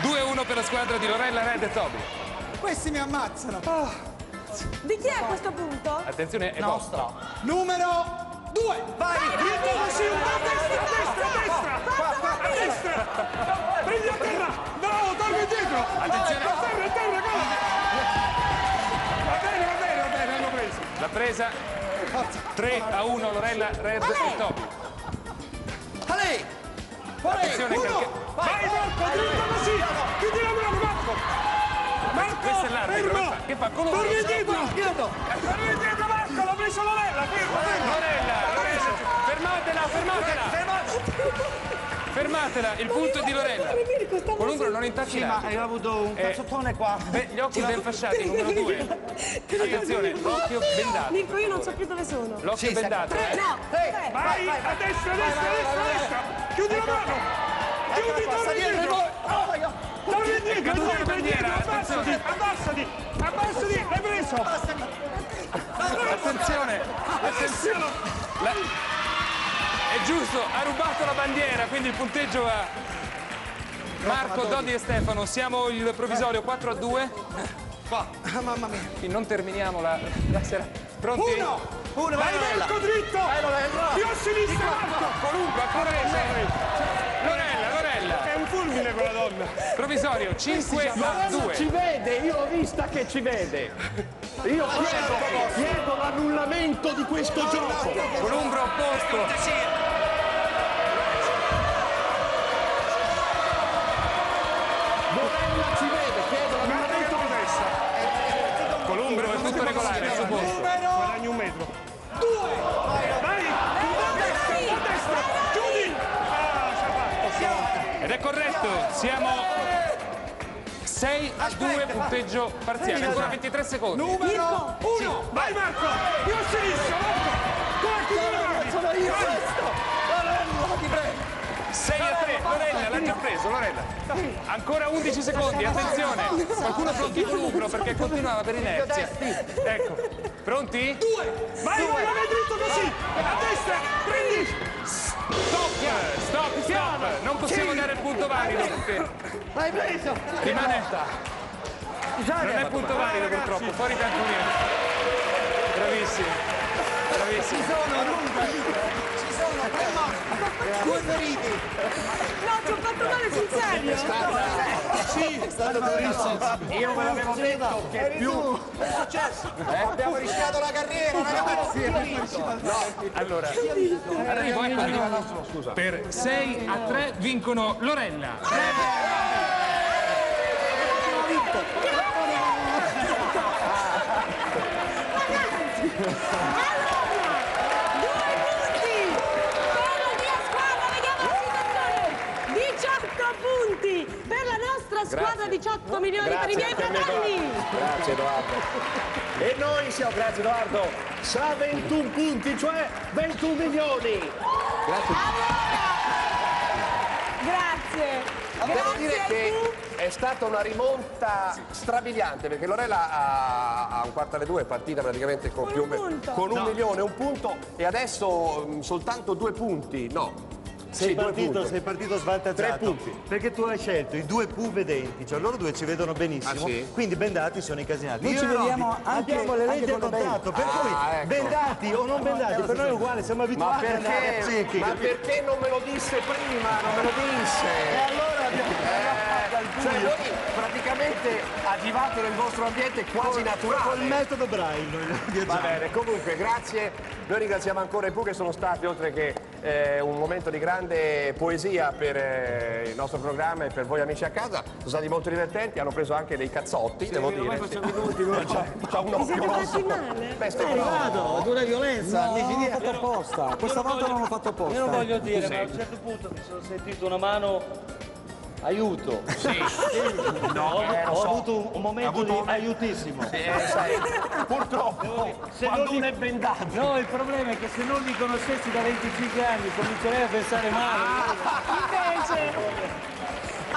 2-1 per la squadra di Lorella, Red e Toby. Questi mi ammazzano. Di chi è questo punto? Attenzione, è vostra. Numero 2. Vai, Dritto così, un po' a destra, a destra, a destra. A destra. Prendi a terra. Bravo, torna indietro. Attenzione. A terra, a terra. Va bene, va bene, va bene, hanno preso. La presa. 3 a 1 Lorella, Red e Toby. Ale! Attenzione che Vai, Marco, dritto così. Chiudi la mano, Marco. Marco, questo è l'arbitro. fermo! Che fa? Che fa? Torni sa. indietro! Torni indietro, Marco, l'ha preso Lorella, fermo! Lorella, Lorella, fermatela, fermatela! Fermatela, il punto è di Lorella. Colombo non intacci Sì, ma hai avuto un Eh, cazzottone qua. Beh, gli occhi ben fasciati, numero due. Attenzione, l'occhio bendato. Mirko, io non so più dove sono. L'occhio bendato. Tre, eh. no, tre. Vai, a destra, a destra, a destra, a destra! Chiudi la mano! Chiudi, torni indietro! Torni indietro, torni indietro, abbassati, attenzione. abbassati, abbassati, l'hai preso! Attenzione, attenzione. La- È giusto, ha rubato la bandiera, quindi il punteggio va. Marco, Dodi e Stefano, siamo il provvisorio 4 a 2. Qua, mamma mia. Qui non terminiamo la, la sera. Pronti? Uno! Uno, vai Vai! Marco dritto! Vai Lorella! Più a sinistra, Marco! Comunque, ancora un fulmine quella donna! Provvisorio 5 a Lorella ci 2. vede, io l'ho vista che ci vede. Io chiedo, chiedo l'annullamento di questo gioco. Columbro opposto. Lorella ci vede, chiedo l'annullamento di testa! Columbro è tutto regolare, al suo posto. Guadagni un metro. Due! Vai! A destra, a destra! Chiudi! Ah, ci ha fatto! È corretto, siamo 6 a 2 punteggio parziale, ancora 23 secondi. Numero uno! Vai Marco! Più a sinistra, Marco! Le mani! Sono io questo! 6 a 3, Lorella l'ha già preso, Lorella. Ancora 11 secondi, attenzione. Qualcuno blocchi Columbro perché continuava per inerzia. Ecco, pronti? Vai, vai, vai dritto così! A destra! Prendi! Stop, stop, stop. Non possiamo dare il punto valido perché L'hai preso! rimane... Non è punto valido purtroppo, fuori campo niente. Bravissimi. Ci sono tre due feriti. No, ti ho fatto male sul serio. Sì, È stato durissimo. Io ve l'avevo detto che più... È successo? Abbiamo rischiato la carriera, ragazzi. Allora, arrivo, eccomi. Per 6 a 3 vincono Lorella. Due punti per la mia squadra, vediamo la situazione. 18 punti per la nostra squadra, 18 milioni per i miei fratelli. Grazie Edoardo. E noi siamo, grazie Edoardo, sa 21 punti, cioè 21 milioni. Grazie. Devo Grazie dire al che è stata una rimonta strabiliante perché Lorella a, a un quarto alle due è partita praticamente con, Con più un con un No. milione, un punto e adesso mh, soltanto due punti. No. Sei, Sì, partito, sei partito svantaggiato. Tre punti. Perché tu hai scelto i due Pu vedenti, cioè loro due ci vedono benissimo, Ah, sì? quindi bendati sono incasinati. Noi Io ci e Robby vediamo anche- abbiamo le anche leggi al con le contratto, per Ah, cui ecco. bendati o non bendati, per noi è uguale, siamo Ma abituati ad andare a perché, secchi. ma perché non me lo disse prima? Non me lo disse. E allora abbiamo Eh, cioè noi praticamente agivate nel vostro ambiente quasi naturale. col metodo Braille Va bene, comunque grazie. Noi ringraziamo ancora i Pooh che sono stati, oltre che eh, un momento di grande poesia per eh, il nostro programma e per voi amici a casa, sono stati molto divertenti, hanno preso anche dei cazzotti, devo dire. C'ha, c'ha un occhio siete fatti rosso. male? Beh, sto arrivato, ad una violenza, mi Non l'ho fatto apposta, questa volta non l'ho fatto apposta. Io non voglio dire, ma a un certo punto mi sono sentito una mano aiuto. Sì. No, ho, eh, ho so. avuto un, momento avuto di un- aiutissimo. Eh, sai, purtroppo, Se quando non li- è bendato. No, il problema è che se non li conoscessi da 25 anni comincerei a pensare male. Invece.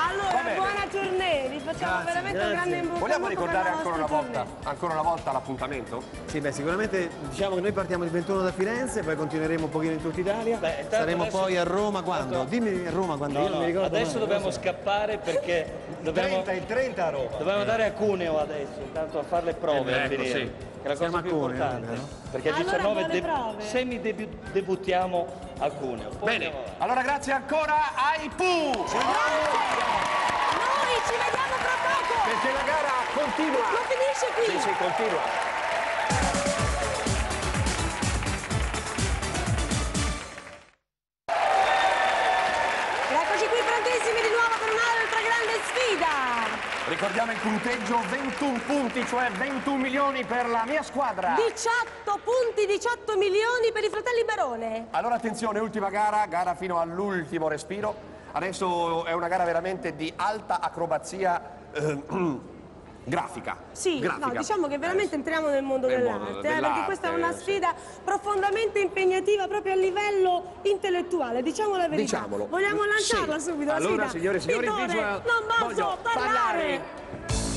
Allora, buona tournée, vi facciamo veramente un grande in bocca Vogliamo ricordare ancora una volta, ancora una volta l'appuntamento? Sì, beh, sicuramente diciamo che noi partiamo il 21 da Firenze, poi continueremo un pochino in tutta Italia. Beh, Saremo adesso- poi a Roma quando? Tanto- Dimmi a Roma quando, No, io non no, mi ricordo adesso mai, dobbiamo scappare perché dobbiamo, 30, il 30 a Roma. dobbiamo andare a Cuneo adesso, intanto a fare le prove Eh, a ecco, finire. sì. È la cosa più Cuneo, importante. Perché a Allora 19 buone prove. semi debuttiamo a Cuneo. Poi Bene, allora grazie ancora ai Pooh! Noi ci vediamo tra poco! Perché la gara continua! Non finisce qui! Sì, sì, continua. Ricordiamo il punteggio 21 punti, cioè 21 milioni per la mia squadra. 18 punti, 18 milioni per i fratelli Barone. Allora attenzione, ultima gara, gara fino all'ultimo respiro. Adesso è una gara veramente di alta acrobazia grafica. Sì, grafica. no, diciamo che veramente entriamo nel mondo Nel dell'arte, mondo eh, perché questa è una sì. sfida profondamente impegnativa proprio a livello intellettuale, diciamo la verità. Diciamolo. Vogliamo lanciarla Sì. subito la Allora, sfida? signore e signori, Pittore, visual- non posso parlare. parlare.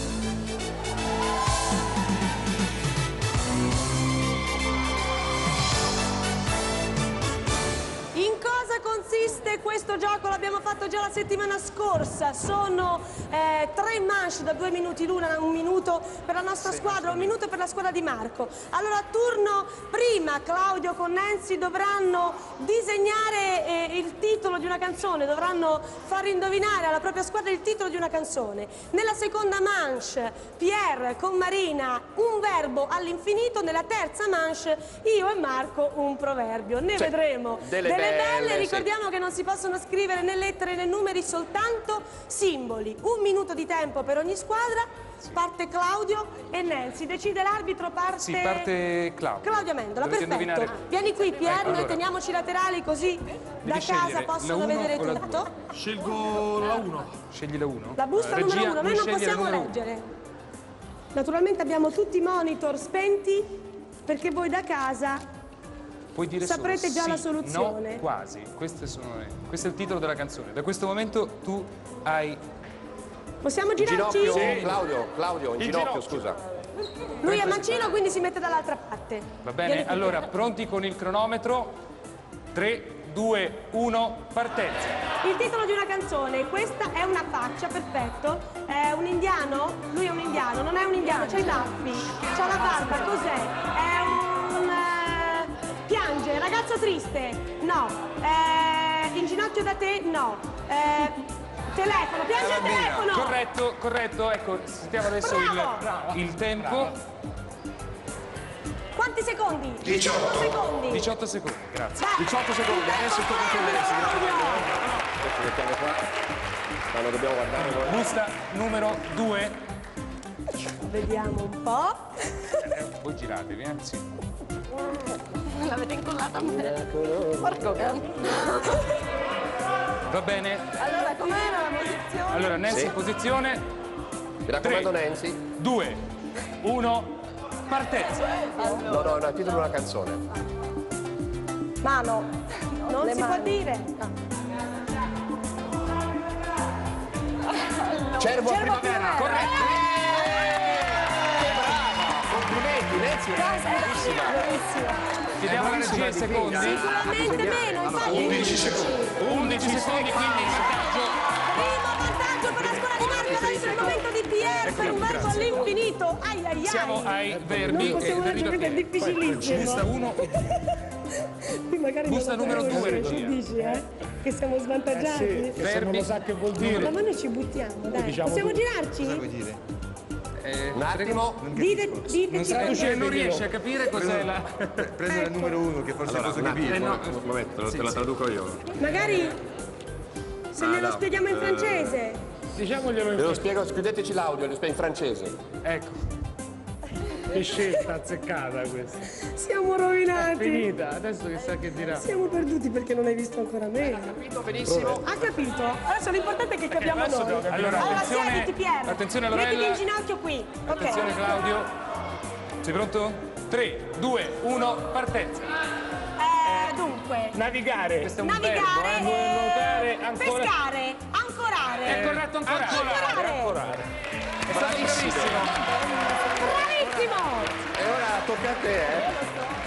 Cosa consiste questo gioco? L'abbiamo fatto già la settimana scorsa. Sono eh, tre manche da due minuti l'una, un minuto per la nostra squadra, un minuto per la squadra di Marco. Allora, a turno prima, Claudio con Nancy dovranno disegnare eh, il titolo di una canzone, dovranno far indovinare alla propria squadra il titolo di una canzone. Nella seconda manche, Pierre con Marina un verbo all'infinito. Nella terza manche, io e Marco un proverbio. Ne Sì, vedremo delle belle. belle, sì. Ricordiamo che non si possono scrivere né lettere né numeri, soltanto simboli. Un minuto di tempo per ogni squadra. Parte Claudio e Nancy. Decide l'arbitro, parte... Sì, parte Claudio. Claudio Amendola, Dovete perfetto. indovinare- Vieni qui Pier, Ecco, noi allora. teniamoci laterali così da casa possono vedere tutto. Scelgo la 1. Scegli la 1. La busta numero uno, noi non possiamo leggere. Naturalmente abbiamo tutti i monitor spenti perché voi da casa Puoi dire Saprete solo già sì, la soluzione. No, quasi. Queste sono questo è il titolo della canzone. Da questo momento tu hai possiamo In girarci? ginocchio, Claudio, Claudio, in, In ginocchio, ginocchio. scusa. Lui è mancino quindi si mette dall'altra parte. Va Vieni bene? qui. Allora, pronti con il cronometro? 3 2 1 partenza. Il titolo di una canzone, questa è una faccia, perfetto. È un indiano? Lui è un indiano, non è un indiano, c'ha i baffi, c'ha la barba, cos'è? È un. Eh, piange, ragazzo triste? No. Eh, in ginocchio da te? No. Eh, telefono, piange il telefono! Corretto, corretto. Ecco, sentiamo adesso il, il tempo. Quanti secondi? 18. secondi. 18 secondi, grazie. 18 secondi, adesso. Adesso mettiamo qua. Ma lo dobbiamo guardare noi. Busta numero 2. Vediamo un po'. Voi giratevi, eh? Me l'avete incollata a me. Porco cane. Va bene. Allora, com'era la posizione? Allora, Nancy Sì. in posizione. Mi raccomando, Nancy. 2 1 partenza. No, no, no, il titolo di una canzone. Mano. Non Le si può mani. dire. Cervo, Cervo primavera. primavera. Corretto. Che brava. Complimenti, Nancy, è bravissima. Chiediamo la regia in secondi. Sicuramente meno, infatti. 11 secondi. 11 secondi, quindi in vantaggio. Primo vantaggio per la scuola di Marco, adesso è il momento di Pierre per un verbo all'infinito. Ai ai ai. Siamo ai verbi Non possiamo leggere perché è difficilissimo. Busta 1 Qui magari Busta non lo numero fai, due, non regia. Dici, eh? Che siamo svantaggiati? Eh sì, che se non lo sa che vuol dire. Ma noi ci buttiamo, dai. diciamo Possiamo tu. girarci? Cosa vuoi dire? Un attimo. Dite, diteci Non, cosa- non riesce a capire cos'è la... Prendere il numero uno che forse posso un attimo, capire. Eh, no. un momento, te lo- te la traduco io. Magari se glielo no. spieghiamo in francese. Diciamoglielo Ve in lo spiego, scriveteci l'audio, lo spiego in francese. Ecco. Che scelta azzeccata questa. Siamo È rovinati. finita, adesso chissà che dirà. Siamo perduti perché non hai visto ancora me. Capito benissimo? Ha capito? Adesso l'importante è che capiamo adesso noi. capire. Allora, attenzione- siediti Pierre. attenzione, Mettiti Lorella. in ginocchio qui. Attenzione Claudio. Sei pronto? 3 2 1 partenza. Eh, dunque. Navigare. Questo è un Navigare, verbo, eh. eh, nuotare, ancora- pescare, ancorare. È corretto ancora. Ancorare. Ancorare. È stato bravissimo. Bravissimo. Tocca a te, eh?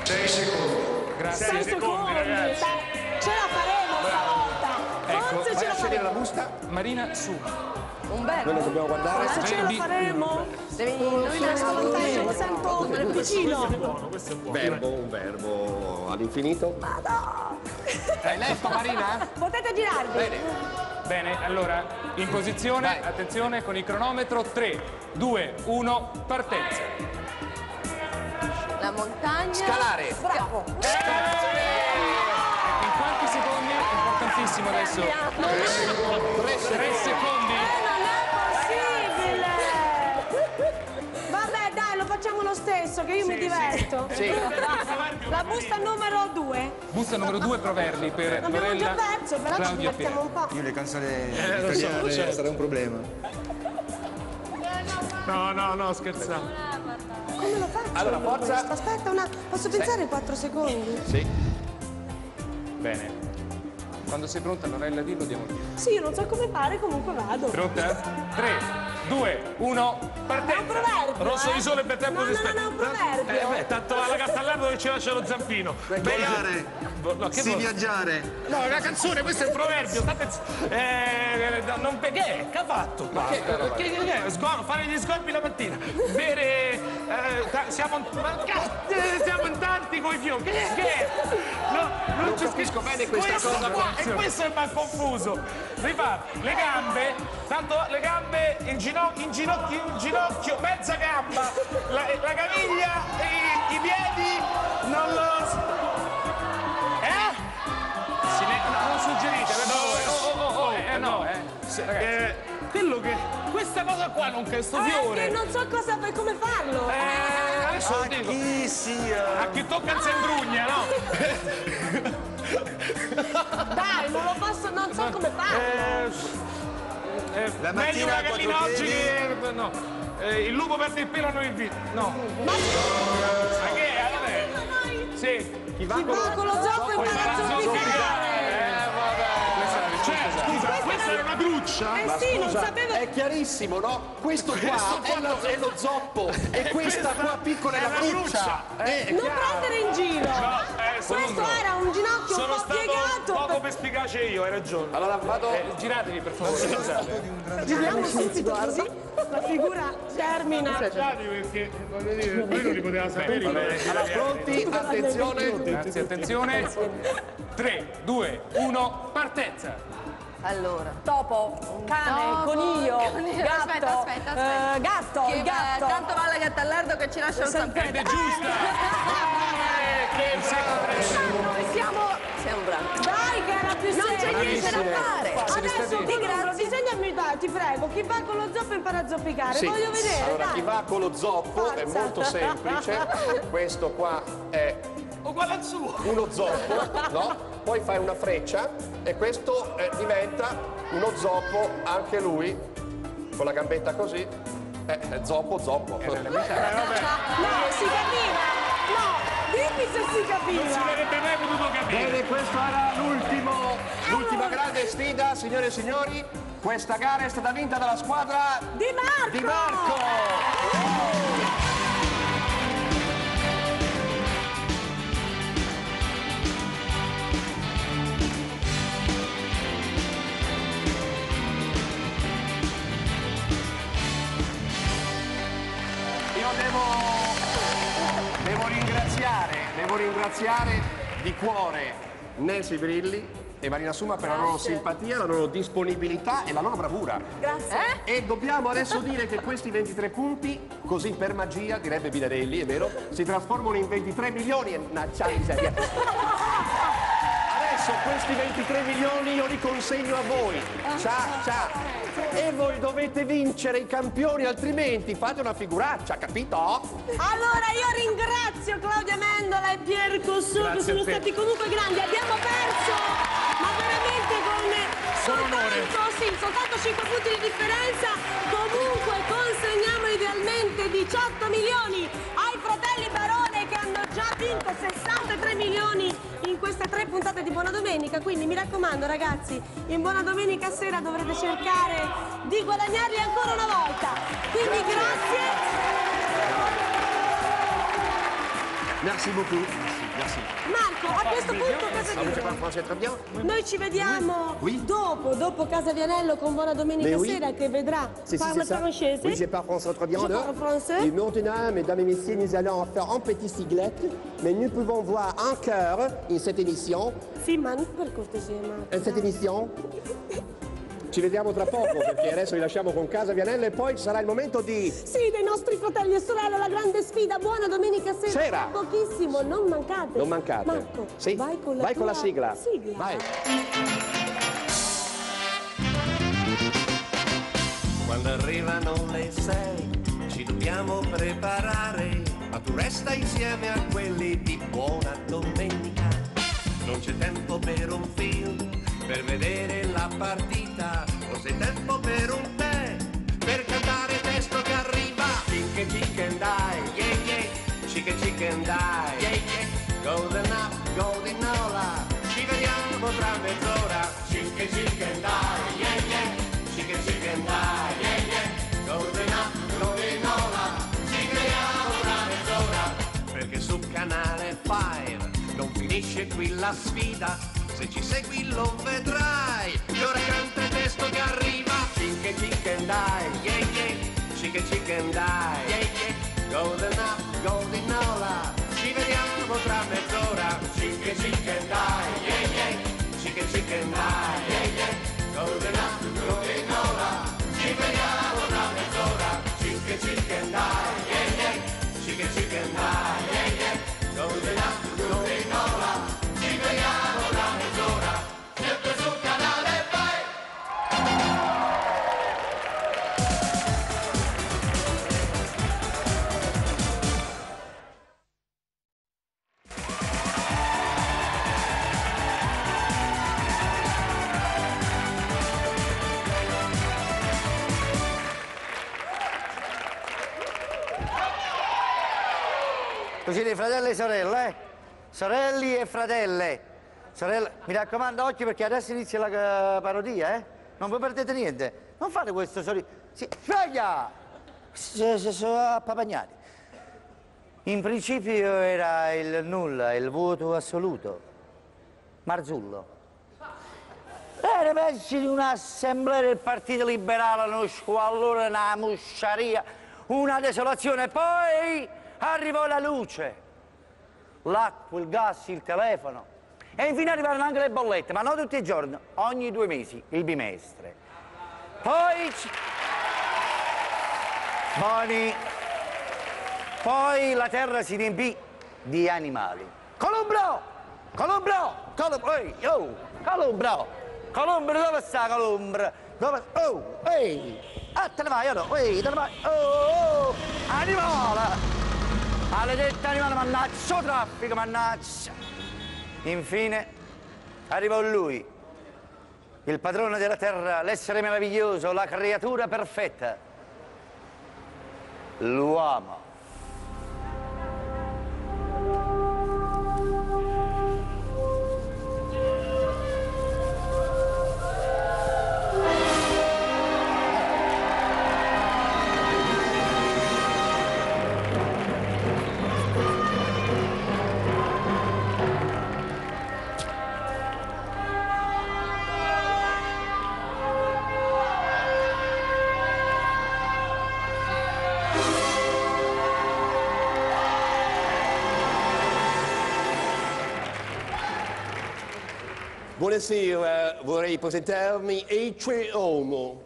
6 secondi. Grazie. Sei secondi. Dai, Ce la faremo stavolta. Ecco, Forse Vai ce a la scegliere faremo. la busta. Marina su. Un Noi lo verbo. dobbiamo guardare. Forse ce la faremo. Devi indovinare Sono solo lontano, te. lo sento vicino. Verbo, un verbo all'infinito. Hai letto, Marina? Potete girarvi. Bene. Bene, allora, in posizione, attenzione con il cronometro, 3, 2, 1, partenza. La montagna. Scalare. Bravo. In quanti secondi? Importantissimo adesso. Tre secondi. Possibile! Vabbè, dai, lo facciamo lo stesso, che io mi diverto. Sì. La busta numero due. Busta numero due proverbi per Abbiamo già perso, però ci Claudia e divertiamo un po'. Io le canzoni Eh, lo so, italiane certo. sarà un problema. No, no, no, scherzavo. Come lo faccio? Allora, forza. questo? Aspetta, una... posso pensare in quattro secondi? Sì. Bene. Quando sei pronta, Lorella, dillo, diamo il via. Sì, io non so come fare, comunque vado. Pronta? 3, 2, 1, partenza! un proverbio, Rosso eh? di sole per tempo No, di no, no, no, un proverbio. Eh beh, tanto alla Castellardo dove ci lascia lo zampino. Volare, No, che si vol- viaggiare. No, è una canzone, questo è il proverbio. State... Eh, non pe- che è? Che ha fatto? qua? che- che è? che, che fare gli scorpi la mattina. Bere. eh, siamo, ma eh, siamo in tanti coi fiori. Che, che è? No, non, Non ci capisco bene questa questo cosa qua. E questo è mal confuso. Rifate, le gambe, tanto le gambe in ginocchio, in ginocchio, in ginocchio, mezza gamba, la, la caviglia, i, i piedi, non lo. Eh? Si ne- no, non suggerite, no, oh, oh, oh, oh, eh, no, eh. Se- eh, quello che. Questa cosa qua non che sto Eh, fiore. che non so cosa, come farlo. Eh, adesso lo A dico. chi sia. A chi tocca il sembrugna, no? Dai, non lo posso, non so come farlo. Eh, eh, La meglio una a quattro gallina oggi piedi. che. No. Eh, il lupo perde il pelo, non il vino. No. Ma che è? Vabbè. Sì. Chi va con lo zoppo impara a zoppicare. Eh, gruccia? Eh Ma sì, non scusa, sapevo. è chiarissimo, no? Questo qua Questo è, lo, è lo zoppo e questa qua piccola è la gruccia. Eh, è Non chiaro. prendere in giro. No, eh, sono Questo un- era un ginocchio un Sono po' stato piegato. poco perspicace io, hai ragione. Allora vado. Eh, giratevi per favore, scusate. Giriamo subito così. La figura termina. Scusate perché voglio dire, lui non li poteva sapere. Allora, pronti? Attenzione. Grazie, attenzione. 3, 2, 1, partenza. Allora. Topo, cane, Topo, coniglio, coniglio. gatto, Aspetta, aspetta, aspetta. eh, gatto, Che, gatto. tanto vale Gattallardo che ci lascia il sapere. Ed è giusta. Che Noi siamo... Sei un bravo. Dai che era più Non c'è niente da fare. Adesso Colombo, disegnami, dai, ti prego. Chi va con lo zoppo impara a zoppicare. Sì. Voglio vedere, Allora, dai. chi va con lo zoppo è Forza. molto semplice. Questo qua è uguale al suo. uno zoppo, no? Poi fai una freccia e questo eh, diventa uno zoppo anche lui, con la gambetta così. Eh, è zoppo, zoppo. No, si capiva. No, dimmi se si capiva. Non si avrebbe mai potuto capire. Bene, questo era l'ultimo, l'ultima grande sfida, signore e signori. Questa gara è stata vinta dalla squadra Di Marco! di Marco. Ringraziare, devo ringraziare di cuore Nancy Brilli e Marina Suma per la loro simpatia, la loro disponibilità e la loro bravura. Grazie. E dobbiamo adesso dire che questi 23 punti, così per magia, direbbe Binarelli, è vero, si trasformano in 23 milioni e naccia miseria. Adesso questi 23 milioni io li consegno a voi. Ciao, ciao. E voi dovete vincere i campioni, altrimenti fate una figuraccia, capito? Allora io ringrazio Claudia Mendola e Pier Cossò che sono stati comunque grandi. Abbiamo perso, ma veramente con soltanto, sì, soltanto 5 punti di differenza. Comunque consegniamo idealmente 18 milioni ai fratelli già vinto 63 milioni in queste tre puntate di Buona Domenica. Quindi mi raccomando ragazzi, in Buona Domenica sera dovrete cercare di guadagnarli ancora una volta. Quindi grazie. Merci beaucoup. Merci. Marco, a questo punto cosa dire? parlez français très bien Noi ci vediamo Oui. dopo, dopo Casa Vianello con Buona Domenica oui. sera che vedrà Si, si, parla c'est ça. francese. Oui, je parle français très bien. Je parle français. Et maintenant, mesdames et messieurs, nous allons faire un petit siglette, mais nous pouvons voir un cœur in cette émission. Sì, ma non per cortesia, Marco. In cette émission. Ci vediamo tra poco perché adesso vi lasciamo con Casa Vianello e poi sarà il momento di... Sì, dei nostri fratelli e sorelle, la grande sfida. Buona domenica sera. Sera. Pochissimo, non mancate. Non mancate. Marco, Sì? vai con la Vai con la sigla. sigla. Vai. Quando arrivano le sei ci dobbiamo preparare, ma tu resta insieme a quelli di buona domenica. Non c'è tempo per un film, per vedere la partita, forse è tempo per un tè, per cantare testo che arriva. Chicken chicken dai, yeah yeah, chicken chicken dai, yeah yeah, golden up, golden hola, ci vediamo tra mezz'ora. Chicken chicken dai, yeah yeah, chicken chicken dai, yeah yeah, golden up, golden hola, ci vediamo tra mezz'ora. Perché sul canale 5 non finisce qui la sfida, se ci segui lo vedrai. Ora canta Chicken chicken dai, yeah yeah, chicken chicken dai, yeah yeah, golden up, golden hola, ci vediamo tra mezz'ora. Fratelli e sorelle, eh? Sorelli e fratelle. Sorelle, mi raccomando, occhio perché adesso inizia la eh, parodia, eh? Non vi perdete niente. Non fate questo soli... Sì, sveglia! Sono appapagnati. In principio era il nulla, il vuoto assoluto. Marzullo. Era pensi di un'assemblea del Partito Liberale, uno squallore, una musciaria, una desolazione. Poi arrivò la luce, l'acqua, il gas, il telefono. E infine arrivarono anche le bollette, ma non tutti i giorni, ogni due mesi, il bimestre. Poi... Boni. Poi la terra si riempì di animali. Columbro! Columbro! Columbro! Ehi, oh! Columbro! Columbro, dove sta Columbro? Dove... Oh! Ehi! Ah, te ne vai, ora! Ehi, te ne vai! Oh! oh. Animale! Maledetta animale, mannaggia, traffico, mannaggia! Infine arrivò lui, il padrone della terra, l'essere meraviglioso, la creatura perfetta, l'uomo. Buonasera, vorrei presentarmi Ece Omo.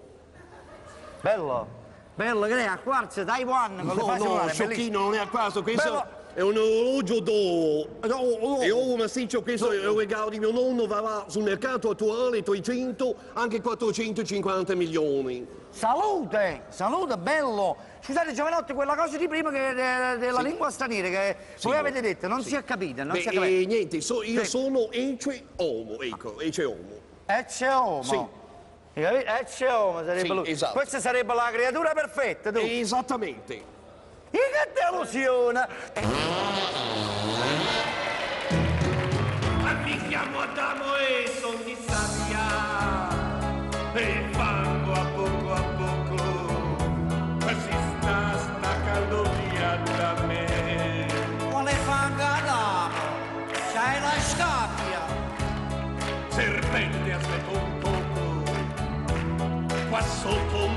Bello, bello, che è a quarzo Taiwan con le No, fasi no, sciocchino, non è a caso, questo Bello. È un orologio d'oro. E oh, massiccio, questo è un regalo di mio nonno, varrà sul mercato attuale 300, anche 450 milioni. Salute, salute, bello. Scusate giovanotti, quella cosa di prima che, de- della Sì. lingua straniera che Sì, voi no. avete detto, non si è capita, non Beh, si è capita. eh, niente, so- io Sì. sono Ece Omo, ecco, Ece Omo. Ecce Homo. Sì. Ecce Homo sarebbe Sì, lui. esatto. Questa sarebbe la creatura perfetta, tu. Esattamente. E che delusione! Mi chiamo Adamo e son di sabbia e fango a poco a poco si sta staccando via da me Quale fangadamo? C'hai la scappia! serpente aspetta un poco qua sotto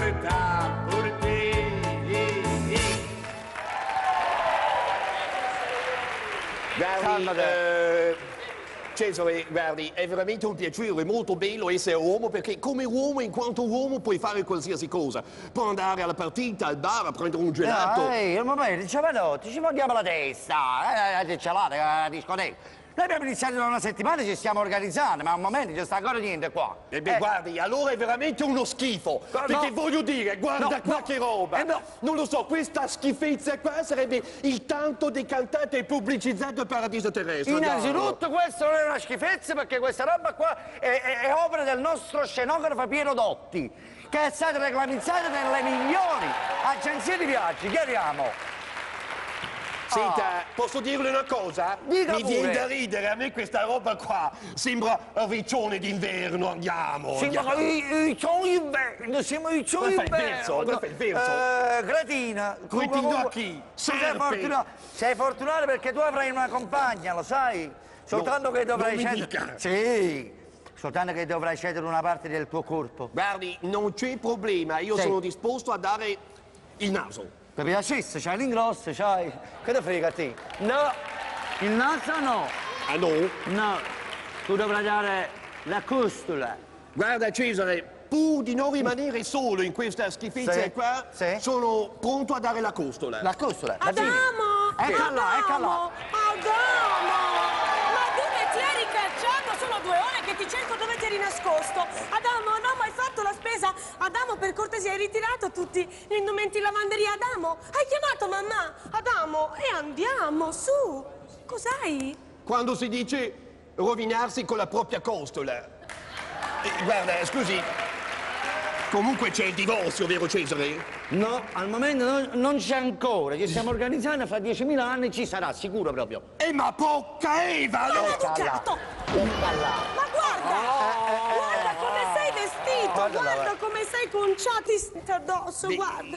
canta per te. Guardi, eh, Cesare, guardi, è veramente un piacere, molto bello essere uomo perché come uomo, in quanto uomo, puoi fare qualsiasi cosa. Puoi andare alla partita, al bar, a prendere un gelato. Ehi, un momento, giovanotti, ci mandiamo la testa, eh, ce l'ate, la discoteca. Noi abbiamo iniziato da una settimana e ci stiamo organizzando, ma un momento, non sta ancora niente qua. E beh, guardi, allora è veramente uno schifo. No, perché no. voglio dire, guarda No, qua no. che roba. Eh, no. Non lo so, questa schifezza qua sarebbe il tanto decantato e pubblicizzato paradiso terrestre. Innanzitutto questo non è una schifezza perché questa roba qua è, è- è opera del nostro scenografo Piero Dotti, che è stata reclamizzata nelle migliori agenzie di viaggi. Chiariamo. Senta, posso dirle una cosa? Dica Mi viene da ridere, a me questa roba qua sembra riccione d'inverno, andiamo. Siamo andiamo. i, i cioni inverno, siamo i cioni Dove fai il verso? Dove fai il verso? Eh, Cretina. Tu Cretino comunque- a chi? tu Sei Serpe. fortunato, sei fortunato perché tu avrai una compagna, lo sai? Soltanto che dovrai scegliere... Sì, soltanto che dovrai scegliere una parte del tuo corpo. Guardi, non c'è problema, io Sì. sono disposto a dare il naso. Per piacesse, c'hai l'ingrosso, c'hai... Che te frega a te? No, il naso no. Ah no? No, tu dovrai dare la costola. Guarda Cesare, pur di non rimanere solo in questa schifezza Sì, qua, sì. sono pronto a dare la costola. La costola, la Adamo! Eccola là, eccola là. Adamo! Ma dove ti eri cacciato? Sono due ore che ti cerco dove ti eri nascosto. Adamo, Adamo, hai fatto la spesa? Adamo, per cortesia, hai ritirato tutti gli indumenti in lavanderia? Adamo, hai chiamato mamma? Adamo, e andiamo, su! Cos'hai? Quando si dice rovinarsi con la propria costola. Eh, guarda, scusi, comunque c'è il divorzio, vero Cesare? No, al momento non, non c'è ancora, ci stiamo organizzando, fra 10.000 anni ci sarà, sicuro proprio. Eh ma porca Eva, allora! Avvocato! Ma guarda! Guarda come sei vestito! Guarda Guarda come sei conciati addosso, guarda!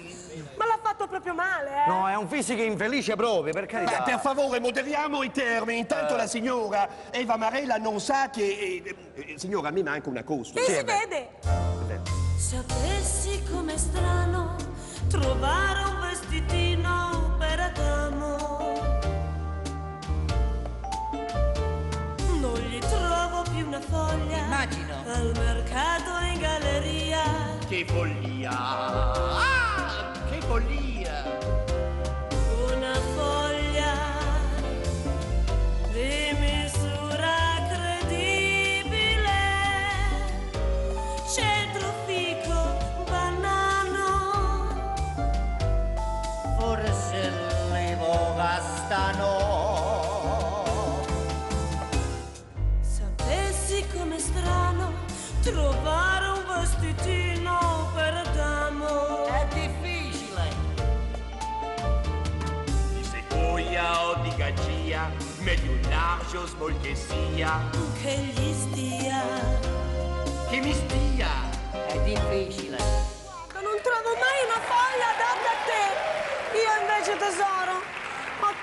Ma l'ha fatto proprio male, eh! No, è un fisico infelice proprio, per carità. Beh, per favore, moderiamo i termini. Intanto la signora Eva Marella non sa che... eh, eh, signora, a me manca una costola. E si vede! Sapessi com'è strano trovare un vestitino per Adamo. Trovo più una foglia. Immagino. Al mercato in galleria. Che follia! Ah, che follia! Una foglia di misura credibile. Centro fico, banano. Forse levo castano. Gaggia, meglio un largo smol che sia. Che gli stia. Che mi stia! È difficile. Ma non trovo mai una foglia adatta a te. Io invece, tesoro,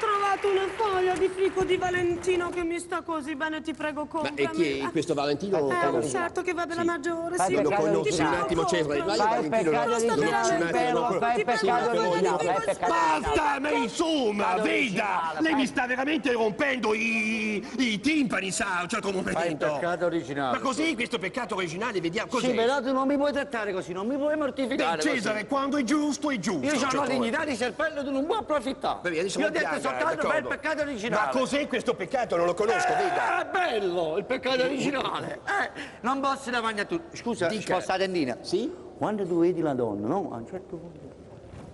trovato una foglia di fico di Valentino che mi sta così bene, ti prego, Ma comprami. e chi è questo Valentino? Eh, Conosco. certo che va della maggiore, sì. peccato Ti originale. prego, Un attimo, Cesare, vai a comprami. Valentino, originale, poco. no, Ti fai peccato peccato Basta, ma insomma, veda, lei fai- mi sta veramente rompendo i, i timpani, sa, a un certo momento. Fai peccato originale. Ma così questo peccato originale, vediamo cos'è. Sì, però tu non mi puoi trattare così, non mi puoi mortificare. Beh, Cesare, quando è giusto, è giusto. Io ho Certo. la dignità di serpello, tu non puoi approfittare. Io ho detto per il d'accordo. peccato originale. Ma cos'è questo peccato? Non lo conosco, veda. È bello, il peccato originale. Eh, non posso davanti a tutti. Scusa, Dica. sposta tendina. Sì? Quando tu vedi la donna, no? A un certo punto.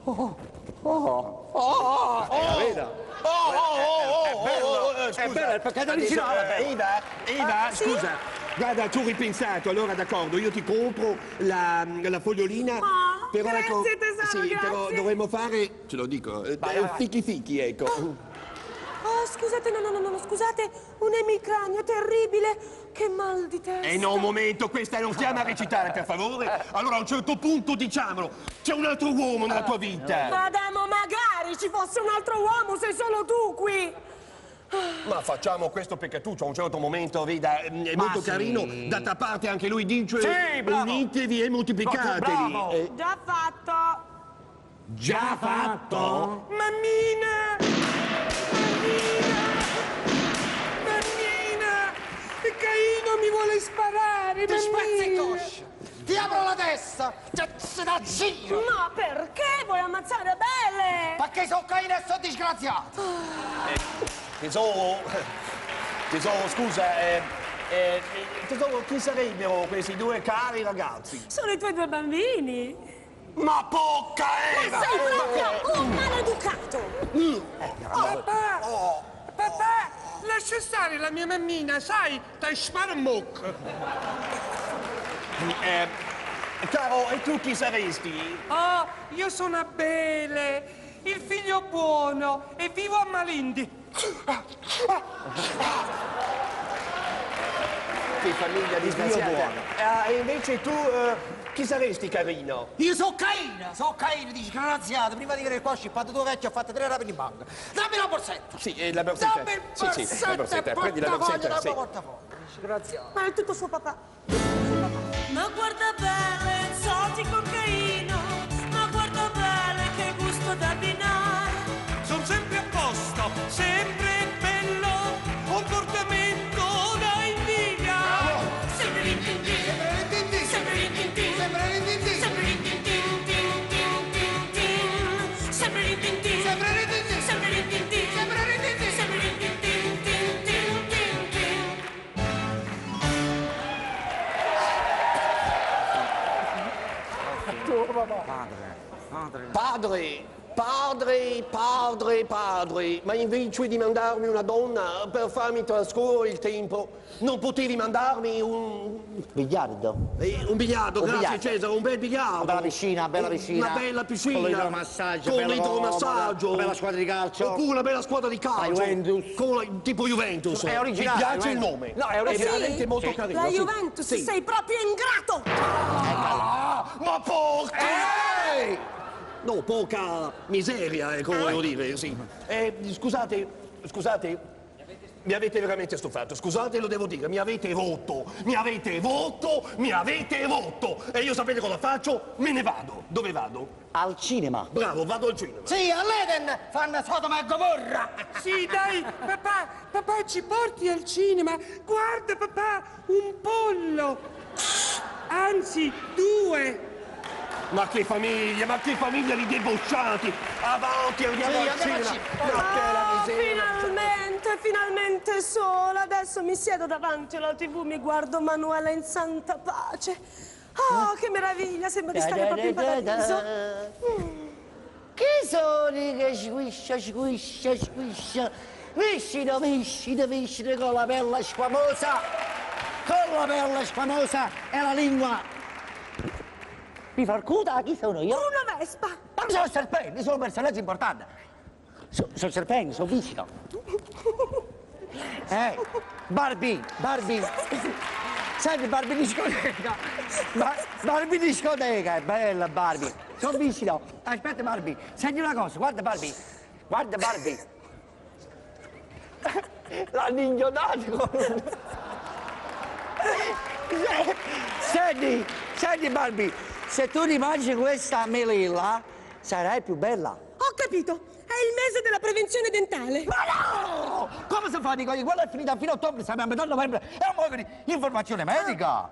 Oh, oh, Oh, oh, oh, veda? Oh, oh, oh, È oh, bello, oh, oh, è scusa. bello, il peccato originale, eh. Eva, Eva, Ah, scusa. Guarda, tu ho ripensato, allora d'accordo, io ti compro la, la fogliolina. Ah, però grazie, tesoro, sì, però grazie. dovremmo fare, ce lo dico, eh, Vai, eh, vai. fichi fichi, ecco. Oh, scusate, no, no, no, no, scusate, un'emicrania terribile. Che mal di testa. E no, un momento, questa non stiamo a recitare, per favore. Allora a un certo punto diciamolo, c'è un altro uomo nella tua vita. Adamo, magari ci fosse un altro uomo, sei solo tu qui. Ma facciamo questo peccatuccio a un certo momento, veda, è Ma molto sì. carino. D'altra parte anche lui dice Sì, bravo. unitevi e moltiplicatevi. Bravo. Eh, Già fatto. Già fatto? Mammina! Mammina! Mammina! Caino mi vuole sparare, Ti spezzi il mammina! coscio! Ti apro la testa! Ti se da zio! Ma perché vuoi ammazzare Belle? Perché sono Caino e sono disgraziato! Tesoro, tesoro, scusa, eh, eh, tesoro, chi sarebbero questi due cari ragazzi? Sono i tuoi due bambini. Ma porca Eva! Ma sei proprio un maleducato! Papà! Papà! Lascia stare la mia mammina, sai? Dai sparmuc! Eh, caro, e tu chi saresti? Oh, io sono Abele, il figlio buono, e vivo a Malindi. Che famiglia disgraziata. Ah, e invece tu, eh, chi saresti, carino? Io sono Caino! Sono Caino, disgraziato! Prima di venire qua ho scippato due vecchi ho fatto tre rapidi in banca! Dammi la borsetta! Sì, eh, la borsetta. Dammi il Sì, sì, borsetta, la borsetta, prendi la borsetta, dammi sì. il portafoglio! Disgraziato! Ma è tutto suo papà. Ma guarda bene, Padre, padre, padre, padre, ma invece di mandarmi una donna per farmi trascorrere il tempo, non potevi mandarmi un... Biliardo. eh, un biliardo, Un grazie biliardo. Cesare, un bel biliardo. Una bella piscina, una bella piscina. Una bella piscina. Con l'idromassaggio, Con l'idromassaggio. una bella squadra di calcio. Oppure una bella squadra di calcio. La Juventus. Con la- tipo Juventus. È originale, Mi piace il nome. No, è originale. veramente Sì. molto Sì. carino. La. Juventus, Sì. sei proprio ingrato! Ma porca! No, poca miseria, ecco, volevo dire, sì. Eh, scusate, scusate, mi avete veramente stufato, scusate, lo devo dire, mi avete rotto, mi avete rotto, mi avete rotto! E io sapete cosa faccio? Me ne vado. Dove vado? Al cinema. Bravo, vado al cinema. Sì, all'Eden fanno Sodoma e Gomorra! Sì, dai, papà, papà, ci porti al cinema. Guarda, papà, un pollo. Anzi, due. Ma che famiglia, ma che famiglia di debosciati! Avanti, andiamo Sì, andiamo che la Ah, miseria! finalmente, finalmente sola. Adesso mi siedo davanti alla tv, mi guardo Manuela in santa pace. Oh, che meraviglia, sembra di stare proprio in paradiso. Chi sono che squiscia, squiscia, squiscia? Viscino, viscino, viscino con la pelle squamosa, con la pelle squamosa e la lingua. Mi farcuta, chi sono io? Una vespa. Ma sono serpenti, sono personaggi importanti. So- sono serpenti, sono viscino. Eh, Barbie, Barbie. Senti, Barbie discoteca. Ba- Barbie discoteca, è bella Barbie. Sono vicino. Aspetta Barbie, senti una cosa, guarda Barbie. Guarda Barbie. L'hanno inghiodato con... Senti, senti Barbie, se tu ti mangi questa melilla, sarai più bella. Ho capito, è il mese della prevenzione dentale. Ma no! Come si fa di cose? Quella è finita fino a ottobre, siamo a metà novembre, è un modo di informazione medica.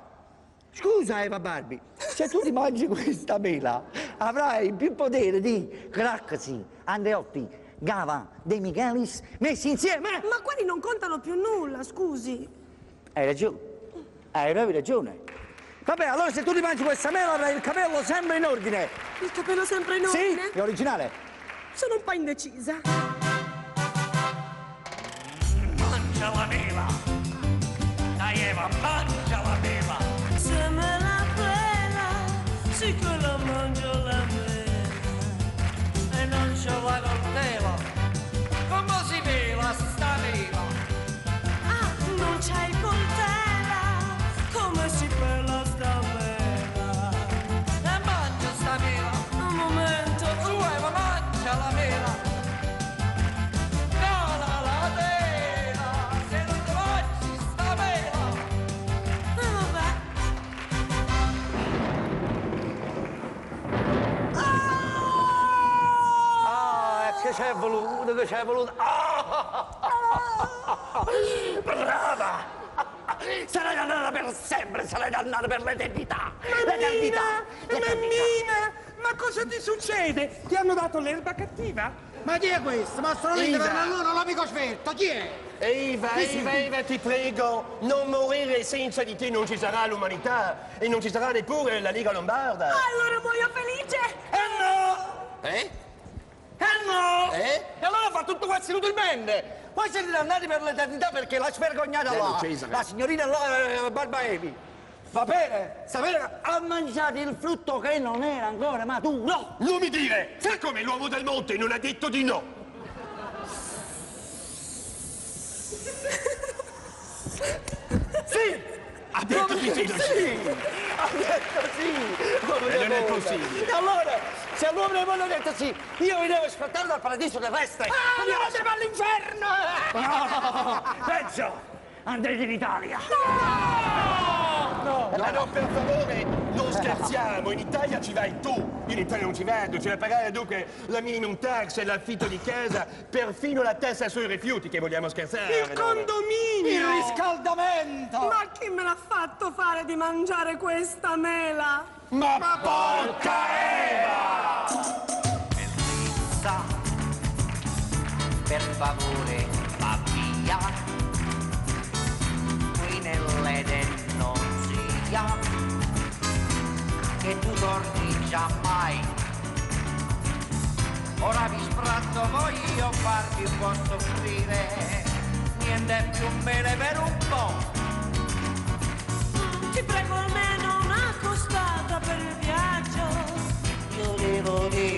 Scusa Eva Barbie, se tu ti mangi questa mela, avrai più potere di Craxi, Andreotti, Gava, De Michelis messi insieme. Ma quelli non contano più nulla, scusi. Hai ragione, hai proprio ragione. Vabbè, allora se tu ti mangi questa mela avrai il capello sempre in ordine. Il capello sempre in Sì, ordine? è originale. Sono un po' indecisa. Mangia la mela! Dai Eva, mangia la mela! Se me la pela, sì che la mangio la mela E non ce la coltella Come si pela sta mela? Ah, non c'hai coltella c'è voluto, che c'è voluto. Ah! Brava! Sarai dannata per sempre, sarai dannata per l'eternità! L'eternità! Mammina, ma cosa ti succede? Ti hanno dato l'erba cattiva? Ma chi è questo? Mastro Iva. Bernardino, l'amico Svelto, chi è? Eva, Eva, Eva, ti prego, non morire senza di te non ci sarà l'umanità e non ci sarà neppure la Liga Lombarda. Allora muoio felice! Eh no! Eh? Eh no! Eh? E allora fa tutto questo inutilmente! Poi siete dannati per l'eternità perché la svergognata Bello, là, la signorina là, eh, Barba Evi. Va bene? Sapete, ha mangiato il frutto che non era ancora maturo. Non mi dire! Fa come l'uomo del monte non ha detto di no! Sì! Ha detto di sì! Sì! Ha detto sì! Come E non è possibile. E allora, se l'uomo del mondo ha detto sì, io vi devo aspettare dal paradiso terrestre! Ah, allora andiamo all'inferno! No! Peggio! Andrete in Italia! No, no, per favore, non scherziamo, in Italia ci vai tu, in Italia non ci vado, ci vai a pagare dunque la minimum tax, l'affitto di casa, perfino la tassa sui rifiuti che vogliamo scherzare. Il no? condominio! Il riscaldamento! Ma chi me l'ha fatto fare di mangiare questa mela? Ma porca Eva! Elisa, per favore va via, nell'Eden non sia, che tu torni giammai. Ora vi sprazzo, voglio farvi un po' soffrire, niente più bene per un po'. Ti prego almeno una costata per il viaggio. Io devo dire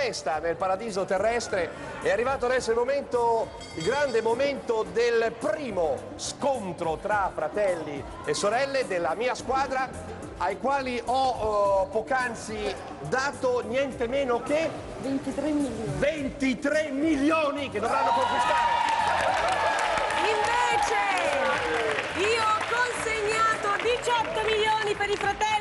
festa nel paradiso terrestre è arrivato adesso il momento, il grande momento del primo scontro tra fratelli e sorelle della mia squadra ai quali ho eh, poc'anzi dato niente meno che 23 milioni. 23 milioni che dovranno conquistare. Invece io ho consegnato 18 milioni per i fratelli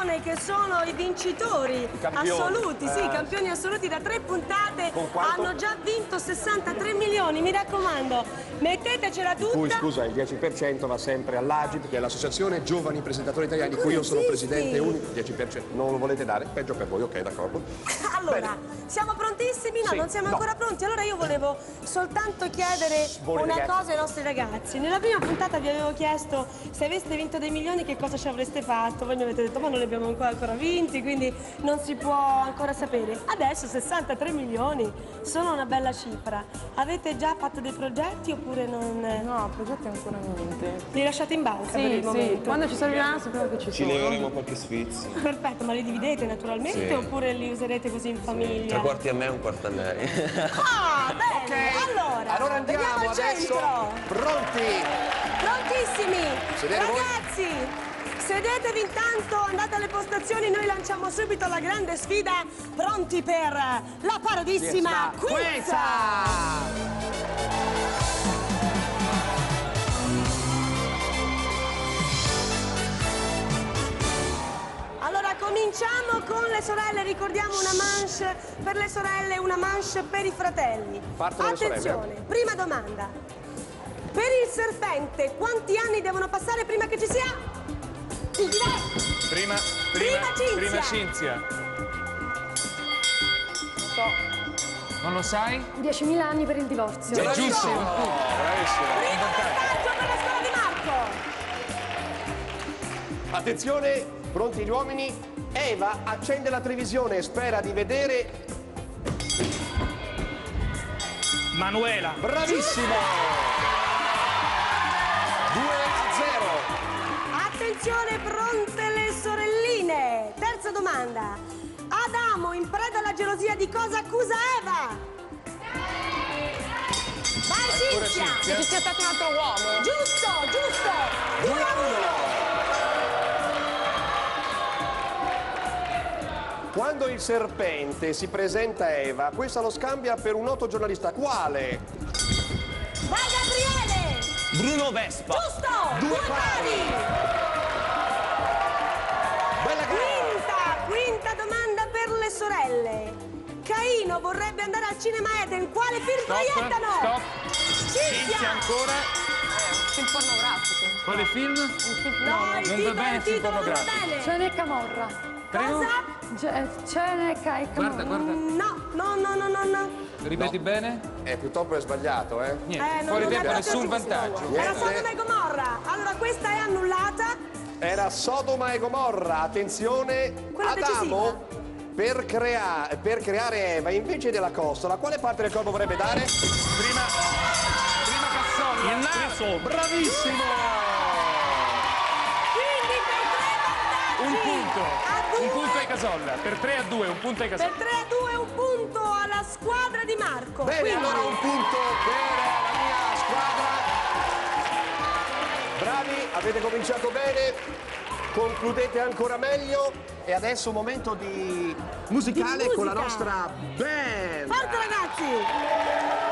Barone che sono i vincitori campioni. assoluti, sì, Eh. i campioni assoluti da tre puntate hanno già vinto 63 milioni, mi raccomando, mettetecela Di cui, tutta. scusa, il 10% va sempre all'Agid, che è l'associazione Giovani Presentatori Italiani, di cui io sono presidente unico. 10% non lo volete dare? Peggio per voi, ok, d'accordo. Allora, siamo prontissimi? No, Sì, non siamo no. ancora pronti. Allora io volevo soltanto chiedere Buoni una ragazzi. cosa ai nostri ragazzi. Nella prima puntata vi avevo chiesto se aveste vinto dei milioni che cosa ci avreste fatto. Voi mi avete detto ma non li abbiamo ancora, vinti, quindi non si può ancora sapere. Adesso 63 milioni sono una bella cifra. Avete già fatto dei progetti oppure non... No, progetti ancora niente. Li lasciate in banca per Sì, il sì, momento? quando ci serviranno sappiamo che ci Ci sono. leveremo qualche sfizio. Perfetto, ma li dividete naturalmente Sì. oppure li userete così in famiglia? Tre quarti a me e un quarto a lei. Ah, bene, allora, Allora andiamo adesso. centro. Pronti? Prontissimi! Ragazzi, sedetevi intanto, andate alle postazioni, noi lanciamo subito la grande sfida, pronti per la parodissima quiz! Allora cominciamo con le sorelle, ricordiamo una manche per le sorelle e una manche per i fratelli. Partono. Attenzione, prima domanda. Per il serpente quanti anni devono passare prima che ci sia? Il divorzio? Prima, Prima Cinzia. prima Cinzia. Non lo sai? 10.000 anni per il divorzio. È giusto. Bravissimo. Primo vantaggio per la scuola di Marco. Attenzione, pronti gli uomini. Eva accende la televisione e spera di vedere. Manuela. Bravissimo! Attenzione, pronte le sorelline. Terza domanda. Adamo, in preda alla gelosia, di cosa accusa Eva? Vai Cinzia! Cinzia. Che ci sia stato un altro uomo. Giusto, giusto. 2 a 1. Quando il serpente si presenta a Eva, questa lo scambia per un noto giornalista. Quale? Vai Gabriele! Bruno Vespa. Giusto! Due Due pari. pari! Sorelle. Caino vorrebbe andare al cinema Eden. Quale film Stop, proiettano? stop. Cinzia! Cinzia ancora. Film pornografico. Quale film? No, il non titolo, va bene il film titolo non va pornografico. bene. Cene e Camorra. Prego? Cosa? Cene e Camorra. Guarda, guarda. No, no, no, no, no, no. Ripeti bene? Eh, purtroppo è sbagliato, eh? Niente. Eh, non- Fuori non tempo, nessun vantaggio. Era. Sodoma e Gomorra. Allora, questa è annullata. Era Sodoma e Gomorra. Attenzione, Quella Adamo per, crea- per creare Eva invece della costola, quale parte del corpo vorrebbe dare? Prima, prima Cassolla. Il naso. Bravissimo! Quindi per tre vantaggi. Un punto. A due. Un punto ai Casolla. Per 3 a 2, un punto ai Per Casolla. 3 a 2 un punto alla squadra di Marco. Bene, Quindi- allora un punto per la mia squadra. Bravi, avete cominciato bene, concludete ancora meglio e adesso un momento di musicale Di con la musica. nostra band. Forza ragazzi!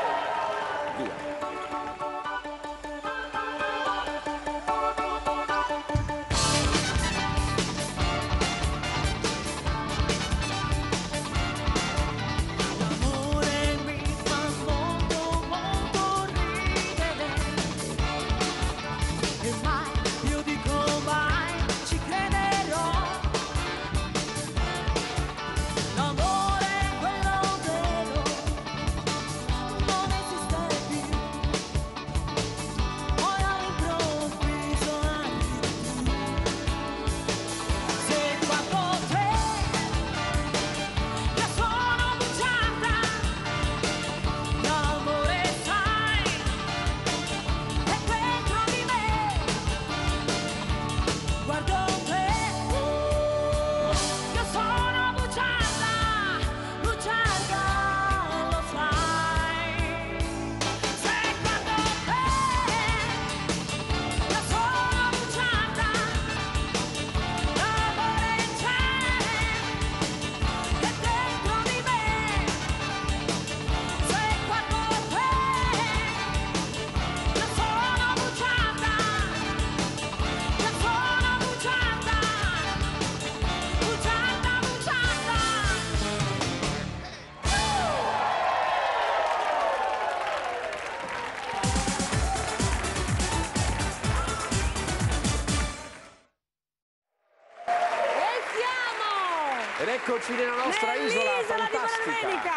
Eccoci nella nostra isola Nell'isola di fantastica.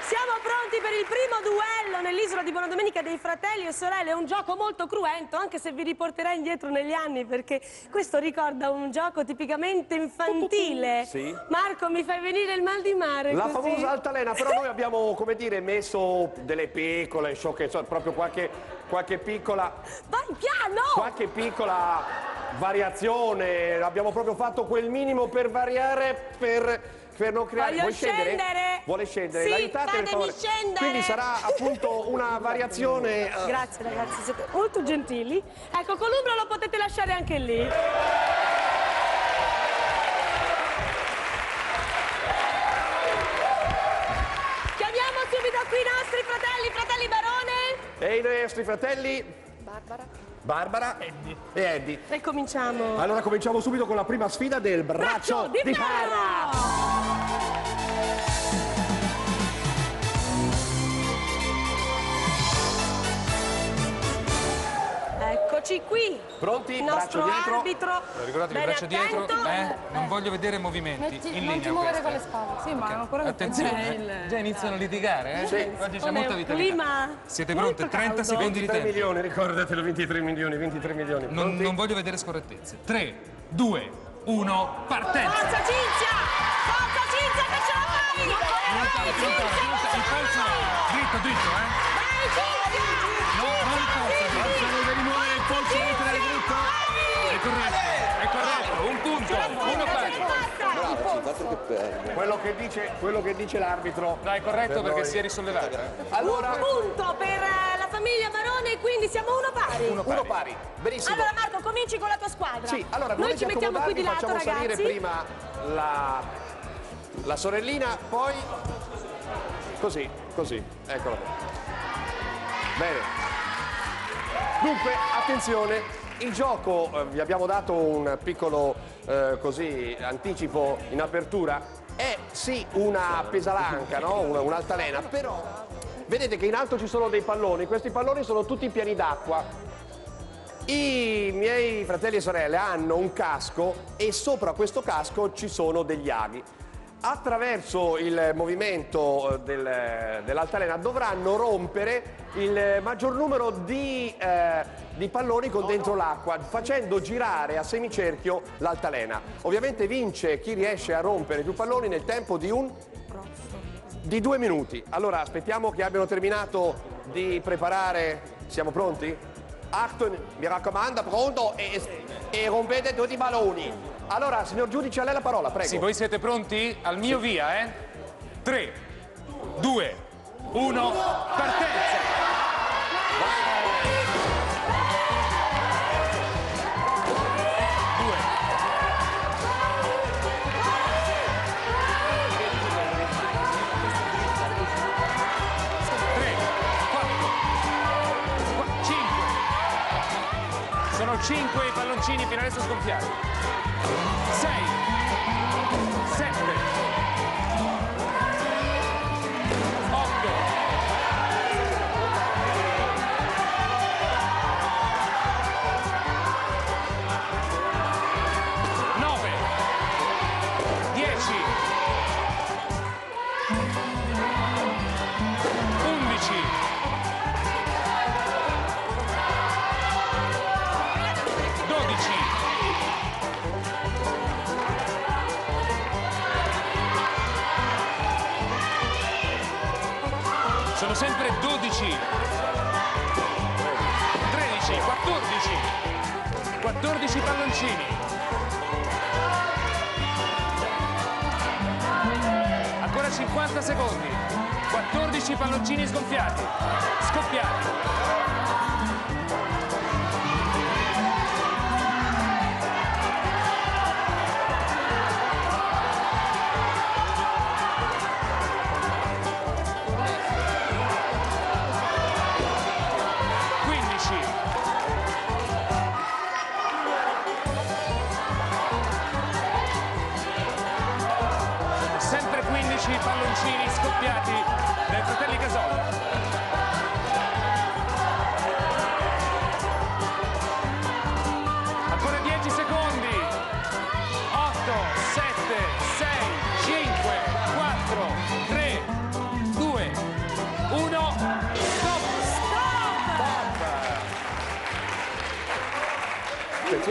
Siamo pronti per il primo duello nell'isola di Buona Domenica dei fratelli e sorelle. È un gioco molto cruento, anche se vi riporterà indietro negli anni, perché questo ricorda un gioco tipicamente infantile. Sì. Marco, mi fai venire il mal di mare. La così. famosa altalena, però noi abbiamo, come dire, messo delle piccole, sciocchezze, proprio qualche, qualche piccola... Vai piano! Qualche piccola variazione, abbiamo proprio fatto quel minimo per variare, per, per non creare... Voglio Vuoi scendere? scendere. Vuole scendere? Sì, L'aiutate, per favore? scendere. Quindi sarà appunto una variazione... eh, Grazie ragazzi, siete molto gentili. Ecco, Columbro lo potete lasciare anche lì. E i nostri fratelli Barbara. Barbara e Eddie. E cominciamo. Allora cominciamo subito con la prima sfida del braccio, di ferro. Eccoci qui. Pronti? Il nostro Braccio dietro. arbitro. Ricordatevi il braccio dietro, attento. eh? Non voglio vedere movimenti. Metti- in non linea ti muovere con le eh. spalle. Sì, ma ancora Attenzione, il- eh. già iniziano a litigare, eh? Sì. Oggi c'è Non molta vitalità. clima Siete pronte? 30 caldo. secondi di 23 tempo. milioni, ricordatelo, 23 milioni, 23 milioni. Non, non voglio vedere scorrettezze. 3, 2, 1, partenza! Forza Cinzia! Forza Cinzia che ce la Cinzia il fai! dritto, dritto, eh? Quello che dice, quello che dice l'arbitro. Dai, corretto Per perché noi. si è risollevato. eh. Allora, Un punto per eh, la famiglia Barone, quindi siamo uno pari. uno pari. Benissimo. Allora Marco, cominci con la tua squadra. Sì, allora Noi ci mettiamo qui di lato, facciamo salire ragazzi. prima la, la sorellina, poi così, così, eccolo. Bene. Dunque, attenzione, il gioco, eh, vi abbiamo dato un piccolo eh, così anticipo in apertura, è sì una pesalanca, no? Una- un'altalena, però vedete che in alto ci sono dei palloni, questi palloni sono tutti pieni d'acqua. I miei fratelli e sorelle hanno un casco e sopra questo casco ci sono degli aghi. Attraverso il movimento eh, del- dell'altalena dovranno rompere il maggior numero di, eh, di palloni con dentro l'acqua, facendo girare a semicerchio l'altalena. Ovviamente vince chi riesce a rompere più palloni nel tempo di un di due minuti. Allora aspettiamo che abbiano terminato di preparare. Siamo pronti? Achtung, mi raccomando, pronto e, e rompete tutti i balloni. Allora, signor giudice, a lei la parola, prego. Sì, voi siete pronti? Al mio via, eh? 3, 2, 1, partenza! Sono cinque i palloncini fino adesso sgonfiati. Sei, sette, 50 secondi. 14 palloncini sgonfiati. Scoppiati.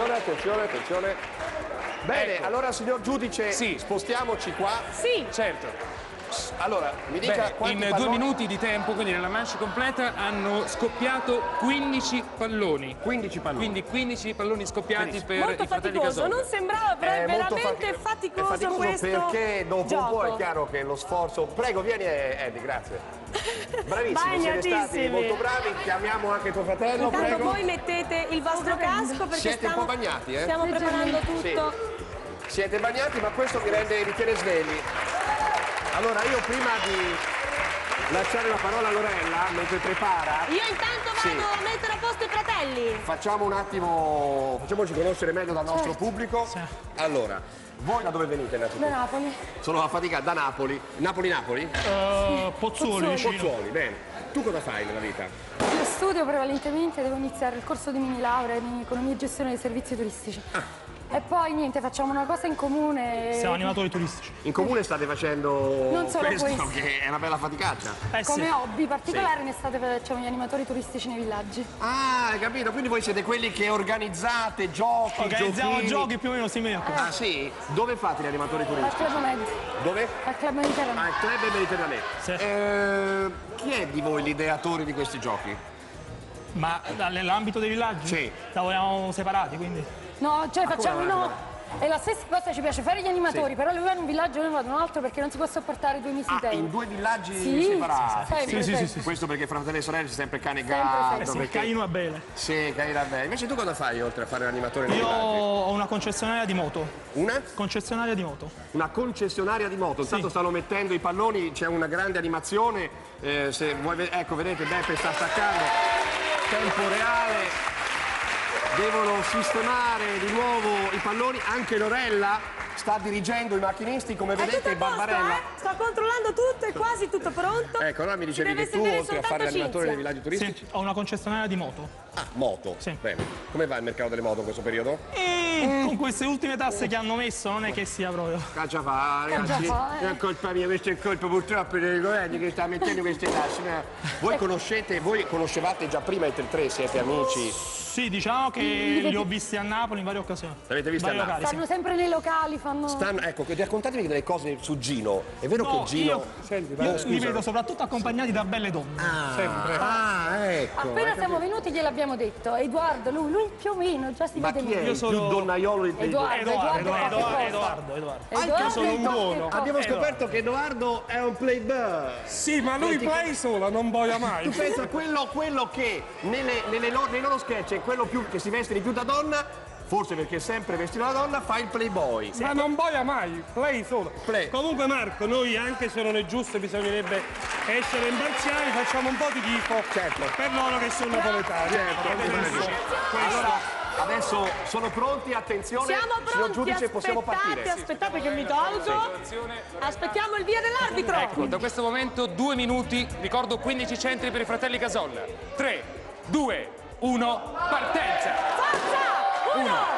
Attenzione, attenzione, attenzione. Bene, allora signor giudice, spostiamoci qua. Sì. Certo. Allora, mi dica Beh, in due palloni- minuti di tempo, quindi nella manche completa, hanno scoppiato 15 palloni. 15 palloni. Quindi 15 palloni scoppiati per Molto i fratelli faticoso, non sembrava però È è molto veramente fati- faticoso, è faticoso questo perché dopo un gioco. po' è chiaro che lo sforzo. Prego, vieni eh, Eddie, grazie. Bravissimi, siete stati molto bravi. Chiamiamo anche tuo fratello, Intanto prego. voi mettete il vostro casco perché Siete un stiamo, po' bagnati, eh? stiamo preparando Sì. tutto. Siete bagnati, ma questo mi rende vi tiene svegli. Allora, io prima di lasciare la parola a Lorella, mentre prepara, Io intanto vado Sì. a mettere a posto i fratelli. facciamo un attimo, facciamoci conoscere meglio dal nostro Certo. pubblico. Allora, voi da dove venite innanzitutto? Da Napoli. Sono affaticati da Napoli. Napoli-Napoli? Pozzuoli, Pozzuoli, vicino. Pozzuoli, bene. Tu cosa fai nella vita? Io studio prevalentemente, devo iniziare il corso di mini laurea in economia e gestione dei servizi turistici. Ah. E poi niente, facciamo una cosa in comune. turistici. In comune state facendo Non solo questo, questo. che è una bella faticaccia. Come hobby particolare in estate facciamo gli animatori turistici nei villaggi. Ah, hai capito? Quindi voi siete quelli che organizzate giochi, Organizziamo giochini. giochi più o meno simili a questo. Ah sì? Dove fate gli animatori Al turistici? Club Med. Dove? Al Club Mediterraneo. Il club mediterraneo. Eh, chi è di voi l'ideatore di questi giochi? Ma nell'ambito dei villaggi? Sì. Lavoriamo separati, quindi. No, cioè facciamo no. È la stessa cosa, ci piace fare gli animatori, Sì. però lui va in un villaggio e io vado in un altro perché non si può sopportare due mesi Ah, tempo. in due villaggi Sì, separati. sempre, sempre. Questo perché fra fratelli e sorelle c'è sempre cane e gatto. sempre. Sì, perché- Caino Abele. Sì, Caino Abele. Invece tu cosa fai oltre a fare l'animatore Io ho una concessionaria di moto. Una? Concessionaria di moto. Una concessionaria di moto, intanto stanno mettendo i palloni, c'è una grande animazione, eh, se vuoi ecco vedete Beppe sta attaccando, tempo reale, devono sistemare di nuovo i palloni, anche Lorella sta dirigendo i macchinisti come vedete Tutto a posto, Barbarella. eh? Sto controllando tutto, è quasi tutto pronto. Ecco, allora mi dicevi che tu oltre a fare l'animatore nei Cinzia. villaggi turistici, Sì, ho una concessionaria di moto. Ah, moto. Bene. Come va il mercato delle moto in questo periodo? E con queste ultime tasse che hanno messo non è che sia proprio. Caccia fa, ragazzi, Caccia fa, non è colpa mia, questo è colpa purtroppo del governo che sta mettendo queste tasse. no? Voi conoscete, voi conoscevate già prima i tre, siete amici? Sì, diciamo che Li vedi- li ho visti a Napoli in varie occasioni. L'avete visti a Napoli? locali, sì. Stanno sempre nei locali, fanno... Stanno, ecco, raccontatemi delle cose su Gino. È vero No, che Gino. io, Senti, io li vedo soprattutto accompagnati da belle donne. sempre. Ah, ecco. Appena siamo venuti gliel'abbiamo detto, Edoardo, lui, lui più o meno, già si Ma vede chi è meglio. il donnaiolo di Edoardo, Edoardo, Edoardo, Edoardo, Edoardo, Edoardo. Edoardo sono un buono. Abbiamo scoperto che Edoardo è un playboy. Sì, ma lui play solo, non boia mai. Tu pensa quello, quello che nelle, nelle loro- nei loro sketch è quello più, che si veste di più da donna, forse perché è sempre vestito da donna, fa il playboy. Ma non boia mai, play solo. Comunque Marco, noi anche se non è giusto bisognerebbe essere imparziali, facciamo un po' di tifo per loro che sono napoletani. Certo, Adesso- Allora, adesso sono pronti, attenzione, Siamo signor pronti, giudice, possiamo partire. aspettate che mi tolgo. Aspettiamo il via dell'arbitro. Ecco, da questo momento due minuti, ricordo 15 centri per i fratelli Casolla. 3, 2, 1, partenza! Forza! Uno!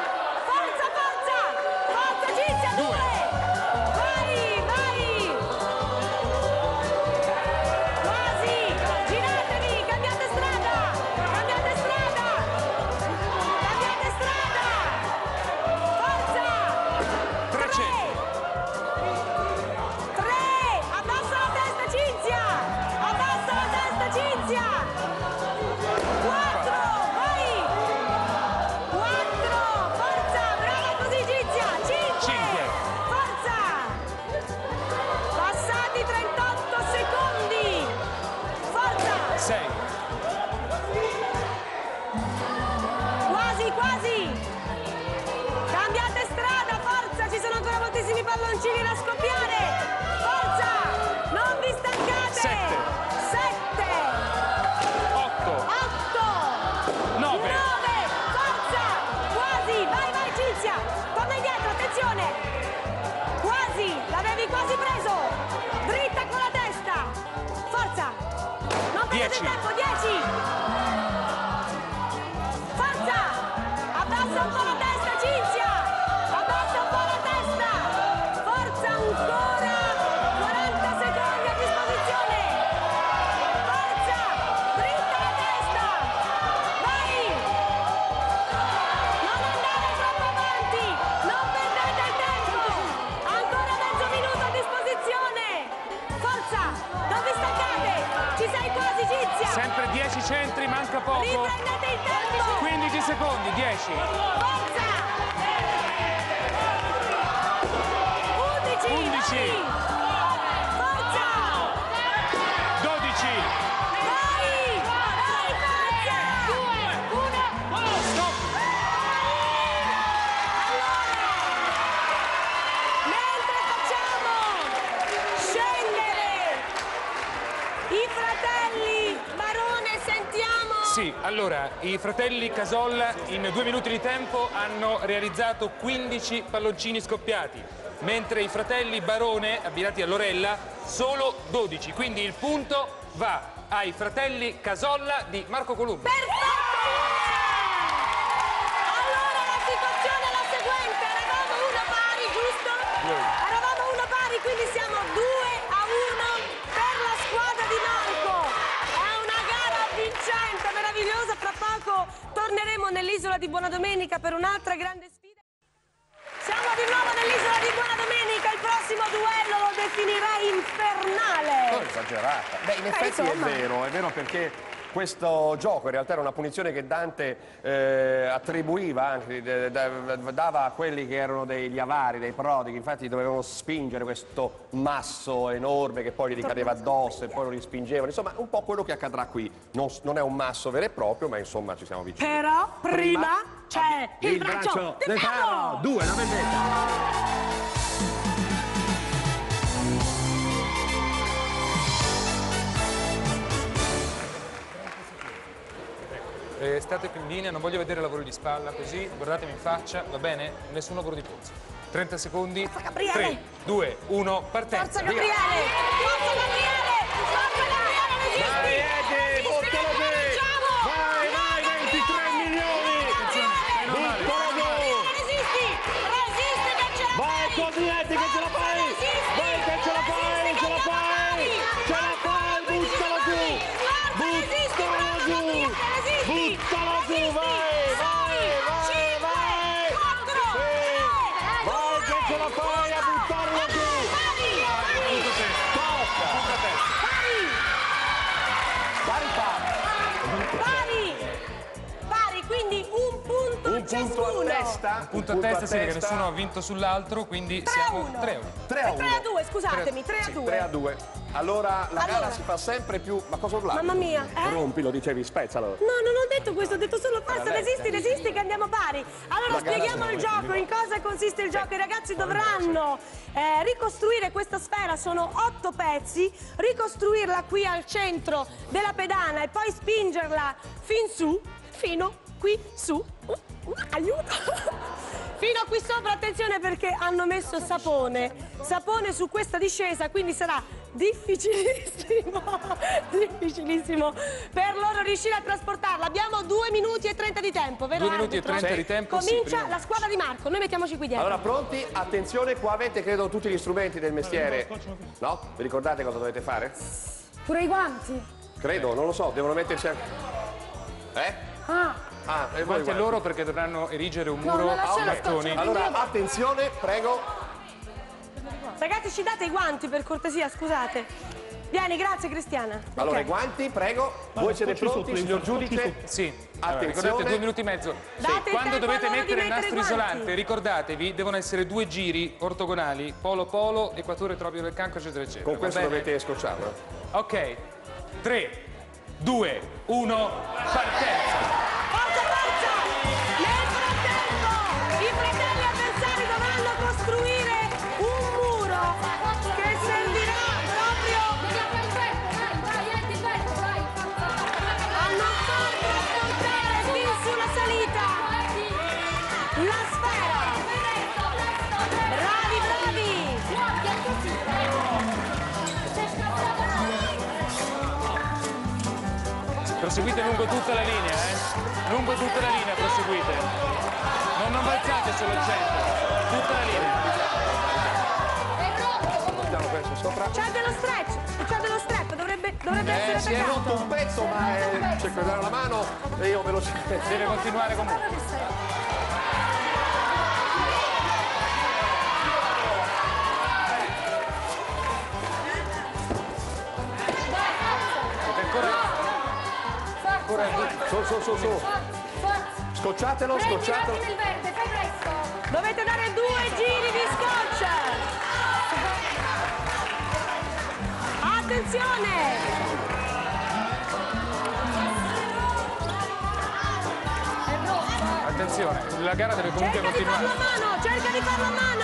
11. Forza! 11. 11. Allora, i fratelli Casolla in due minuti di tempo hanno realizzato 15 palloncini scoppiati, mentre i fratelli Barone, abbinati a Lorella, solo 12. Quindi il punto va ai fratelli Casolla di Marco Columbo. Allora torneremo nell'isola di Buona Domenica per un'altra grande sfida. Siamo di nuovo nell'isola di Buona Domenica, il prossimo duello lo definirei infernale. Non esagerata. Beh, in Beh, effetti insomma. è vero, è vero perché questo gioco in realtà era una punizione che Dante eh, attribuiva anche, eh, da- dava a quelli che erano degli avari, dei prodighi, infatti dovevano spingere questo masso enorme che poi gli ricadeva addosso e poi lo rispingevano, insomma un po' quello che accadrà qui, non, non è un masso vero e proprio, ma insomma ci siamo vicini. Però prima c'è il, Il braccio, braccio del due, la vendetta. Eh, state qui in linea, non voglio vedere lavoro di spalla, così guardatemi in faccia, va bene? Nessun lavoro di polso. 30 secondi. Gabriele! 3, 2, 1, partenza. Forza Gabriele! Forza Gabriele! Forza Gabriele, resisti! Vai, Edi, buttalo giù! Vai, punto a testa. Un punto a testa, sì, perché nessuno ha vinto sull'altro, quindi siamo 3 a 1. 3 a 1. 3 a 2, scusatemi, 3 a 2. 3 a 2. Allora la Allora. gara si fa sempre più. Ma cosa urlavi? Mamma mia, eh? Rompi, lo dicevi, spezzalo. No, non ho detto questo, ho detto solo forza, resisti, resisti che andiamo pari. Allora La spieghiamo il gioco, in cosa consiste il gioco. I ragazzi dovranno eh, ricostruire questa sfera, sono otto pezzi, ricostruirla qui al centro della pedana e poi spingerla fin su, fino qui su. Aiuto! Fino a qui sopra, attenzione perché hanno messo sapone, sapone su questa discesa, quindi sarà difficilissimo, difficilissimo per loro riuscire a trasportarla. Abbiamo 2 minuti e 30 di tempo, vero? 2 minuti e arbitro? 30 di tempo, sì, Comincia prima. la squadra di Marco, noi mettiamoci qui dietro. Allora, pronti? Attenzione, qua avete credo tutti gli strumenti del mestiere. No? Vi ricordate cosa dovete fare? Pure i guanti. Credo, non lo so, devono metterci. Eh? Ah, Ah, e voi Guanti a guarda. loro perché dovranno erigere un No, muro non a cartoni. scotch, Allora, attenzione, prego. Ragazzi, ci date i guanti per cortesia, scusate. Vieni, grazie Cristiana. Allora, i guanti, prego. Voi siete pronti, signor giudice? Sì, allora, ricordate Attenzione. due minuti e mezzo. Date il Quando dovete mettere il nastro isolante, ricordatevi, devono essere due giri ortogonali, polo polo, equatore tropio del cancro, eccetera, eccetera. Con questo dovete scocciarlo. Ok, 3, 2, 1, partenza! Proseguite lungo tutta la linea, eh? Lungo tutta la linea proseguite. Non, non balzate solo il centro, tutta la linea. C'è dello stretch, c'è dello strap, dovrebbe, dovrebbe Eh, essere si è rotto un pezzo, ma eh, c'è dare la mano e io velocemente. Deve continuare comunque. Ancora... ancora su, su, su. Scocciatelo, Prendi scocciatelo. il verde, fai presto. Dovete dare due giri di scotch. Attenzione! Attenzione, la gara deve comunque Cerca di farlo a continuare. mano, cerca di farlo a mano!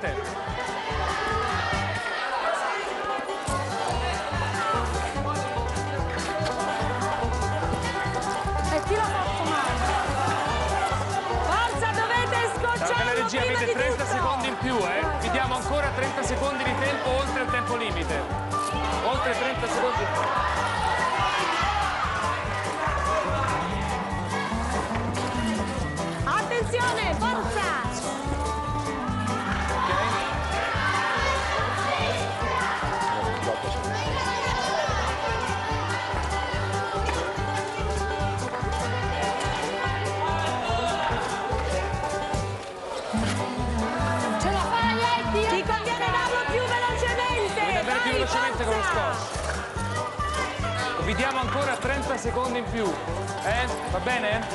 Tempo. E chi l'ha fatto male? Forza, dovete scocciarlo regia avete di 30 tutto! secondi in più, eh? Vi diamo ancora 30 secondi di tempo oltre il tempo limite. Oltre 30 secondi. Attenzione, forza! Velocemente con lo scotch. Vi diamo ancora 30 secondi in più. Eh? Va bene?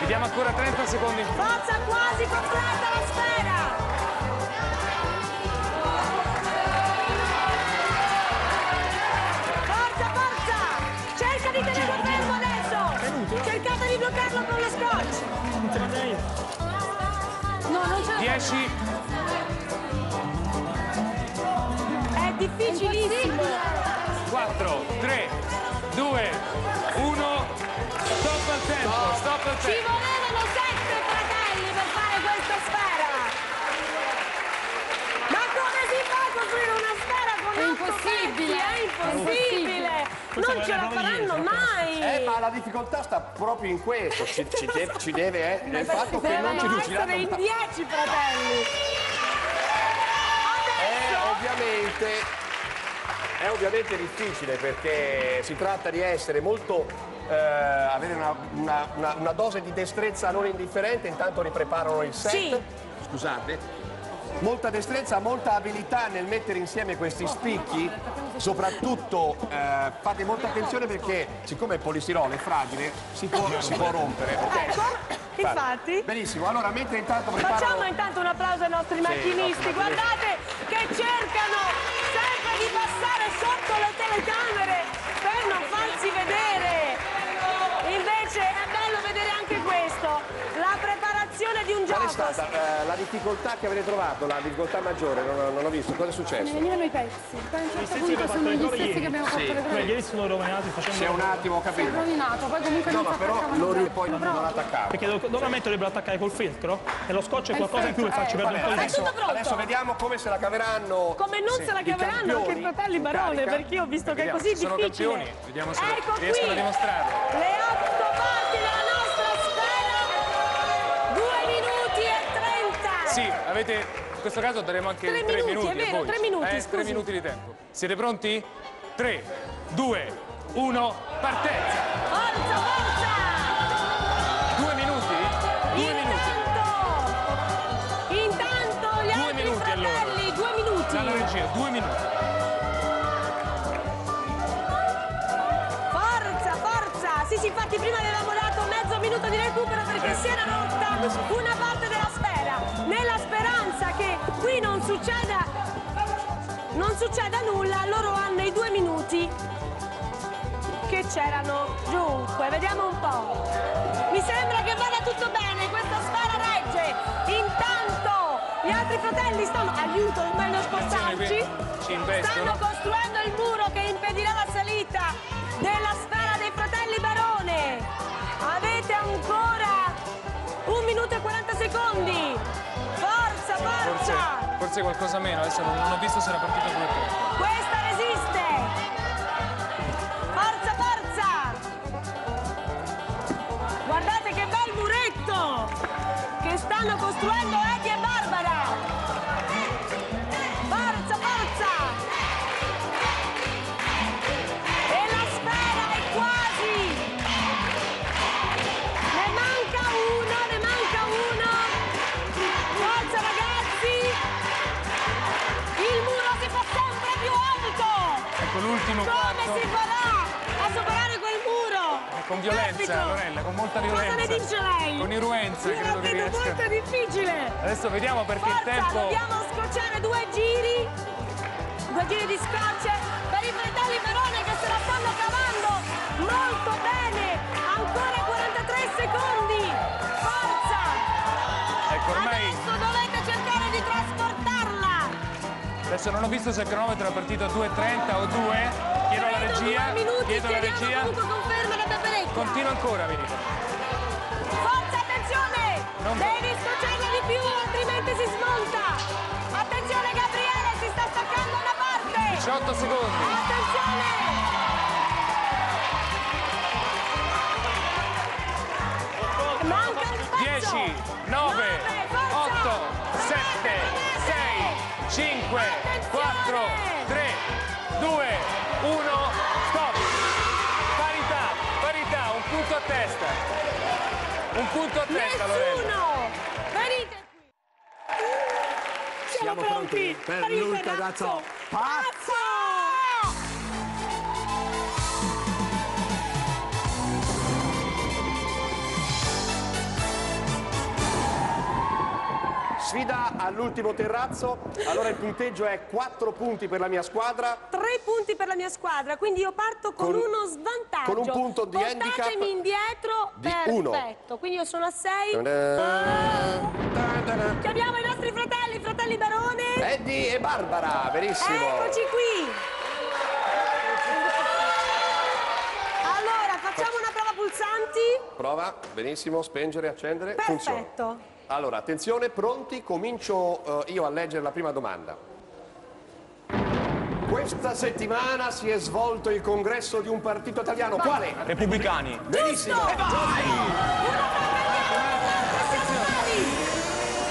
Vi diamo ancora 30 secondi in più. Forza, quasi completa la sfera! 10, È difficilissimo! 4, 3, 2, 1. Stop al tempo, stop al Ci tempo. volevano sette fratelli per fare questa sfera! Ma come si fa a costruire una sfera con È impossibile. pezzi? È impossibile! Non ce la faranno mai! Eh, ma la difficoltà sta proprio in questo, ci, ci de- ci deve, eh, nel fatto che non ci riusciranno essere in dieci fratelli! È ovviamente, è ovviamente difficile perché si tratta di essere molto, eh, avere una, una- una- una dose di destrezza non indifferente, intanto ripreparano il set. Sì. Scusate. Molta destrezza, molta abilità nel mettere insieme questi spicchi, soprattutto eh, fate molta attenzione perché siccome il polistirolo è fragile si può, si può rompere. ok? Ecco, infatti. Benissimo, allora mentre intanto preparano... Facciamo intanto un applauso ai nostri Sì, macchinisti, nostri guardate che cercano sempre di passare sotto le telecamere è stata eh, la difficoltà che avete trovato, la difficoltà maggiore? Non, ho- non ho visto, cosa è successo? Mi venivano i pezzi. Poi a un certo punto che sono abbiamo gli stessi prove che abbiamo fatto Sì. le prove. ieri sono rovinati facendo... Se un attimo, ho Si è capito. rovinato, poi comunque No, non ma si però bene. poi non attaccavo. Perché dove, dove metto il attaccare col feltro e lo scotch è qualcosa in più che feltro, facci eh, perdere un po' di È adesso, vediamo come se la caveranno. Come non se la i caveranno anche i fratelli Barone, perché io ho visto che è così se sono difficile. campioni, vediamo se ecco riescono a qui, dimostrarlo. Sì, avete. In questo caso daremo anche Tre 3 minuti, minuti. è vero, voi. tre minuti, Eh, scusi. tre minuti di tempo. Siete pronti? 3, 2, 1, partenza! Forza, forza! Due minuti? Due minuti. Intanto, intanto gli Due altri minuti allora. fratelli, due minuti. Dalla regia, due minuti. Forza, forza! Sì, sì, infatti prima avevamo dato mezzo minuto di recupero perché si era rotta una parte della qui non succeda, non succeda nulla, loro hanno i due minuti che c'erano giunque. Vediamo un po'. Mi sembra che vada tutto bene, questa sfera regge. Intanto gli altri fratelli stanno... Aiuto, è meglio spostarci. Stanno costruendo il muro che impedirà la salita della sfera dei fratelli Barone. Avete ancora un minuto e 40 secondi. Forse, forse qualcosa meno, adesso non, non ho visto se era partita come te. Questa resiste! Forza, forza! Guardate che bel muretto che stanno costruendo Eddie e Barbara! Dietro. Lorella, con molta Cosa violenza. ne dice lei? Con iruenza, Io credo che riesca. molto difficile. Adesso vediamo perché Forza, il tempo... dobbiamo scocciare due giri. Due giri di scocce per i fratelli Verone che se la stanno cavando molto bene. Ancora 43 secondi. Forza! Ecco, ormai... Adesso dovete cercare di trasportarla. Adesso non ho visto se il cronometro è partito a 2.30 o 2. Chiedo alla regia. minuti, Chiedo alla regia. comunque conferma. Continua ancora, mi dicono. Forza, attenzione! Non- Devi scocciarla di più, altrimenti si smonta! Attenzione Gabriele, si sta staccando una parte! 18 secondi. Attenzione! Manca un pezzo! 10, 9, 8, 7, 6, 5, 4, 3, 2, 1, testa. Un punto a testa. Nessuno! Venite qui! Siamo, pronti per, il terrazzo pazzo! Sfida all'ultimo terrazzo. Allora il punteggio è 4 punti per la mia squadra. Tre punti per la mia squadra, quindi io parto con, Con- uno svantaggio. con un punto di handicap Portatemi indietro. di uno. Perfetto, quindi io sono a 6. Ta-da. Chiamiamo i nostri fratelli, fratelli Barone. Eddie e Barbara, benissimo. Eccoci qui. Allora, facciamo una prova pulsanti. Prova, benissimo, spengere, accendere, funziona. Allora, attenzione, pronti? Comincio eh, io a leggere la prima domanda. Questa settimana si è svolto il congresso di un partito italiano. Quale? Repubblicani. Benissimo.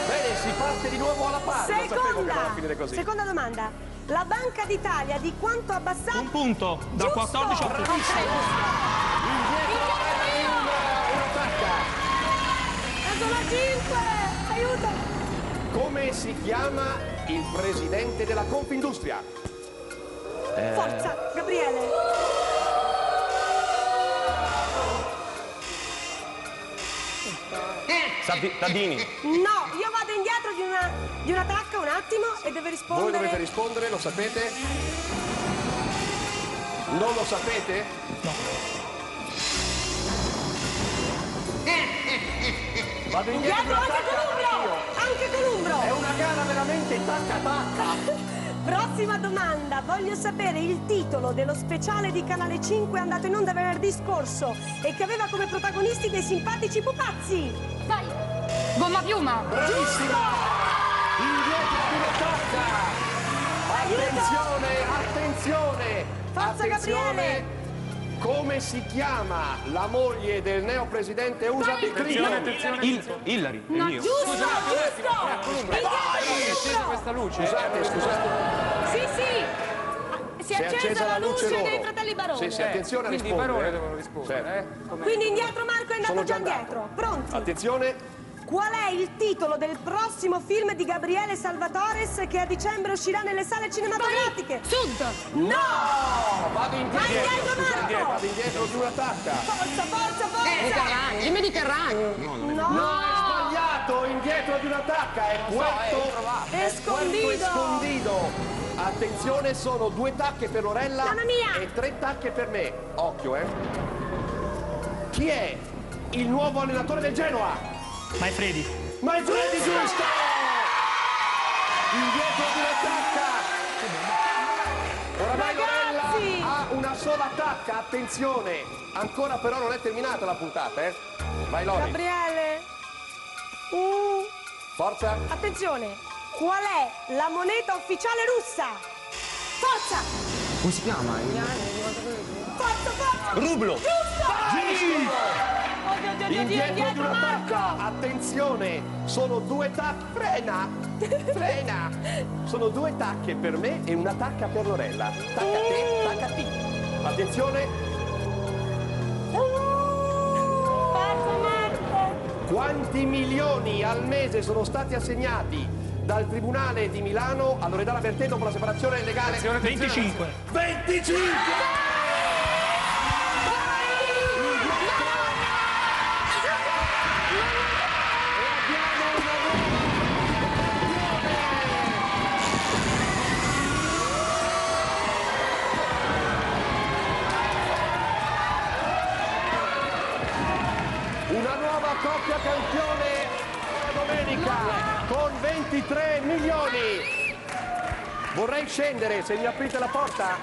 Bene, si parte di nuovo alla pari. Che Seconda, seconda domanda. La Banca d'Italia di quanto ha abbassato? Un punto, da 14 a 13. Sono a 5! Aiuto! Come si chiama il presidente della Confindustria? Forza, Gabriele! Tadini. No, io vado indietro di una, di una tacca un attimo e deve Voi rispondere. dovete rispondere, lo sapete? Non lo sapete? Vado indietro di Indietro anche Columbro! Anche Columbro! È una gara veramente tacca tacca! Prossima domanda, voglio sapere il titolo dello speciale di Canale 5 andato in onda venerdì scorso e che aveva come protagonisti dei simpatici pupazzi. Vai! Gomma piuma! Bravissima! Indietro di una tacca! Attenzione, attenzione! Forza, attenzione! Come si chiama la moglie del neopresidente USA Bill Clinton? Attenzione, attenzione. Hillary. No, giusto, giusto! È accesa questa luce? Scusate, scusate. Sì, sì! Si è accesa, la luce, loro. dei fratelli Barone. Sì, sì, attenzione a quindi i rispondere. Barone eh. devono rispondere, Certo. Quindi indietro Marco è andato Sono già già andato. indietro. Pronti? Attenzione, Qual è il titolo del prossimo film di Gabriele Salvatores che a dicembre uscirà nelle sale cinematografiche? Sud! No! vado Vai indietro. indietro Marco! Vado indietro di un'attacca. Forza, forza, forza! Mediterraneo, il Mediterraneo. No! No, è sbagliato, indietro di un'attacca, è Puerto, È Puerto Escondido. Escondido. Attenzione, sono due tacche per Lorella e tre tacche per me. Occhio, eh. Chi è il nuovo allenatore del Genoa? Ma è Freddy. Ma è Freddy giusto! Indietro di un'attacca. Oramai Ragazzi! Lorella ha una sola attacca, attenzione. Ancora però non è terminata la puntata, eh. Vai Lori, Gabriele! Uh, forza. attenzione! Qual è la moneta ufficiale russa? Forza! Come si chiama? Forza, forza! Rublo. Giusto! Oddio, Indietro di un'attacca, Marco! attenzione, sono due tacche, frena, frena, sono due tacche per me e una tacca per Lorella, tacca te, tacca te, attenzione, Forza Marco! quanti milioni al mese sono stati assegnati dal Tribunale di Milano a Loredana Bertè dopo la separazione legale? Attenzione, attenzione. 25. 25! Vorrei scendere, se mi aprite la porta.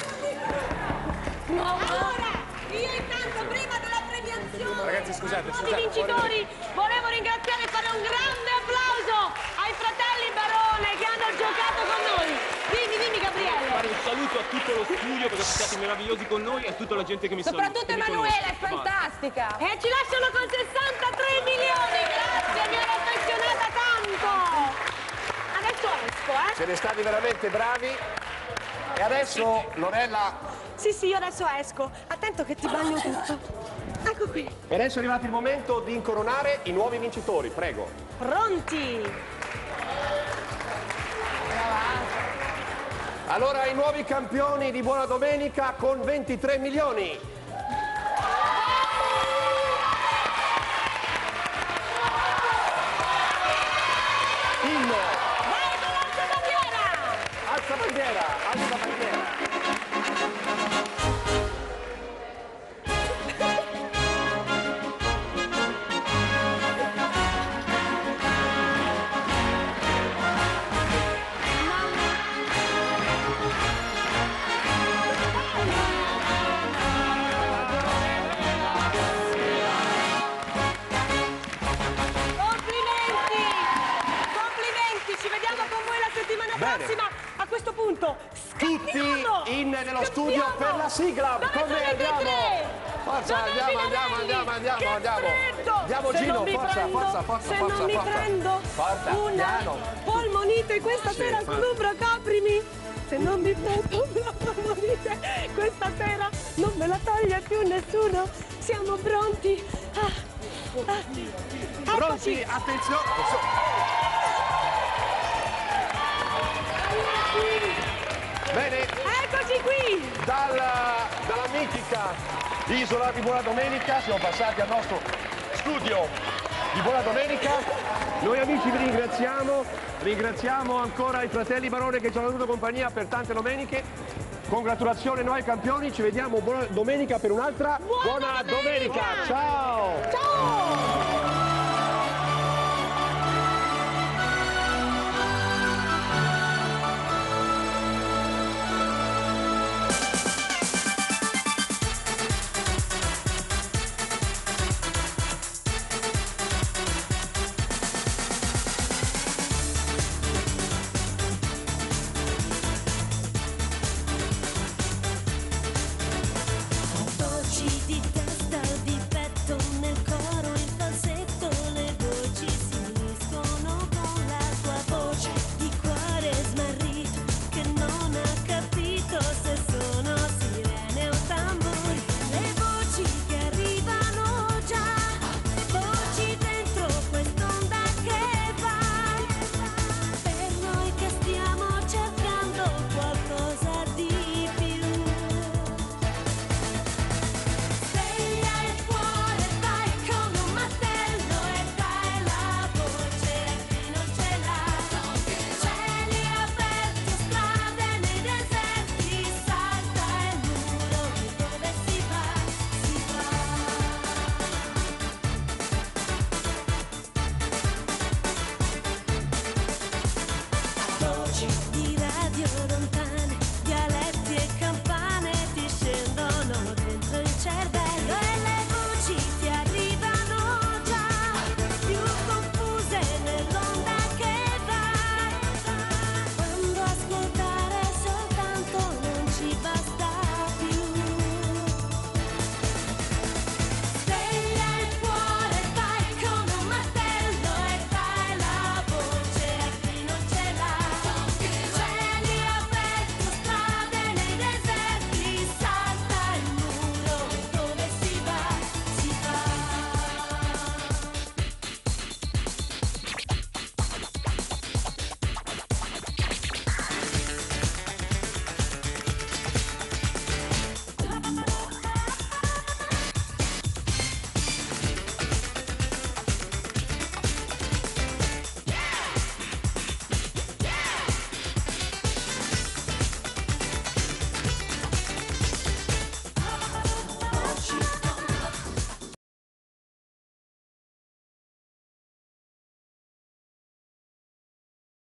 Allora, io intanto prima della premiazione Ragazzi, scusate, i scusate. vincitori volevo ringraziare e fare un grande applauso ai fratelli Barone che hanno giocato con noi. Dimmi, dimmi Gabriele. Fare un saluto a tutto lo studio perché siete stati meravigliosi con noi e a tutta la gente che mi saluta. Soprattutto Emanuela, è fantastica. E ci lasciano con 63 milioni, grazie, mi ero affezionata tanto. Adesso esco, eh? Siete stati veramente bravi. E adesso, Lorella, Sì, sì, io adesso esco. Attento che ti bagno tutto. Ecco qui. e adesso è arrivato il momento di incoronare i nuovi vincitori, prego. Pronti? Allora, i nuovi campioni di Buona Domenica con 23 milioni. Punto, Tutti in nello studio per la sigla. Dove Come andiamo? Forza, Dove andiamo, andiamo, andiamo, andiamo, Che andiamo. freddo! Andiamo, Se Gino, non mi forza, prendo, forza, forza, se forza, non mi forza. prendo Forza, una piano. polmonite questa Sì, sera fa- con Umbro coprimi. Se non mi prendo una polmonite questa sera non me la toglie più nessuno. Siamo pronti. Ah, ah. Pronti? Attenzione. Bene, Eccoci qui. dalla, dalla mitica isola di Buona Domenica siamo passati al nostro studio di Buona Domenica. Noi amici vi ringraziamo, ringraziamo ancora i fratelli Barone che ci hanno avuto compagnia per tante domeniche. Congratulazioni ai nuovi campioni, ci vediamo buona domenica per un'altra buona, domenica. Ciao! Ciao